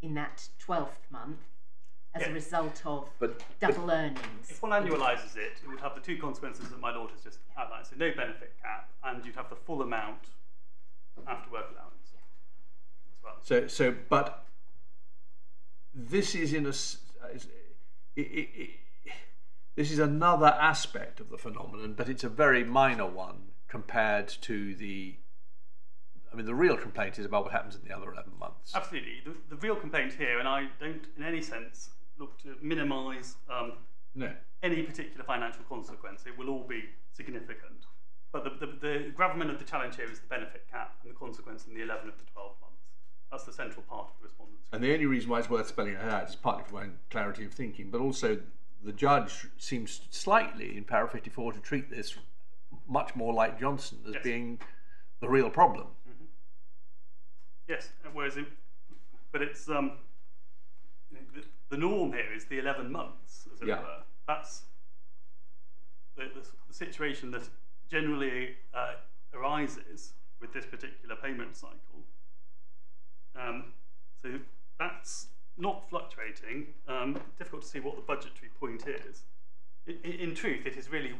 in that twelfth month as Yeah. a result of But, double earnings. If one annualises it, it would have the two consequences that my lord has just outlined. So no benefit cap, and you'd have the full amount after work allowance as well. So, so, but this is in a, s- is- i- i- i- this is another aspect of the phenomenon, but it's a very minor one compared to the. I mean, the real complaint is about what happens in the other eleven months. Absolutely. The, the real complaint here, and I don't in any sense look to minimise um, No, any particular financial consequence. It will all be significant. But the, the, the gravamen of the challenge here is the benefit cap and the consequence in the 11 of the 12 months. That's the central part of the respondent's. and the only reason why it's worth spelling it out is partly for my own clarity of thinking, but also the judge seems slightly in para fifty-four to treat this much more like Johnson as Yes. being the real problem. Yes, whereas, it, but it's um, the, the norm here is the 11 months, as it Yeah. were. That's the, the, the situation that generally uh, arises with this particular payment cycle. Um, so that's not fluctuating. Um, difficult to see what the budgetary point is. In, in, in truth, it is really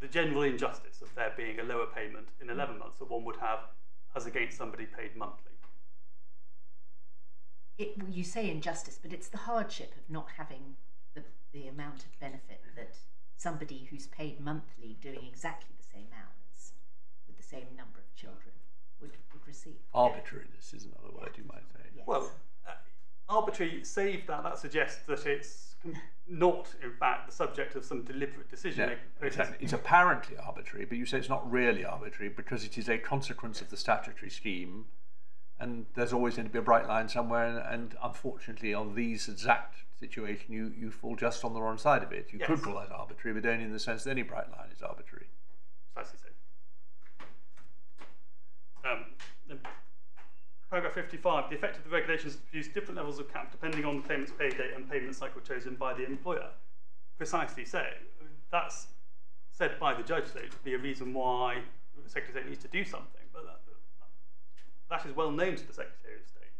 the general injustice of there being a lower payment in 11 months that one would have as against somebody paid monthly. It, you say injustice, but it's the hardship of not having the, the amount of benefit that somebody who's paid monthly doing exactly the same hours with the same number of children would, would receive. Arbitrariness is another word you might say. Yes. Well, arbitrary, save that, that suggests that it's not, in fact, the subject of some deliberate decision No, making it's, process. it's apparently arbitrary, but you say it's not really arbitrary because it is a consequence of the statutory scheme, and there's always going to be a bright line somewhere. And, and unfortunately, on these exact situation, you, you fall just on the wrong side of it. You could call that arbitrary, but only in the sense that any bright line is arbitrary. Precisely so. Um, paragraph 55, the effect of the regulations produce different levels of cap depending on the payment's pay date and payment cycle chosen by the employer. Precisely so. That's said by the judge, though, to be a reason why the Secretary of State needs to do something. But that, that is well known to the Secretary of State.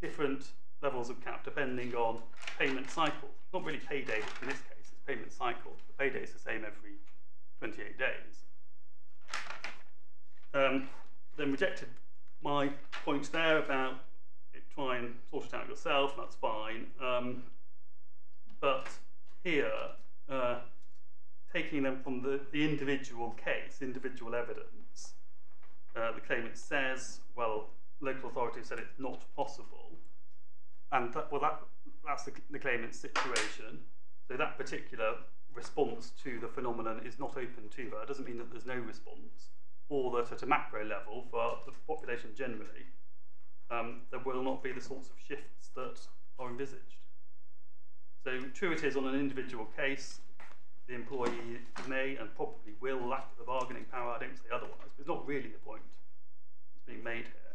Different levels of cap depending on payment cycle. Not really pay date in this case, it's payment cycle. The pay date is the same every 28 days. Um, then rejected my point there about it, try and sort it out yourself, that's fine. Um, but here, uh, taking them from the, the individual case, individual evidence, uh, the claimant says, well, local authorities said it's not possible. And that, well, that, that's the, the claimant's situation. So that particular response to the phenomenon is not open to her. It doesn't mean that there's no response, or that at a macro level for the population generally, um, there will not be the sorts of shifts that are envisaged. So true it is on an individual case, the employee may and probably will lack the bargaining power, I don't say otherwise, but it's not really the point that's being made here.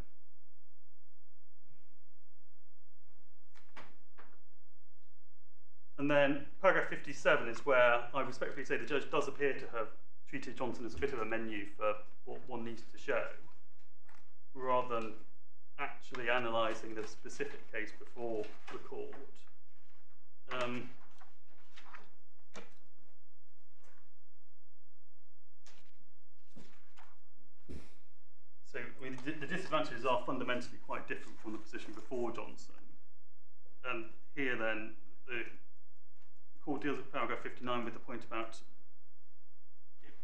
And then paragraph 57 is where I respectfully say the judge does appear to have treated Johnson as a bit of a menu for what one needs to show, rather than actually analysing the specific case before the court. Um, so I mean, the, the disadvantages are fundamentally quite different from the position before Johnson. And here then, the court deals with paragraph 59 with the point about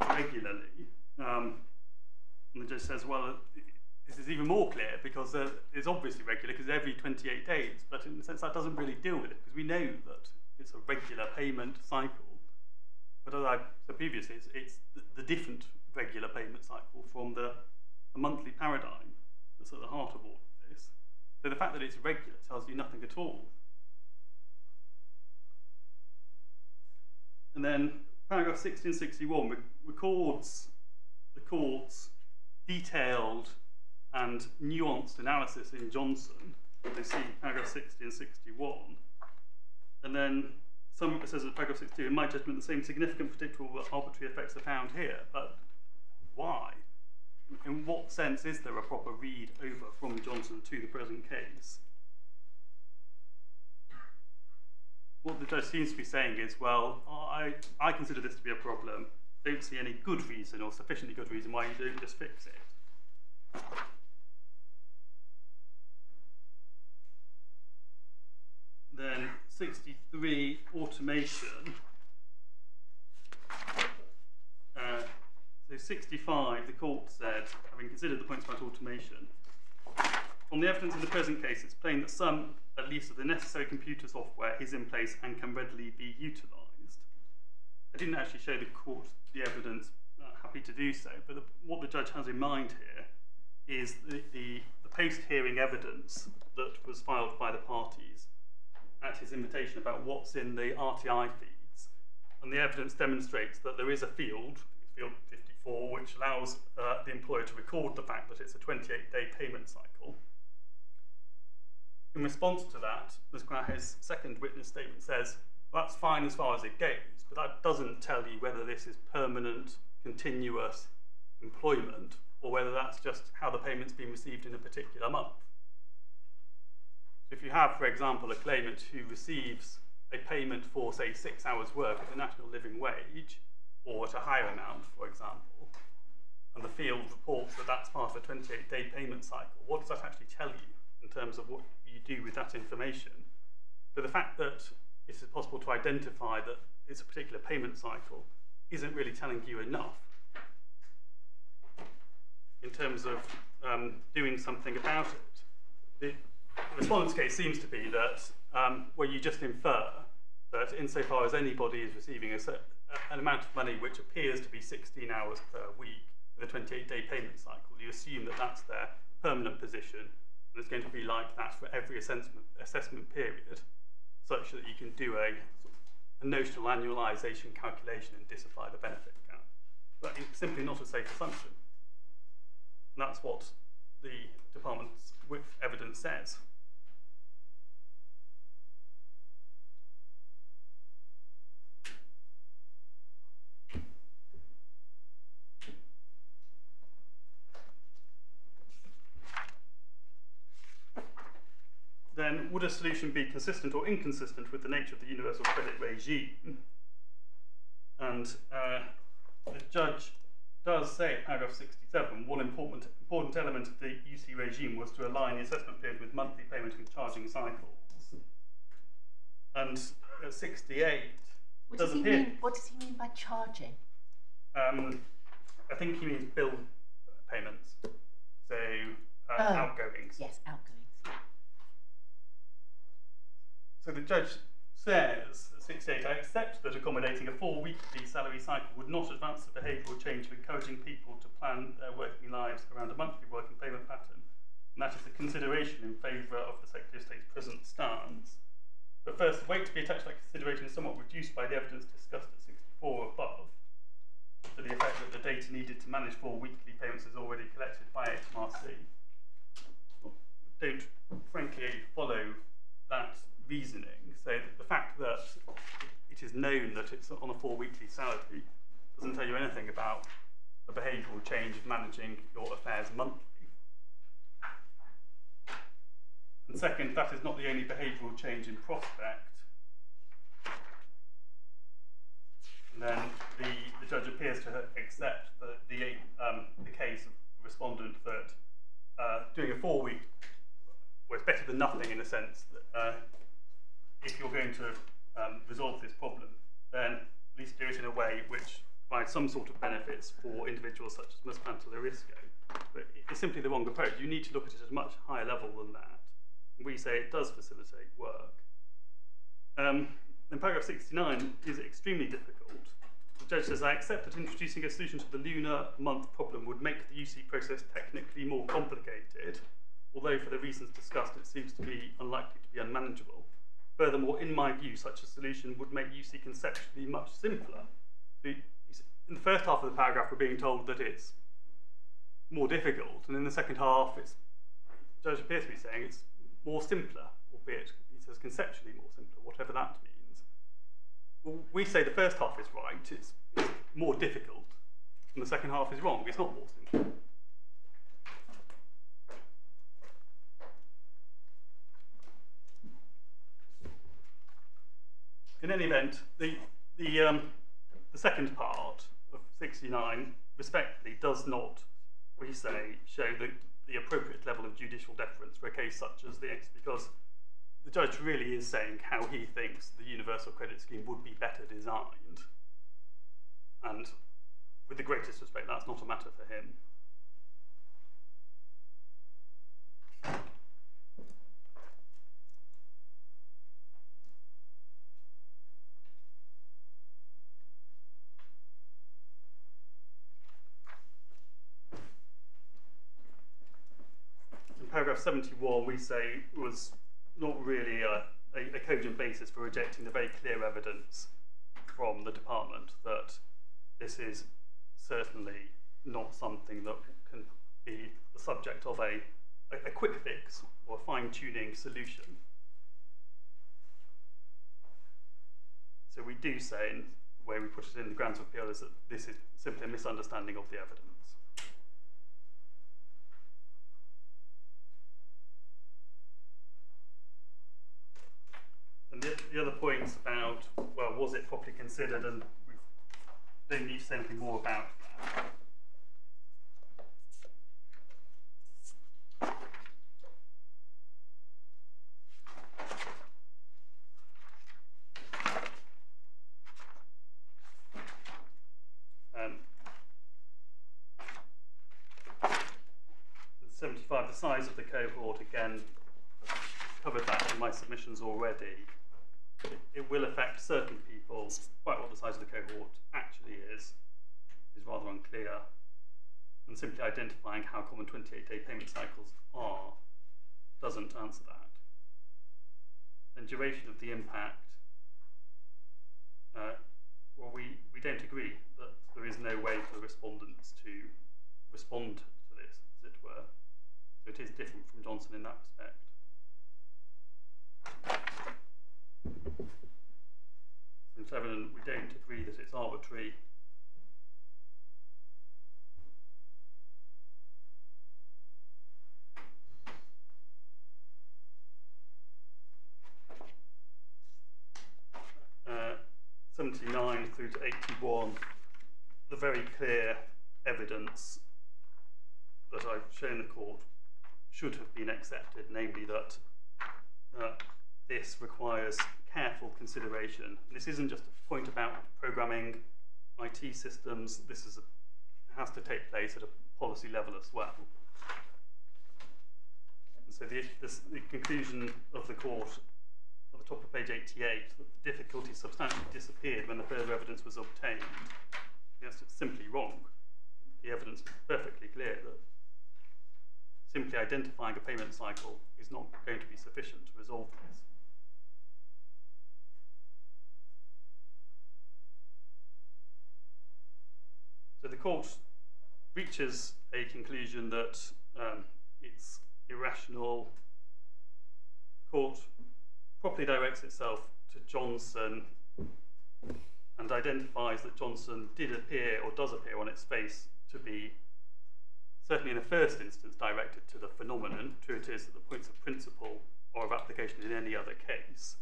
regularly. Um, and the judge says, well, this is even more clear because uh, it's obviously regular because every 28 days, but in a sense that doesn't really deal with it because we know that it's a regular payment cycle. But as I said previously, it's, it's the, the different regular payment cycle from the, the monthly paradigm that's at the heart of all of this. So the fact that it's regular tells you nothing at all. And then paragraph 1661 records the court's detailed and nuanced analysis in Johnson. They see paragraph 60 and 61. And then some it says in paragraph 62, in my judgment, the same significant, predictable, arbitrary effects are found here. But why? In what sense is there a proper read over from Johnson to the present case? What the judge seems to be saying is, well, I, I consider this to be a problem. Don't see any good reason or sufficiently good reason why you don't just fix it. Then 63 automation. Uh, so 65, the court said, having considered the points about automation, on the evidence in the present case, it's plain that some, at least, of the necessary computer software is in place and can readily be utilised. I didn't actually show the court the evidence, uh, happy to do so, but the, what the judge has in mind here is the, the, the post-hearing evidence that was filed by the parties at his invitation about what's in the RTI feeds. And the evidence demonstrates that there is a field, field 54, which allows uh, the employer to record the fact that it's a 28-day payment cycle. In response to that, Ms. Craher's second witness statement says, well, that's fine as far as it goes, but that doesn't tell you whether this is permanent, continuous employment, or whether that's just how the payment's been received in a particular month. So if you have, for example, a claimant who receives a payment for, say, six hours' work at the national living wage, or at a higher amount, for example, and the field reports that that's part of a 28-day payment cycle, what does that actually tell you in terms of what do with that information? But the fact that it is possible to identify that it's a particular payment cycle isn't really telling you enough in terms of um, doing something about it. The respondent's case seems to be that um, where you just infer that insofar as anybody is receiving a, set, an amount of money which appears to be 16 hours per week with a 28-day payment cycle, you assume that that's their permanent position and it's going to be like that for every assessment, assessment period such that you can do a, a notional annualisation calculation and disapply the benefit cap. But it's simply not a safe assumption. And that's what the department's evidence says. Then, would a solution be consistent or inconsistent with the nature of the universal credit regime? And uh, the judge does say at paragraph 67 one important, important element of the UC regime was to align the assessment period with monthly payment and charging cycles. And at 68, What does does he appear, mean? What does he mean by charging? um, I think he means bill payments, so uh, Oh. outgoings. Yes, outgoings. So the judge says at 68, I accept that accommodating a four weekly salary cycle would not advance the behavioural change of encouraging people to plan their working lives around a monthly working payment pattern. And that is a consideration in favour of the Secretary of State's present stance. But first, the weight to be attached to that consideration is somewhat reduced by the evidence discussed at 64 above, to the effect that the data needed to manage four weekly payments is already collected by HMRC. Don't, frankly, follow that reasoning. So the fact that it is known that it's on a four weekly salary doesn't tell you anything about the behavioural change of managing your affairs monthly. And second, that is not the only behavioural change in prospect. And then the, the judge appears to accept the, the, um, the case of the respondent that uh, doing a four week, it's better than nothing in a sense. That, uh, if you're going to um, resolve this problem, then at least do it in a way which provides some sort of benefits for individuals such as Ms. Pantellerisco. But it's simply the wrong approach. You need to look at it at a much higher level than that. We say it does facilitate work. Um, then paragraph 69 is extremely difficult. The judge says, I accept that introducing a solution to the lunar month problem would make the UC process technically more complicated, although for the reasons discussed it seems to be unlikely to be unmanageable. Furthermore, in my view, such a solution would make UC conceptually much simpler. In the first half of the paragraph, we're being told that it's more difficult, and in the second half, it's judge appears to be saying it's more simpler, albeit he says conceptually more simpler, whatever that means. Well, we say the first half is right, it's, it's more difficult, and the second half is wrong, it's not more simple. In any event, the, the, um, the second part of 69 respectfully does not, we say, show the, the appropriate level of judicial deference for a case such as this, because the judge really is saying how he thinks the universal credit scheme would be better designed. And with the greatest respect, that's not a matter for him. in paragraph 71, we say was not really a, a, a cogent basis for rejecting the very clear evidence from the department that this is certainly not something that can be the subject of a, a, a quick fix or a fine tuning solution. So we do say, and the way we put it in the grounds of appeal is that this is simply a misunderstanding of the evidence. And the, the other points about, well, was it properly considered, and we don't need to say anything more about that. Um, 75, the size of the cohort, again, covered that in my submissions already. It, will affect certain people. Quite what the size of the cohort actually is, is rather unclear. And simply identifying how common 28 day payment cycles are doesn't answer that. And duration of the impact, uh, well, we, we don't agree that there is no way for respondents to respond to this, as it were. So it is different from Johnson in that respect. It's evident we don't agree that it's arbitrary. Uh, 79 through to 81, the very clear evidence that I've shown the court should have been accepted, namely that uh, this requires careful consideration. This isn't just a point about programming IT systems, this is a, has to take place at a policy level as well. And so the, this, the conclusion of the court at the top of page 88 that the difficulty substantially disappeared when the further evidence was obtained. Yes, it's simply wrong. The evidence is perfectly clear that simply identifying a payment cycle is not going to be sufficient to resolve this. So the court reaches a conclusion that um, it's irrational. The court properly directs itself to Johnson and identifies that Johnson did appear or does appear on its face to be certainly in the first instance directed to the phenomenon. True it is that the points of principle or of application in any other case.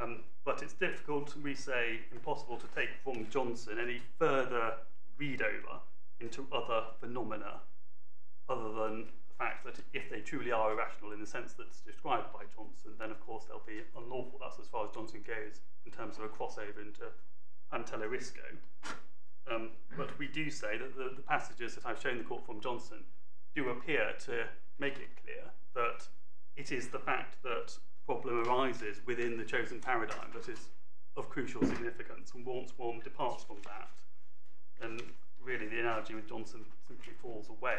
Um, but it's difficult, we say, impossible to take from Johnson any further read over into other phenomena other than the fact that if they truly are irrational in the sense that's described by Johnson, then of course they'll be unlawful. That's as far as Johnson goes in terms of a crossover into Pantellerisco. Um, but we do say that the, the passages that I've shown the court from Johnson do appear to make it clear that it is the fact that the problem arises within the chosen paradigm that is of crucial significance. And once one departs from that, then really the analogy with Johnson simply falls away.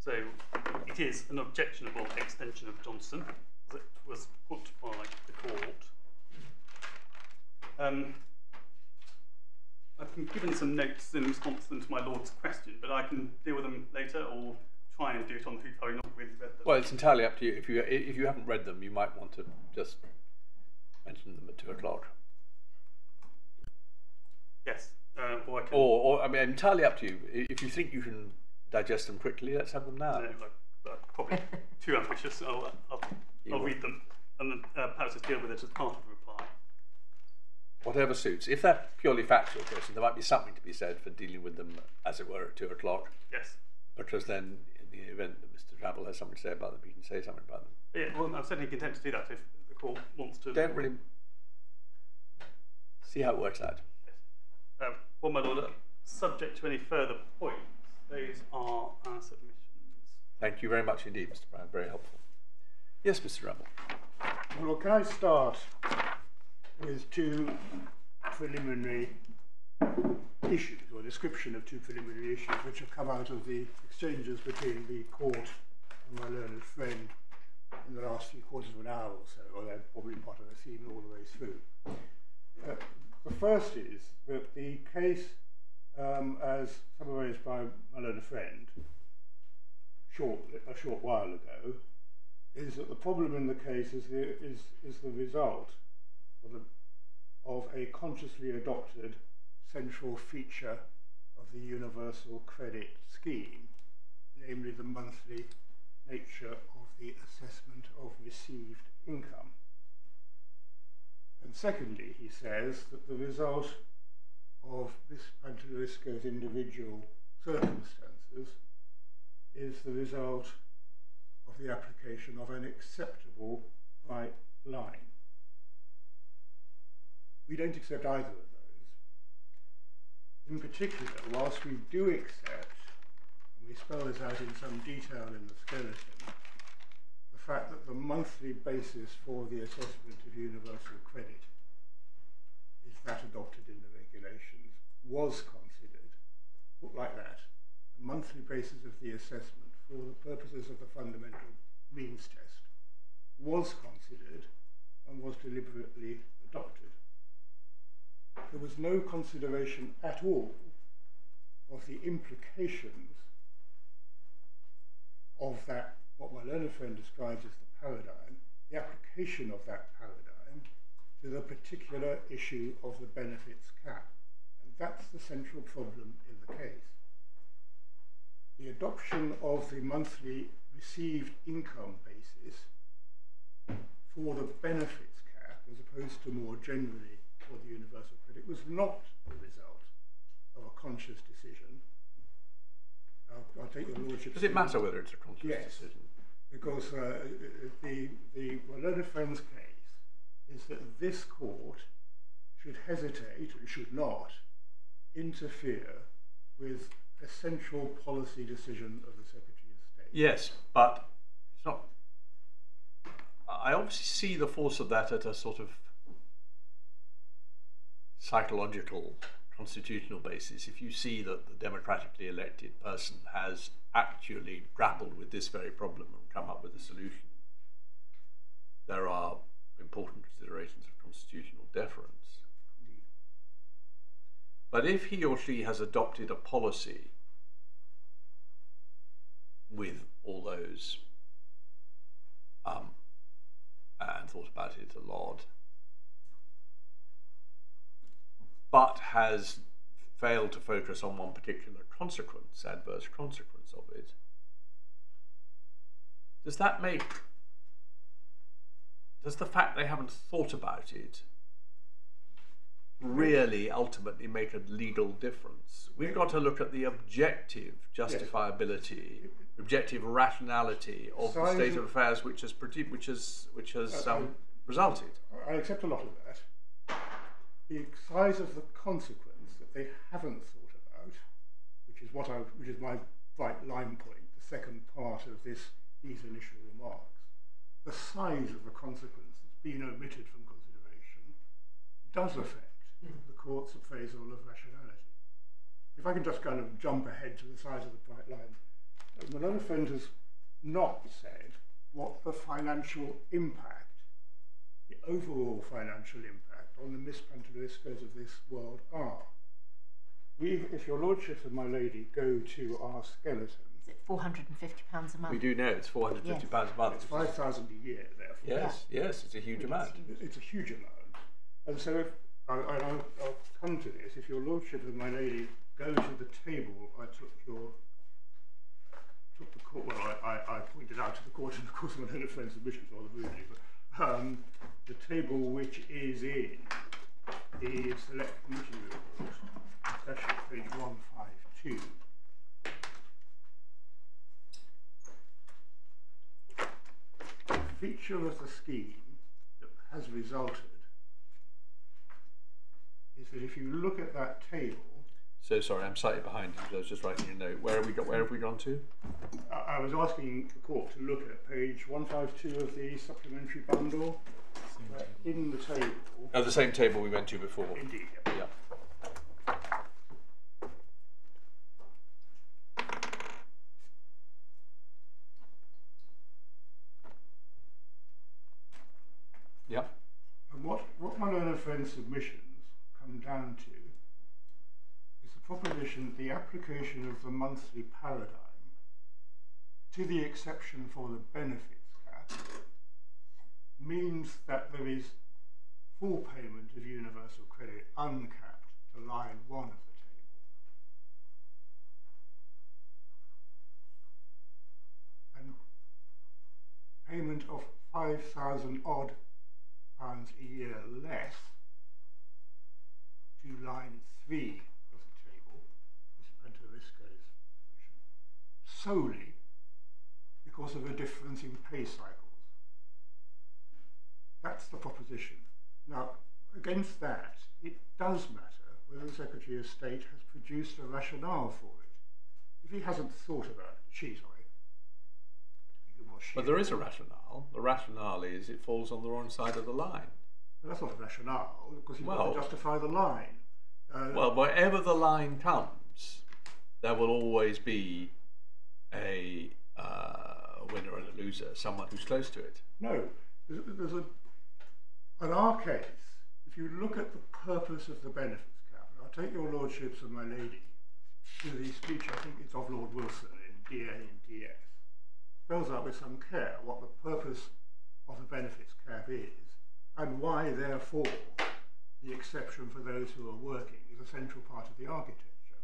So it is an objectionable extension of Johnson that was put by the court. Um, I've been given some notes in response to my Lord's question, but I can deal with them later or try and do it on the I've not really read them. Well, it's entirely up to you. If you if you haven't read them, you might want to just mention them at two o'clock. yes, uh, or I can. Or, or I mean, entirely up to you. If you think you can digest them quickly, let's have them now. No, like, uh, probably too ambitious. I'll, I'll, I'll read them and then uh, perhaps just deal with it as part of the reply. Whatever suits. If they're purely factual questions, there might be something to be said for dealing with them, as it were, at two o'clock. Yes. Because then, in the event that Mr. Drabble has something to say about them, he can say something about them. Yeah, well, I'm certainly content to do that if the court wants to. Don't really see how it works out. Well, my lord, uh, subject to any further points, those are our submissions. Thank you very much indeed, Mr. Brown. Very helpful. Yes, Mr. Drabble. Well, can I start with two preliminary issues, or description of two preliminary issues, which have come out of the exchanges between the court and my learned friend in the last three quarters of an hour or so, or they're probably part of the theme all the way through. Uh, the first is that the case, um, as summarised by my learned friend short, a short while ago, is that the problem in the case is the, is, is the result of, the, of a consciously adopted central feature of the universal credit scheme, namely the monthly nature of the assessment of received income. And secondly, he says that the result of Miss Pantellerisco's individual circumstances is the result of the application of an acceptable bright line. We don't accept either of those. In particular, whilst we do accept, and we spell this out in some detail in the skeleton, fact that the monthly basis for the assessment of universal credit is that adopted in the regulations, was considered, put like that, the monthly basis of the assessment for the purposes of the fundamental means test was considered and was deliberately adopted. There was no consideration at all of the implications of that, what my learned friend describes as the paradigm, the application of that paradigm to the particular issue of the benefits cap. And that's the central problem in the case the adoption of the monthly received income basis for the benefits cap, as opposed to more generally for the universal credit, was not the result of a conscious decision. I'll, I'll take your lordship. Does it matter whether it's a conscious Yes. decision? Because uh, the, the my friend's case is that this court should hesitate and should not interfere with a central policy decision of the Secretary of State. Yes, but it's not. I obviously see the force of that at a sort of psychological, constitutional basis. If you see that the democratically elected person has actually grappled with this very problem and come up with a solution, there are important considerations of constitutional deference. But if he or she has adopted a policy with all those um, and thought about it a lot, but has failed to focus on one particular consequence, adverse consequence of it, does that make does the fact they haven't thought about it really ultimately make a legal difference? We've got to look at the objective justifiability, objective rationality of the state of of- affairs which has which has which has Uh, um, resulted. I accept a lot of that. The size of the consequence that they haven't thought about, which is what I, which is my bright line point, the second part of this these initial remarks, the size of the consequence that's been omitted from consideration does affect the court's appraisal of rationality. If I can just kind of jump ahead to the size of the bright line, Malone Friend has not said what the financial impact the overall financial impact on the Miss Pantelleriscos of this world are. We, if your lordship and my lady go to our skeleton, Is it four hundred and fifty pounds a month? We do know it's four hundred fifty Yes. pounds a month. it's 5,000 a year, therefore. Yes, yes, it's a huge amount. It's a huge amount. And so if, I, I, I'll, I'll come to this, if your lordship and my lady go to the table I took your, took the court, well, I, I, I pointed out to the court and of course of my own friend's submissions rather rudely, but um, the table which is in the select committee report, page 152. The feature of the scheme that has resulted is that if you look at that table, So sorry, I'm slightly behind you. I was just writing a note. Where have we got? Where have we gone to? I I was asking the court to look at page 152 of the supplementary bundle. In the table, Oh, the same table we went to before. indeed, yeah, Yeah. And what, what my learned friend's submissions come down to is the proposition that the application of the monthly paradigm, to the exception for the benefits cap, means that there is full payment of universal credit uncapped to line one of the table. And payment of 5,000 odd pounds a year less to line three of the table, Miss Pantellerisco's position, solely because of a difference in pay cycles. That's the proposition. Now, against that, it does matter whether the Secretary of State has produced a rationale for it. If he hasn't thought about it, she, sorry. I think it was she. But there is a rationale. The rationale is it falls on the wrong side of the line. But that's not a rationale, because you've got to justify the line. Uh, Well, wherever the line comes, there will always be a uh, winner and a loser, someone who's close to it. no, there's, there's a. In our case, if you look at the purpose of the benefits cap, and I'll take your lordships and my lady to the speech, I think it's of Lord Wilson in DA and DS, spells out with some care what the purpose of the benefits cap is and why, therefore, the exception for those who are working is a central part of the architecture.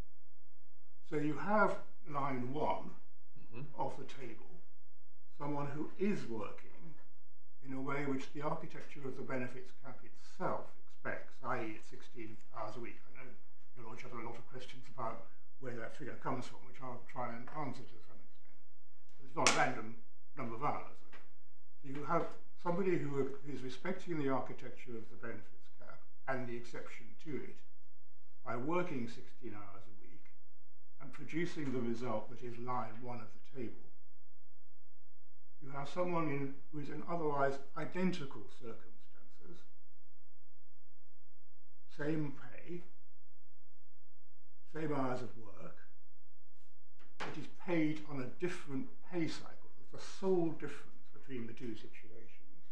So you have line one mm-hmm. of the table, someone who is working in a way which the architecture of the benefits cap itself expects, i.e. it's 16 hours a week. I know your Lordship have a lot of questions about where that figure comes from, which I'll try and answer to some extent. It's not a random number of hours. You have somebody who is respecting the architecture of the benefits cap and the exception to it by working 16 hours a week and producing the result that is line one of the table. You have someone in, who is in otherwise identical circumstances, same pay, same hours of work, but is paid on a different pay cycle. It's the sole difference between the two situations.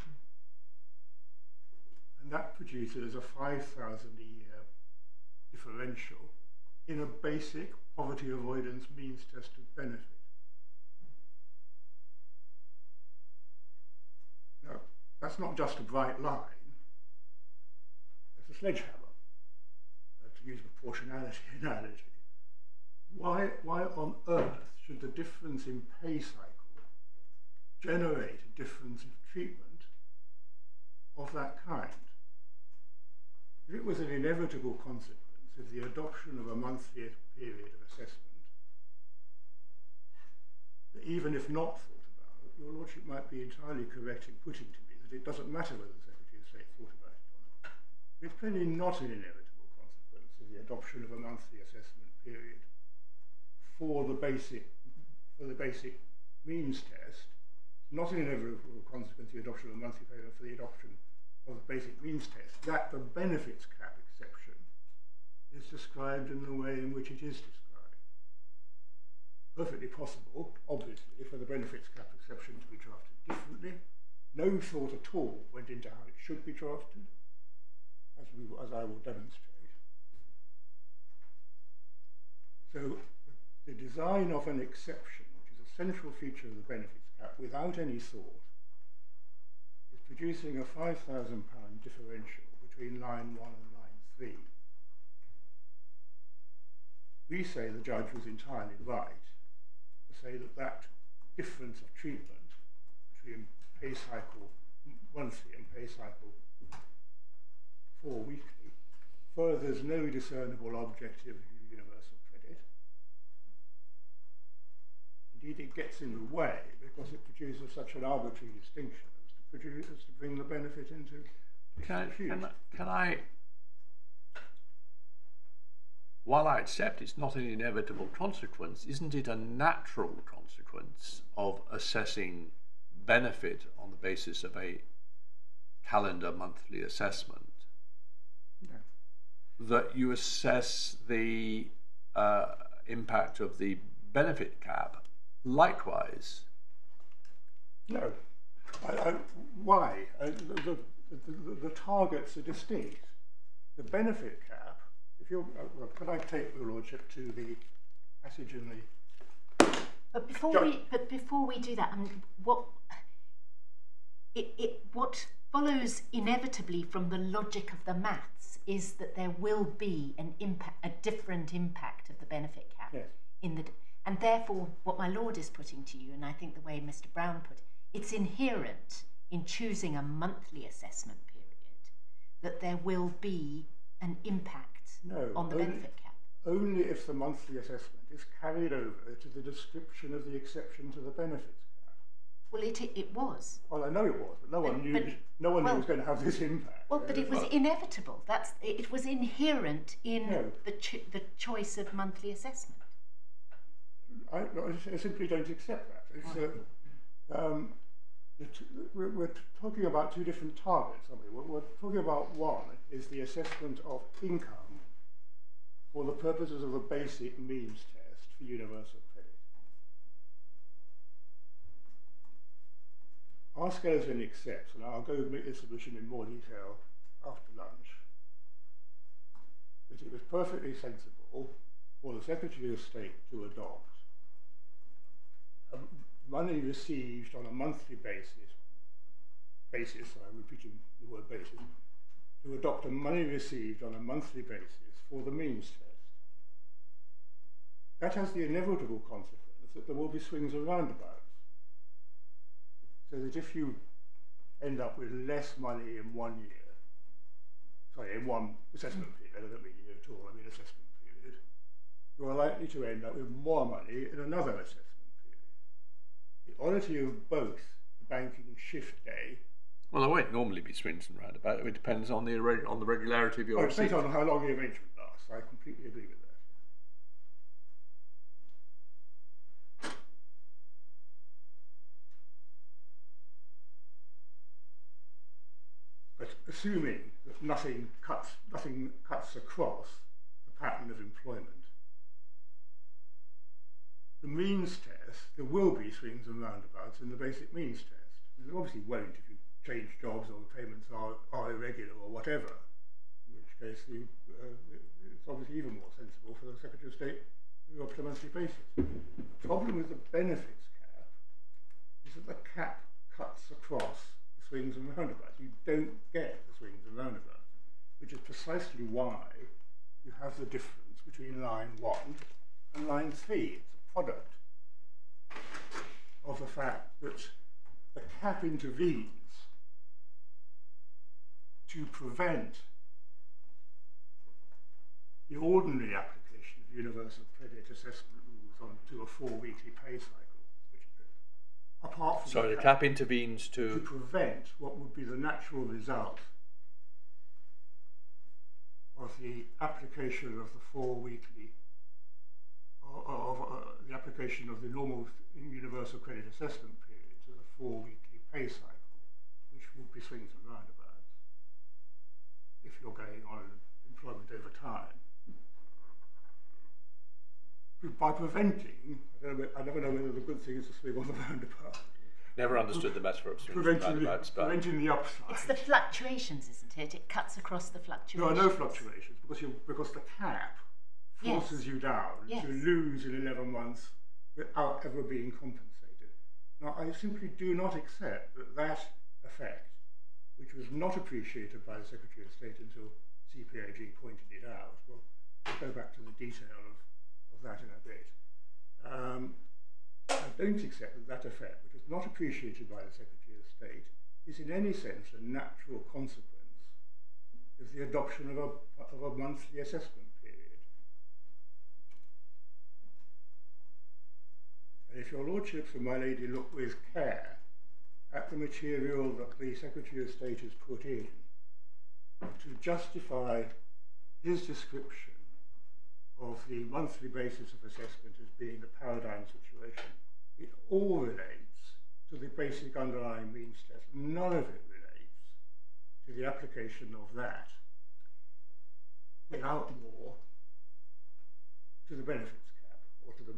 And that produces a 5,000 a year differential in a basic poverty avoidance means tested benefit. That's not just a bright line, that's a sledgehammer, uh, to use a proportionality analogy. Why, why on earth should the difference in pay cycle generate a difference in treatment of that kind? If it was an inevitable consequence of the adoption of a monthly period of assessment, that even if not thought about, your lordship might be entirely correct in putting to that it doesn't matter whether the Secretary of State thought about it or not. It's clearly not an inevitable consequence of the adoption of a monthly assessment period for the basic for the basic means test, not an inevitable consequence of the adoption of a monthly period for the adoption of the basic means test, that the benefits cap exception is described in the way in which it is described. Perfectly possible, obviously, for the benefits cap exception to be drafted differently. No thought at all went into how it should be drafted, as, we, as I will demonstrate. So the design of an exception, which is a central feature of the benefits cap, without any thought, is producing a £5,000 differential between line 1 and line 3. We say the judge was entirely right to say that that difference of treatment between pay cycle monthly and pay cycle four weekly furthers no discernible objective of universal credit. Indeed, it gets in the way because it produces such an arbitrary distinction as to, produce, as to bring the benefit into Can can, can I, while I accept it's not an inevitable consequence, isn't it a natural consequence of assessing benefit on the basis of a calendar monthly assessment? No. That you assess the uh, impact of the benefit cap likewise. No. I, I, why? Uh, the, the, the, the, targets are distinct. The benefit cap, if you uh, well, can I take your lordship to the passage in the But before Jo- we, but before we do that, um, what it, it what follows inevitably from the logic of the maths is that there will be an impact, a different impact of the benefit cap Yes. in the, and therefore what my lord is putting to you, and I think the way Mr. Brown put it, it's inherent in choosing a monthly assessment period that there will be an impact No, on the only- benefit cap. Only if the monthly assessment is carried over to the description of the exception to the benefits cap. Well, it it, was. Well, I know it was, but no one knew. but- no one knew well- it was going to have this impact. Well, but it was Well, inevitable. That's it was inherent in No. the cho- the choice of monthly assessment. I, I simply don't accept that. It's, uh, um, we're, we're talking about two different targets, aren't we? We're talking about one is the assessment of income for the purposes of the basic means test for universal credit. Our skeleton accepts, and I'll go make this submission in more detail after lunch, that it was perfectly sensible for the Secretary of State to adopt um, money received on a monthly basis, basis, I'm repeating the word basis, to adopt a money received on a monthly basis for the means test. That has the inevitable consequence that there will be swings and roundabouts. So that if you end up with less money in one year, sorry, in one assessment period, I don't mean year at all, I mean assessment period, you are likely to end up with more money in another assessment period. the oddity of both the banking shift day, Well, there won't normally be swings and roundabouts. It depends on the on the regularity of your oh, it receipt. depends on how long the arrangement lasts. I completely agree with that. But assuming that nothing cuts, nothing cuts across the pattern of employment, the means test, there will be swings and roundabouts in the basic means test. There obviously won't if you change jobs or the payments are, are irregular or whatever, in which case the, uh, it's obviously even more sensible for the Secretary of State to adopt a monthly basis. The problem with the benefits cap is that the cap cuts across swings and roundabouts. You don't get the swings and roundabouts, which is precisely why you have the difference between line one and line three. It's a product of the fact that the cap intervenes to prevent the ordinary application of universal credit assessment rules on to a four weekly pay cycle, apart from Sorry, the cap- cap intervenes to to. prevent what would be the natural result of the application of the four weekly of, of uh, the application of the normal universal credit assessment period to the four weekly pay cycle, which would be swings and roundabouts if you're going on employment over time. By preventing, I, don't know, I never know whether the good thing is to swing or the roundabout. Never understood the metaphor of swings Preventing the, roundabouts, but preventing the upside. It's the fluctuations, isn't it? It cuts across the fluctuations. There are no fluctuations because you because the cap Yes. forces you down Yes. to lose in eleven months without ever being compensated. Now I simply do not accept that that effect, which was not appreciated by the Secretary of State until CPAG pointed it out. Well, we'll go back to the detail of, of that in a bit. Um, I don't accept that that effect, which was not appreciated by the Secretary of State, is in any sense a natural consequence of the adoption of a, of a monthly assessment period. And if your lordships and my lady look with care at the material that the Secretary of State has put in to justify his description of the monthly basis of assessment as being the paradigm situation, it all relates to the basic underlying means test. None of it relates to the application of that without more to the benefits cap or to the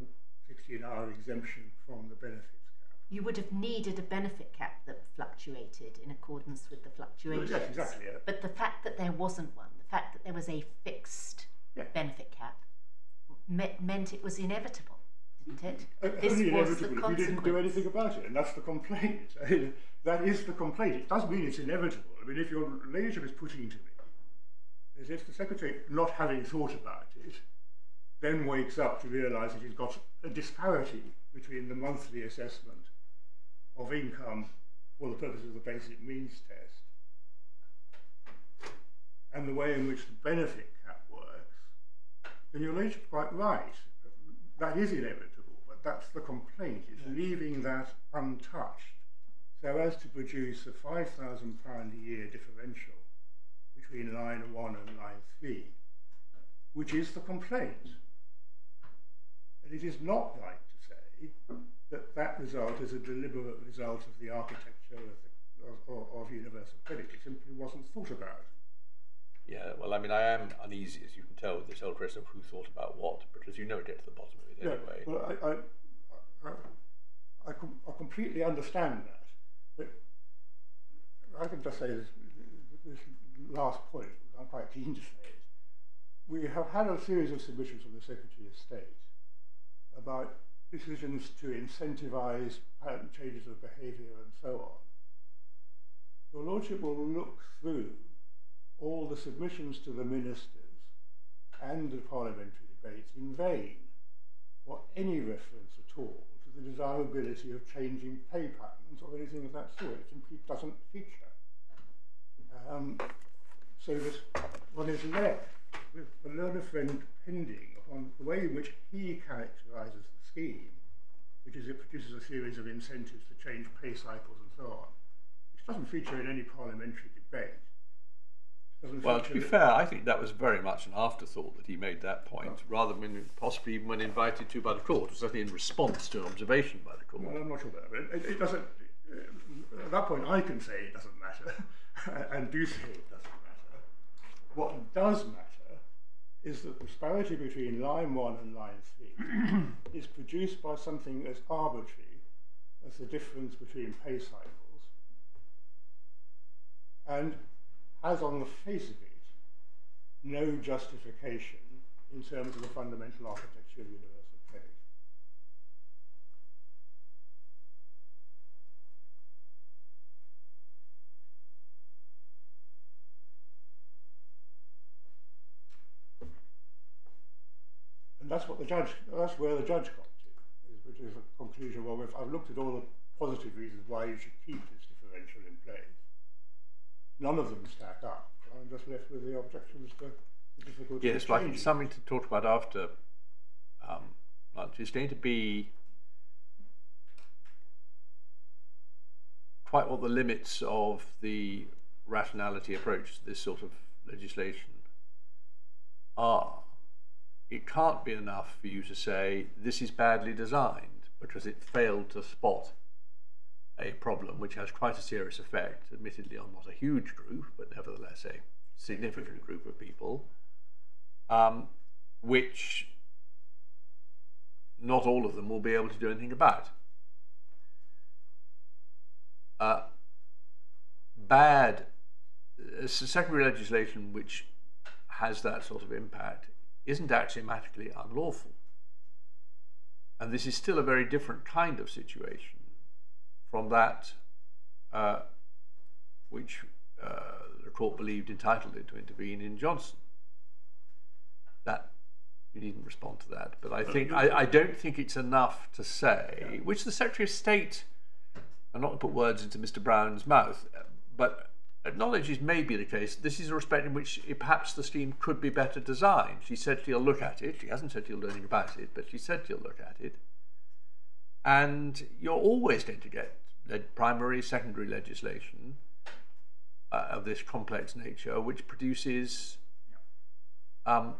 16 hour exemption from the benefits cap. You would have needed a benefit cap that fluctuated in accordance with the fluctuations. yes, exactly, yeah. But the fact that there wasn't one, the fact that there was a fixed Yeah. benefit cap, me- meant it was inevitable, didn't it? O- This Only was the inevitable if you didn't do anything about it, and that's the complaint. that is the complaint. It does mean it's inevitable. I mean, if your ladyship is putting to me, as if the secretary, not having thought about it, then wakes up to realise that he's got a disparity between the monthly assessment of income for the purpose of the basic means test and the way in which the benefit then your ladyship's quite right. That is inevitable, but that's the complaint. It's leaving that untouched so as to produce a £5,000 a year differential between line 1 and line 3, which is the complaint. And it is not right to say that that result is a deliberate result of the architecture of, the, of, of, of universal credit. It simply wasn't thought about. Yeah, well, I mean, I am uneasy, as you can tell, with this whole question of who thought about what, because you never get to the bottom of it anyway. Yeah, well, I, I, I, I, com- I completely understand that, but I can just say this, this last point, I'm quite keen to say it. We have had a series of submissions from the Secretary of State about decisions to incentivise pattern changes of behaviour and so on. Your Lordship will look through all the submissions to the ministers and the parliamentary debates in vain for any reference at all to the desirability of changing pay patterns or anything of that sort. It simply doesn't feature. Um, so that one is left with a learner friend pending upon the way in which he characterises the scheme, which is it produces a series of incentives to change pay cycles and so on, which doesn't feature in any parliamentary debate. Well, to be fair, I think that was very much an afterthought that he made that point, rather than possibly even when invited to by the court, It was certainly in response to an observation by the court. Well, I'm not sure about that, but it, it doesn't. Uh, at that point, I can say it doesn't matter, and do say it doesn't matter. What does matter is that the disparity between line one and line three is produced by something as arbitrary as the difference between pay cycles, and has on the face of it no justification in terms of the fundamental architecture of universal credit. And that's what the judge, that's where the judge got to, which is a conclusion, well, if I've looked at all the positive reasons why you should keep this differential in place. None of them stack up. I'm just left with the objections to the difficulty Yes, of but I think something to talk about after um, lunch is going to be quite what the limits of the rationality approach to this sort of legislation are. It can't be enough for you to say this is badly designed because it failed to spot a problem which has quite a serious effect, admittedly on not a huge group, but nevertheless a significant group of people, um, which not all of them will be able to do anything about. Uh, bad uh, secondary legislation which has that sort of impact isn't axiomatically unlawful. And this is still a very different kind of situation from that uh, which uh, the court believed entitled it to intervene in Johnson. That you needn't respond to that, but I think I, I don't think it's enough to say, which the Secretary of State, and not to put words into Mr. Brown's mouth, but acknowledges may be the case. This is a respect in which it, perhaps the scheme could be better designed. She said she'll look at it. She hasn't said she'll do anything about it, but she said she'll look at it. And you're always going to get primary, secondary legislation uh, of this complex nature, which produces um,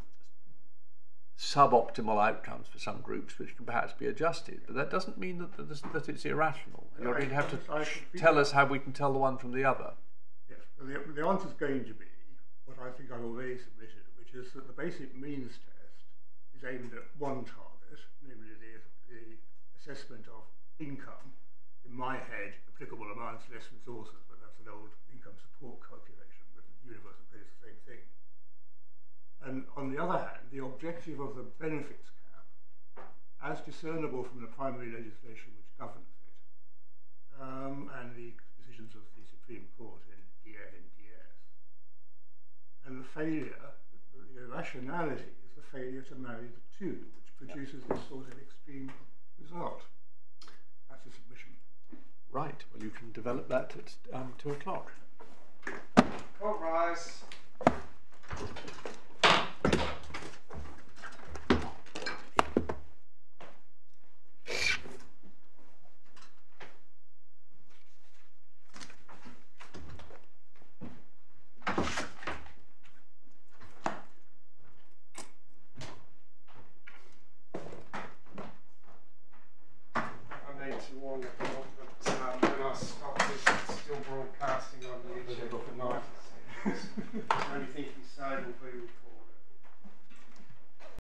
suboptimal outcomes for some groups, which can perhaps be adjusted. But that doesn't mean that, that, that it's irrational. You're going to have to tell us how we can tell the one from the other. Yes, well, the, the answer is going to be what I think I've already submitted, which is that the basic means test is aimed at one target, namely the, the assessment of income. In my head, applicable amounts less resources, but that's an old income support calculation, but universal pays the same thing. And on the other hand, the objective of the benefits cap, as discernible from the primary legislation which governs it, um, and the decisions of the Supreme Court in DA and. And the failure, the irrationality is the failure to marry the two, which produces this sort of extreme result. That's a submission. Right. Well, you can develop that at um, two o'clock. Court rise.